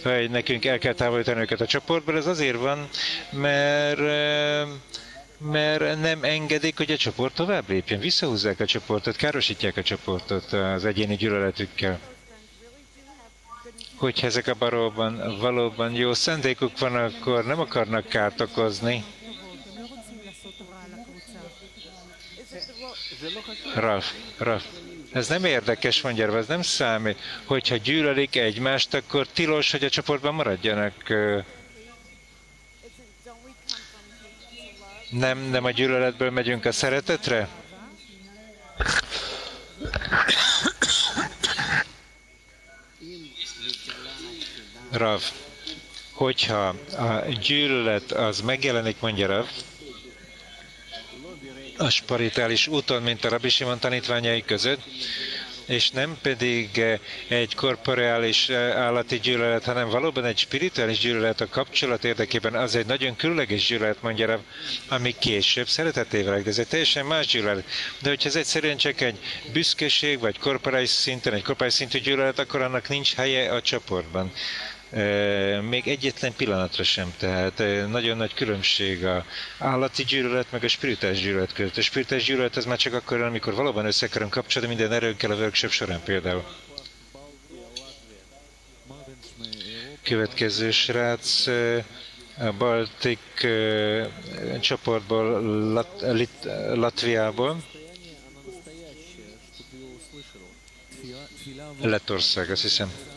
hogy nekünk el kell távolítani őket a csoportból, ez azért van, mert mert nem engedik, hogy a csoport tovább lépjen. Visszahúzzák a csoportot, károsítják a csoportot az egyéni gyűlöletükkel. Hogyha ezek a baróban valóban jó szándékuk van, akkor nem akarnak kárt okozni. Ralf, Ralf, ez nem érdekes, mondja, ez nem számít. Hogyha gyűlölik egymást, akkor tilos, hogy a csoportban maradjanak. Nem, nem a gyűlöletből megyünk a szeretetre? Rav, hogyha a gyűlölet az megjelenik, mondja Rav, a sparitális úton, mint a Rabbi tanítványai között, és nem pedig eh, egy korporeális eh, állati gyűlölet, hanem valóban egy spirituális gyűlölet a kapcsolat érdekében, az egy nagyon különleges gyűlölet, mondja ami később szeretetével, de ez egy teljesen más gyűlölet. De hogyha ez egyszerűen csak egy büszkeség, vagy korporális szinten, egy korporális szintű gyűlölet, akkor annak nincs helye a csoportban. Még egyetlen pillanatra sem, tehát eh, nagyon nagy különbség a állati gyűlölet meg a spirituális gyűlölet között. A spirituális gyűlölet az már csak akkor, amikor valóban össze akarunk minden erőnkkel a workshop során például. Következő srác a Baltik csoportból, Lat, Lit, Latviából, Lettország, azt hiszem.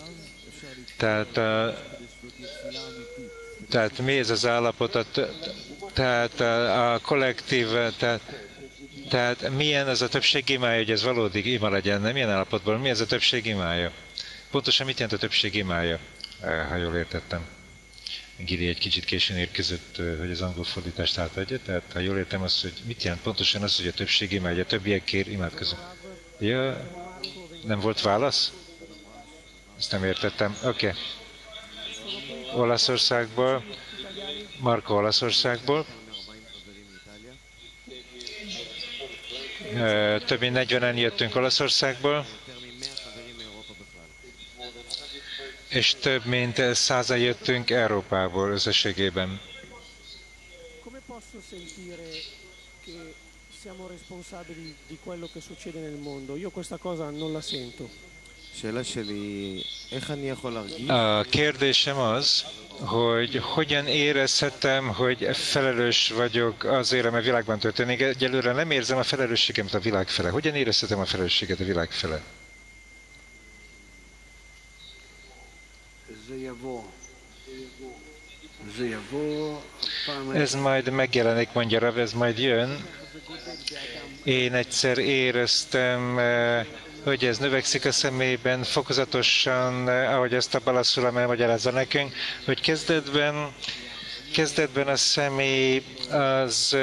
Tehát, tehát mi ez az állapot, tehát a, kollektív, tehát, tehát milyen ez a többség imája, hogy ez valódi ima legyen, nem milyen állapotból, mi ez a többség imája? Pontosan mit jelent a többség imája, ha jól értettem? Giri egy kicsit későn érkezett, hogy az angol fordítást átadja, tehát ha jól értem azt, hogy mit jelent pontosan az, hogy a többség imája, a többiekért imádkozunk. Ja, nem volt válasz? Ezt nem értettem. Oké. Okay. Olaszországból, Marko Olaszországból. Több mint 40-en jöttünk Olaszországból, és több mint százan jöttünk Európából összességében. Siamo responsabili di quello che succede nel mondo? Io questa cosa non la sento. A kérdésem az, hogy hogyan érezhetem, hogy felelős vagyok azért, ami a világban történik. Egyelőre nem érzem a felelősségemet a világ fele. Hogyan érezhetem a felelősséget a világ fele? Ez majd megjelenik, mondja Rav, ez majd jön. Én egyszer éreztem uh, hogy ez növekszik a szemében fokozatosan, ahogy ezt a Balaszulam elmagyarázza nekünk, hogy kezdetben, kezdetben a személy az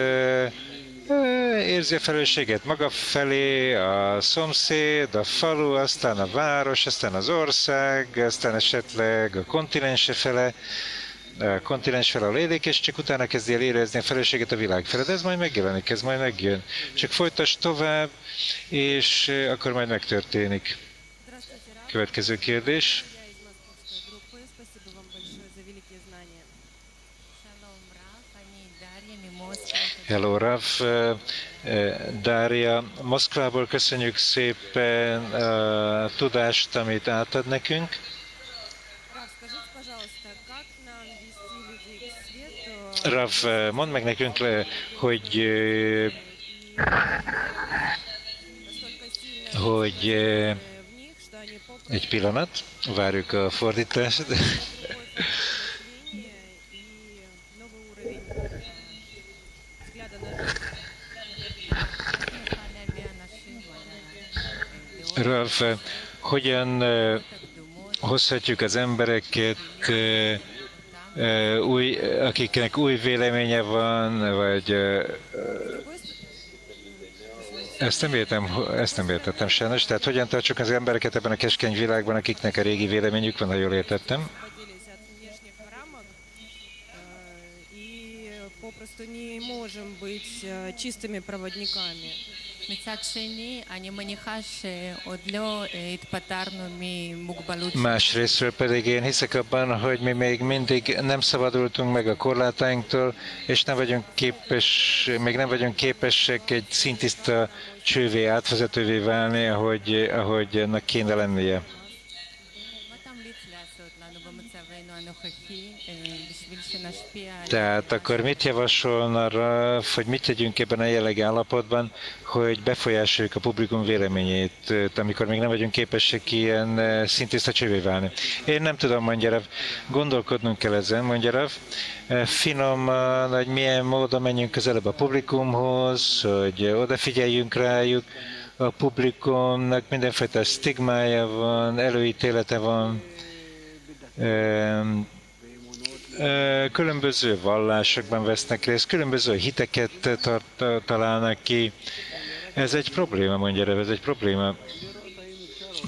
érzi a felelősséget maga felé, a szomszéd, a falu, aztán a város, aztán az ország, aztán esetleg a kontinense fele, kontinens fel a lélék, és csak utána kezdi el érezni a feleséget a világ feled. Ez majd megjelenik, ez majd megjön. Csak folytas tovább, és akkor majd megtörténik. Következő kérdés. Hello, Rav. Dária, Moszkvából köszönjük szépen a tudást, amit átad nekünk. Rav, mondd meg nekünk, le, hogy ö, hogy egy pillanat, várjuk a fordítást. Ralf, hogyan hozhatjuk az embereket, új, akiknek új véleménye van, vagy ö, ezt nem értem, ezt nem értettem sajnos. Tehát hogyan tartsuk az embereket ebben a keskeny világban, akiknek a régi véleményük van, ha jól értettem? освободились от внешних рамок э, и попросту не можем быть э, чистыми проводниками. Másrésztről pedig én hiszek abban, hogy mi még mindig nem szabadultunk meg a korlátainktól, és nem vagyunk képes, még nem vagyunk képesek egy szintiszta csővé átvezetővé válni, ahogy, ahogy ennek kéne lennie. Tehát akkor mit javasolna arra, hogy mit tegyünk ebben a jellegi állapotban, hogy befolyásoljuk a publikum véleményét, amikor még nem vagyunk képesek ilyen eh, szintiszta csővé válni. Én nem tudom, mondja Rav, gondolkodnunk kell ezen, mondja Rav. Eh, hogy milyen módon menjünk közelebb a publikumhoz, hogy odafigyeljünk rájuk. A publikumnak mindenfajta stigmája van, előítélete van. Különböző vallásokban vesznek részt, különböző hiteket tart, találnak ki. Ez egy probléma, mondja ez egy probléma.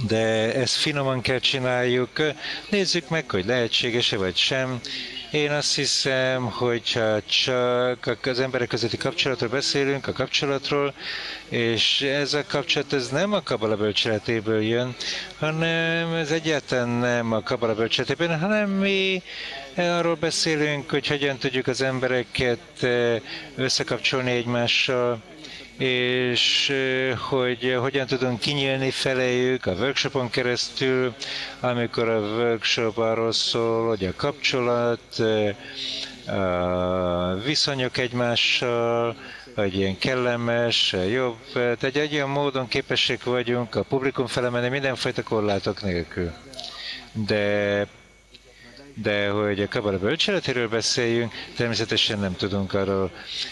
De ezt finoman kell csináljuk. Nézzük meg, hogy lehetséges-e vagy sem. Én azt hiszem, hogyha csak az emberek közötti kapcsolatról beszélünk, a kapcsolatról, és ez a kapcsolat ez nem a kabala bölcseletéből jön, hanem ez egyáltalán nem a kabala bölcseletéből, hanem mi arról beszélünk, hogy hogyan tudjuk az embereket eh, összekapcsolni egymással, és eh, hogy hogyan tudunk kinyílni feléjük a workshopon keresztül, amikor a workshop arról szól, hogy a kapcsolat, eh, a viszonyok egymással, hogy ilyen kellemes, jobb, tehát egy olyan módon képesek vagyunk a publikum felemelni mindenfajta korlátok nélkül. De de hogy a kabala bölcseletéről beszéljünk, természetesen nem tudunk arról.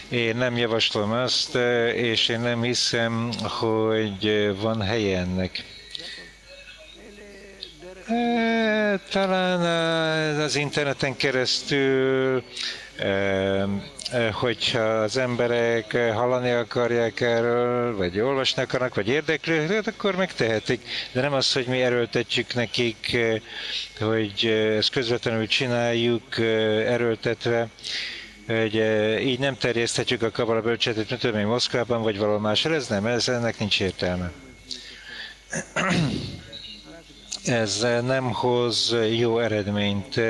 Én nem javaslom azt, és én nem hiszem, hogy van helye ennek. E, Talán az interneten keresztül, hogyha az emberek hallani akarják erről, vagy olvasni akarnak, vagy érdeklődnek, akkor megtehetik. De nem az, hogy mi erőltetjük nekik, hogy ezt közvetlenül csináljuk, erőltetve hogy így nem terjeszthetjük a kabala bölcsetet, mint tudom Moszkvában, vagy valahol máshol, ez nem, ez, ennek nincs értelme. Ez nem hoz jó eredményt.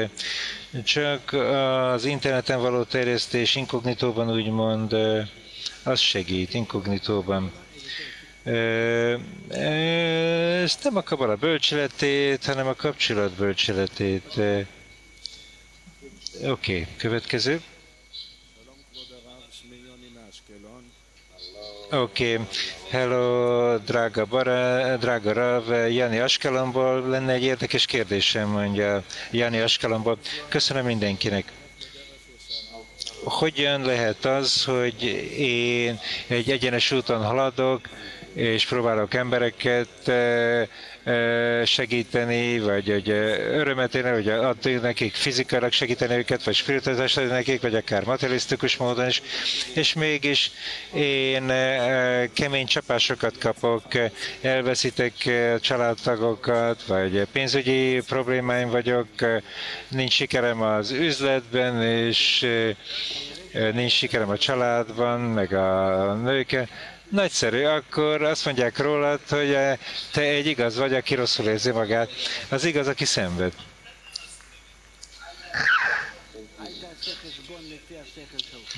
Csak az interneten való terjesztés inkognitóban úgymond az segít, inkognitóban. Ez nem a kabala bölcseletét, hanem a kapcsolat bölcseletét. Oké, okay, következő. Oké, okay. Hello, drága, bara, drága Rav, Jani Askelomból lenne egy érdekes kérdésem, mondja Jani Askelomból. Köszönöm mindenkinek. Hogyan lehet az, hogy én egy egyenes úton haladok, és próbálok embereket segíteni, vagy hogy örömet érni, vagy adni nekik fizikailag segíteni őket, vagy spirituális nekik, vagy akár materialisztikus módon is, és mégis én kemény csapásokat kapok, elveszítek családtagokat, vagy pénzügyi problémáim vagyok, nincs sikerem az üzletben, és nincs sikerem a családban, meg a nőkkel, Nagyszerű, akkor azt mondják rólad, hogy eh, te egy igaz vagy, aki rosszul érzi magát. Az igaz, aki szenved.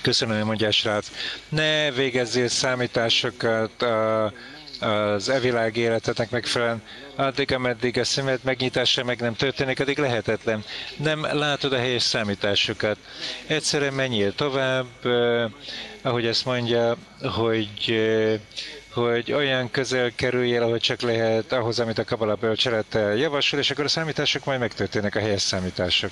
Köszönöm, mondja srác. Ne végezzél számításokat a az evilág életetnek megfelelően, addig, ameddig a szemed megnyitása meg nem történik, addig lehetetlen. Nem látod a helyes számításokat. Egyszerűen menjél tovább, ahogy ezt mondja, hogy hogy olyan közel kerüljél, ahogy csak lehet ahhoz, amit a Kabala bölcselete javasol, és akkor a számítások majd megtörténnek, a helyes számítások.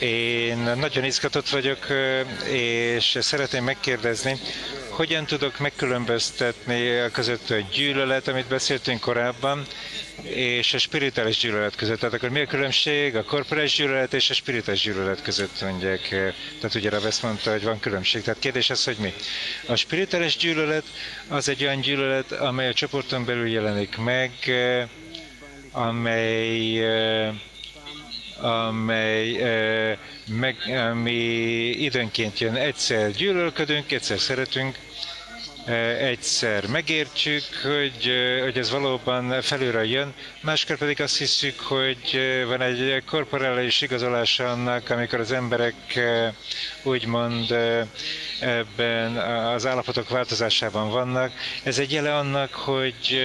Én nagyon izgatott vagyok, és szeretném megkérdezni, hogyan tudok megkülönböztetni a között a gyűlölet, amit beszéltünk korábban, és a spirituális gyűlölet között. Tehát akkor mi a különbség a korporális gyűlölet és a spirituális gyűlölet között mondják? Tehát ugye Ravesz mondta, hogy van különbség. Tehát kérdés az, hogy mi? A spirituális gyűlölet az egy olyan gyűlölet, amely a csoporton belül jelenik meg, amely amely meg, ami időnként jön. Egyszer gyűlölködünk, egyszer szeretünk, egyszer megértjük, hogy, hogy ez valóban felülről jön, máskor pedig azt hiszük, hogy van egy korporális igazolása annak, amikor az emberek úgymond ebben az állapotok változásában vannak. Ez egy jele annak, hogy,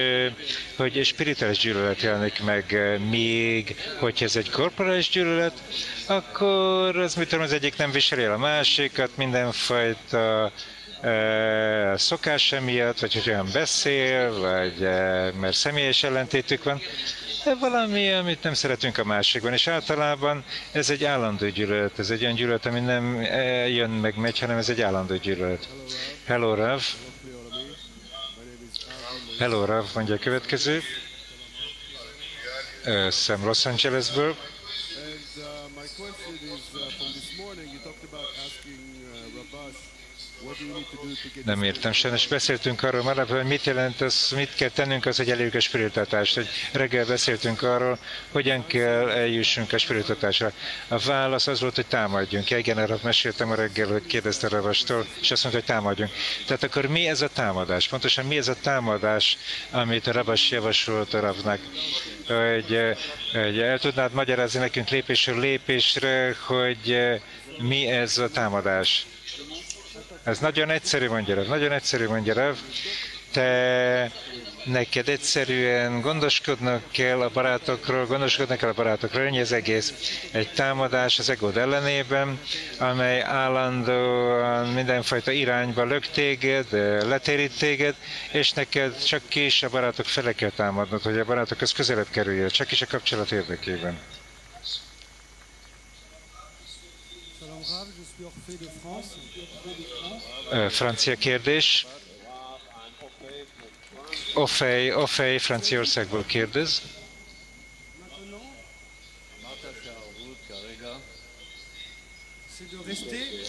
hogy spirituális gyűlölet jelenik meg, míg hogyha ez egy korporális gyűlölet, akkor az mit tudom, az egyik nem viseli el a másikat, mindenfajta szokása miatt, vagy hogy olyan beszél, vagy mert személyes ellentétük van, valami, amit nem szeretünk a másikban, és általában ez egy állandó gyűlölet, ez egy olyan gyűlölet, ami nem jön meg megy, hanem ez egy állandó gyűlölet. Hello, Rav. Hello, Rav, mondja a következő. Sam Los Angelesből. Nem értem sajnos. Beszéltünk arról már, hogy mit jelent az, mit kell tennünk az, hogy elérjük a spiritatást. Hogy reggel beszéltünk arról, hogyan kell eljussunk a spiritatásra. A válasz az volt, hogy támadjunk. Ja, igen, arra meséltem a reggel, hogy kérdezte Ravastól, és azt mondta, hogy támadjunk. Tehát akkor mi ez a támadás? Pontosan mi ez a támadás, amit a Ravas javasolt a Ravnak? Hogy, hogy el tudnád magyarázni nekünk lépésről lépésre, hogy mi ez a támadás? Ez nagyon egyszerű, Rev, nagyon egyszerű, Rev. Te neked egyszerűen gondoskodnak kell a barátokról, gondoskodnak kell a barátokról, ennyi az egész. Egy támadás az egód ellenében, amely állandóan mindenfajta irányba lök téged, letérít téged, és neked csak is a barátok fele kell támadnod, hogy a barátokhoz közelebb kerüljél, csak is a kapcsolat érdekében. Francia kérdés. Ofej, Ofej Franciaországból kérdez.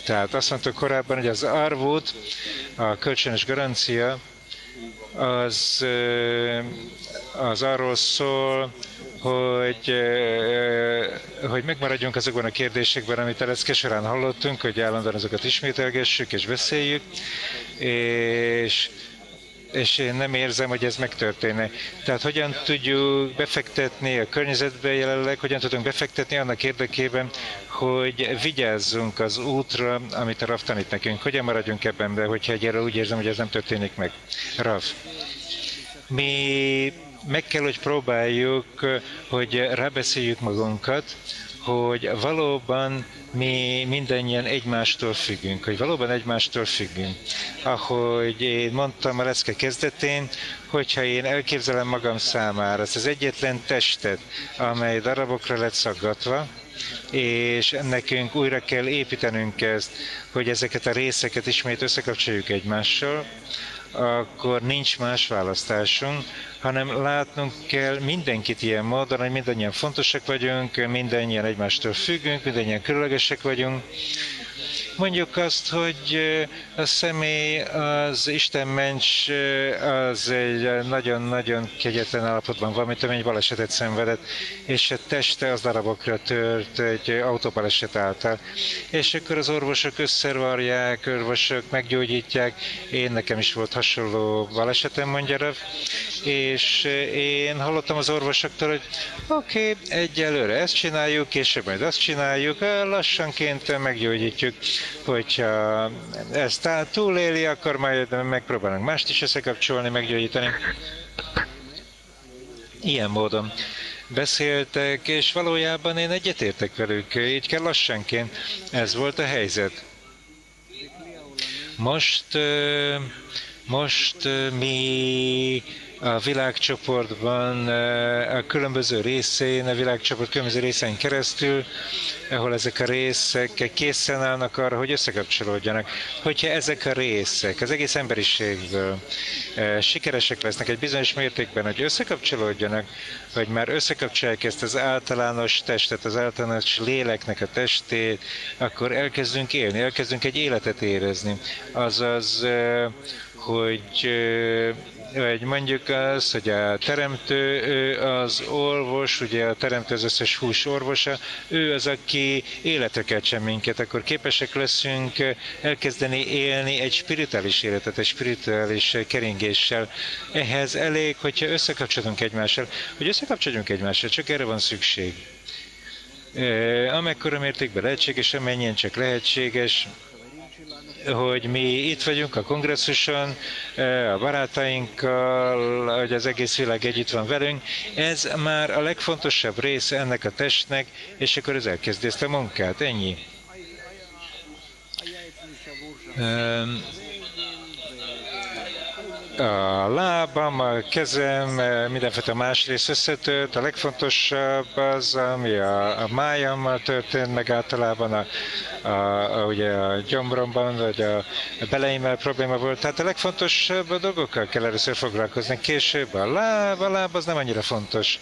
Tehát azt mondtuk korábban, hogy az árvót, a kölcsönös garancia, az, az arról szól, hogy, hogy megmaradjunk azokban a kérdésekben, amit a lecke során hallottunk, hogy állandóan azokat ismételgessük és beszéljük, és és én nem érzem, hogy ez megtörténne. Tehát hogyan tudjuk befektetni a környezetbe jelenleg, hogyan tudunk befektetni annak érdekében, hogy vigyázzunk az útra, amit a RAF tanít nekünk. Hogyan maradjunk ebben be, hogyha egyre úgy érzem, hogy ez nem történik meg. RAF. Mi meg kell, hogy próbáljuk, hogy rábeszéljük magunkat, hogy valóban mi mindannyian egymástól függünk, hogy valóban egymástól függünk. Ahogy én mondtam a lecke kezdetén, hogyha én elképzelem magam számára ezt az egyetlen testet, amely darabokra lett szaggatva, és nekünk újra kell építenünk ezt, hogy ezeket a részeket ismét összekapcsoljuk egymással, akkor nincs más választásunk, hanem látnunk kell mindenkit ilyen módon, hogy mindannyian fontosak vagyunk, mindannyian egymástól függünk, mindannyian különlegesek vagyunk, Mondjuk azt, hogy a személy, az Isten mencs, az egy nagyon-nagyon kegyetlen állapotban van, mint egy balesetet szenvedett, és a teste az darabokra tört egy autóbaleset által. És akkor az orvosok összevarják, orvosok meggyógyítják. Én nekem is volt hasonló balesetem, mondja Rav, és én hallottam az orvosoktól, hogy oké, okay, egyelőre ezt csináljuk, később majd azt csináljuk, lassanként meggyógyítjuk hogyha ezt túléli, akkor majd megpróbálunk mást is összekapcsolni, meggyógyítani. Ilyen módon beszéltek, és valójában én egyetértek velük, így kell lassanként. Ez volt a helyzet. Most, most mi a világcsoportban, a különböző részén, a világcsoport különböző részein keresztül, ahol ezek a részek készen állnak arra, hogy összekapcsolódjanak. Hogyha ezek a részek az egész emberiségből sikeresek lesznek egy bizonyos mértékben, hogy összekapcsolódjanak, hogy már összekapcsolják ezt az általános testet, az általános léleknek a testét, akkor elkezdünk élni, elkezdünk egy életet érezni. Azaz, hogy vagy mondjuk az, hogy a teremtő az orvos, ugye a teremtő az összes hús orvosa, ő az, aki életre keltsen minket, akkor képesek leszünk elkezdeni élni egy spirituális életet, egy spirituális keringéssel. Ehhez elég, hogyha összekapcsolunk egymással, hogy összekapcsoljunk egymással, csak erre van szükség. Amekkora mértékben lehetséges, amennyien csak lehetséges, hogy mi itt vagyunk a kongresszuson, a barátainkkal, hogy az egész világ együtt van velünk. Ez már a legfontosabb része ennek a testnek, és akkor ez elkezdi ezt a munkát. Ennyi. A lábam, a kezem, mindenféle más rész összetört. A legfontosabb az, ami a, a májammal történt, meg általában a, a, a, ugye a gyomromban, vagy a, a beleimmel probléma volt. Tehát a legfontosabb a dolgokkal kell először foglalkozni. Később a láb, a láb az nem annyira fontos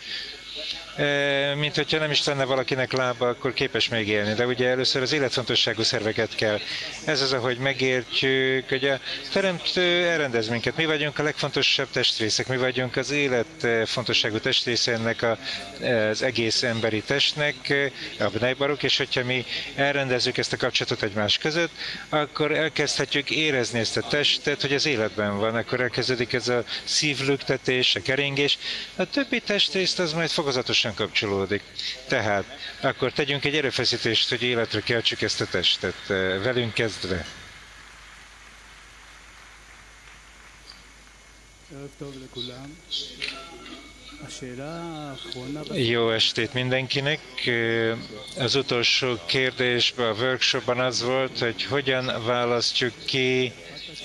mint hogyha nem is lenne valakinek lába, akkor képes még élni. De ugye először az életfontosságú szerveket kell. Ez az, ahogy megértjük, hogy a teremtő elrendez minket. Mi vagyunk a legfontosabb testrészek, mi vagyunk az élet fontosságú testrésze ennek a, az egész emberi testnek, a bneibarok, és hogyha mi elrendezzük ezt a kapcsolatot egymás között, akkor elkezdhetjük érezni ezt a testet, hogy az életben van, akkor elkezdődik ez a szívlüktetés, a keringés. A többi testrészt az majd fokozatosan szorosan kapcsolódik. Tehát akkor tegyünk egy erőfeszítést, hogy életre keltsük ezt a testet, eh, velünk kezdve. Jó estét mindenkinek! Eh, az utolsó kérdésben a workshopban az volt, hogy hogyan választjuk ki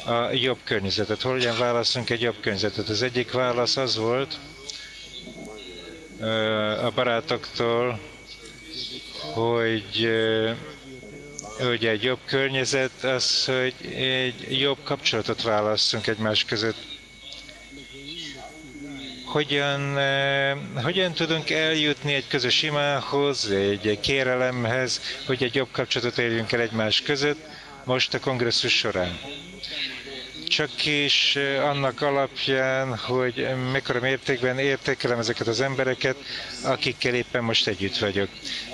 a jobb környezetet, hogyan választunk egy jobb környezetet. Az egyik válasz az volt, a barátoktól, hogy hogy egy jobb környezet az, hogy egy jobb kapcsolatot válasszunk egymás között. Hogyan, hogyan tudunk eljutni egy közös imához, egy kérelemhez, hogy egy jobb kapcsolatot érjünk el egymás között most a kongresszus során? Csak is annak alapján, hogy mekkora mértékben értékelem ezeket az embereket, akikkel éppen most együtt vagyok.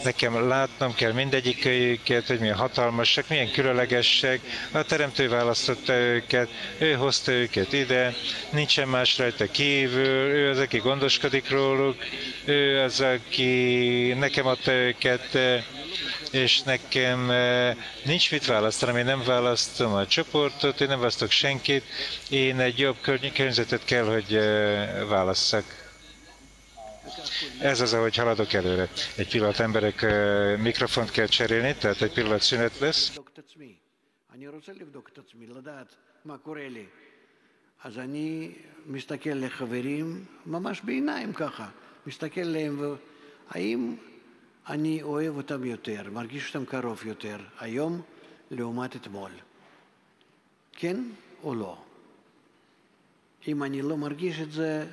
Nekem látnom kell mindegyik őket, hogy milyen hatalmasak, milyen különlegesek. A teremtő választotta őket, ő hozta őket ide, nincsen más rajta kívül, ő az, aki gondoskodik róluk, ő az, aki nekem adta őket, és nekem eh, nincs mit választanom, én nem választom a csoportot, én nem választok senkit, én egy jobb környezetet kell, hogy eh, válasszak. Ez az, ahogy haladok előre. Egy pillanat emberek eh, mikrofont kell cserélni, tehát egy pillanat szünet lesz. אז אני מסתכל לחברים ממש בעיניים ככה, מסתכל להם, האם אני אוהב אותם יותר, מרגיש אותם קרוב יותר, היום לעומת אתמול. כן או לא? אם אני לא מרגיש את זה,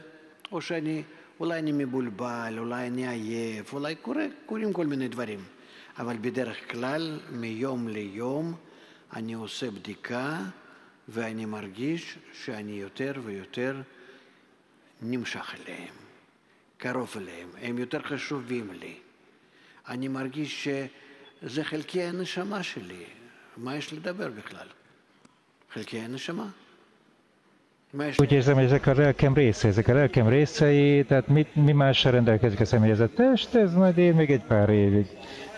או שאני, אולי אני מבולבל, אולי אני עייף, אולי קורה, קורים כל מיני דברים. אבל בדרך כלל, מיום ליום, אני עושה בדיקה ואני מרגיש שאני יותר ויותר נמשך אליהם, קרוב אליהם, הם יותר חשובים לי. אני מרגיש שזה חלקי הנשמה שלי, מה יש לדבר בכלל? חלקי הנשמה? מה יש Úgy érzem, hogy ezek a lelkem része, ezek a lelkem részei, tehát mit, mi mással rendelkezik a személyezet test, ez majd él még egy pár évig.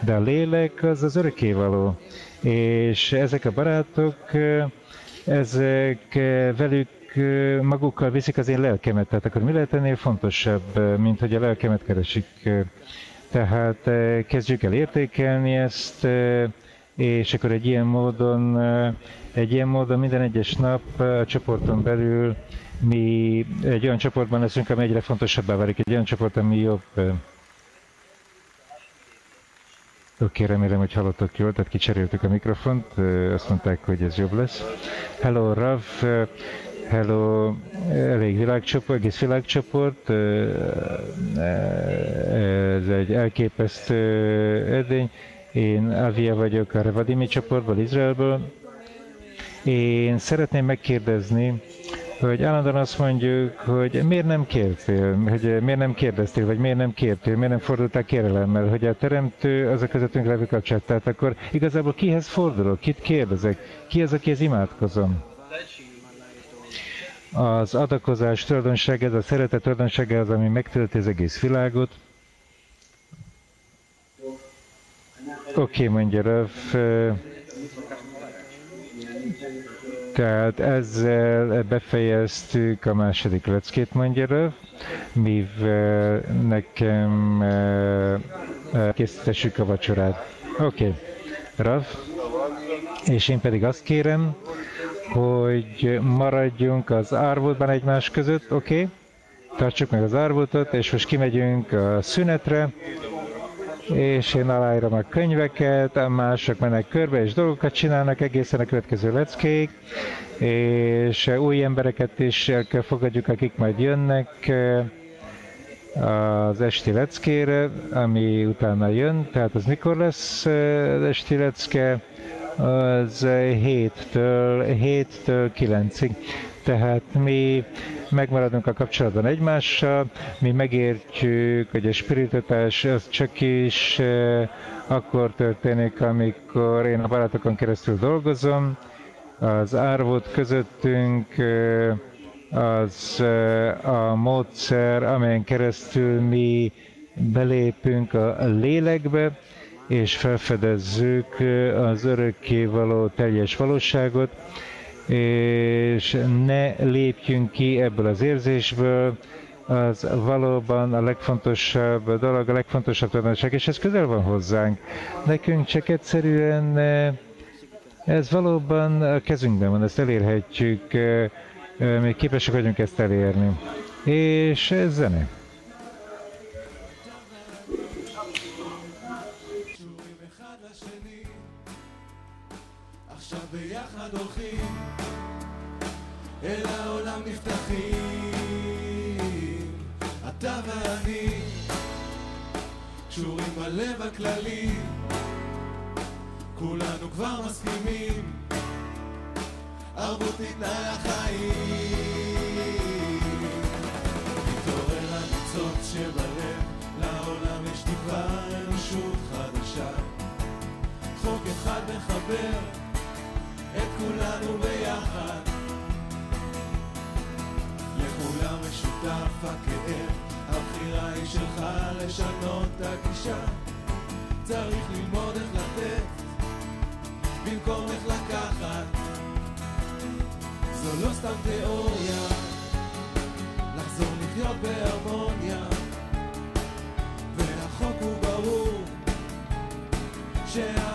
De a lélek az az örökkévaló. És ezek a barátok, ezek velük magukkal viszik az én lelkemet, tehát akkor mi lehet ennél fontosabb, mint hogy a lelkemet keresik. tehát kezdjük el értékelni ezt, és akkor egy ilyen módon, egy ilyen módon minden egyes nap a csoporton belül mi egy olyan csoportban leszünk, ami egyre fontosabbá válik, egy olyan csoport, ami jobb. Oké, remélem, hogy hallottok jól, tehát kicseréltük a mikrofont, azt mondták, hogy ez jobb lesz. Hello, Rav, hello, elég világcsoport, egész világcsoport, ez egy elképesztő edény. Én Avia vagyok a Revadimi csoportból, Izraelből. Én szeretném megkérdezni, hogy állandóan azt mondjuk, hogy miért nem kértél, hogy miért nem kérdeztél, vagy miért nem kértél, miért nem fordultál kérelemmel, hogy a teremtő az a közöttünk levő kapcsolat. Tehát akkor igazából kihez fordulok, kit kérdezek, ki az, akihez imádkozom? Az adakozás tulajdonság, ez a szeretet tulajdonsága az, ami megtölti az egész világot. Oké, okay, mondja Röv. Tehát ezzel befejeztük a második leckét, mondja Röv, mivel nekem készítessük a vacsorát. Oké, okay. Rav, és én pedig azt kérem, hogy maradjunk az árvótban egymás között, oké? Okay? Tartsuk meg az árvótot, és most kimegyünk a szünetre, és én aláírom a könyveket, mások mennek körbe és dolgokat csinálnak egészen a következő leckéig, és új embereket is fogadjuk, akik majd jönnek az esti leckére, ami utána jön, tehát az mikor lesz az esti lecke? Az 7-től, 7-től 9-ig. Tehát mi megmaradunk a kapcsolatban egymással, mi megértjük, hogy a spiritotás az csak is eh, akkor történik, amikor én a barátokon keresztül dolgozom, az árvót közöttünk eh, az eh, a módszer, amelyen keresztül mi belépünk a lélekbe, és felfedezzük az örökkévaló teljes valóságot, és ne lépjünk ki ebből az érzésből, az valóban a legfontosabb dolog, a legfontosabb tanulság, és ez közel van hozzánk. Nekünk csak egyszerűen ez valóban a kezünkben van, ezt elérhetjük, még képesek vagyunk ezt elérni. És ez zene. אל העולם נפתחים, אתה ואני, קשורים בלב הכללי, כולנו כבר מסכימים, ערבות ניתנה לחיים. מתעורר הניצוץ שבלב, לעולם יש תקווה אנושות חדשה. חוק אחד מחבר כולנו ביחד. לכולם משותף הכאב, הבחירה היא שלך לשנות את הגישה. צריך ללמוד איך לתת, במקום איך לקחת. זו לא סתם תיאוריה, לחזור לחיות בהרמוניה. והחוק הוא ברור, שאהבה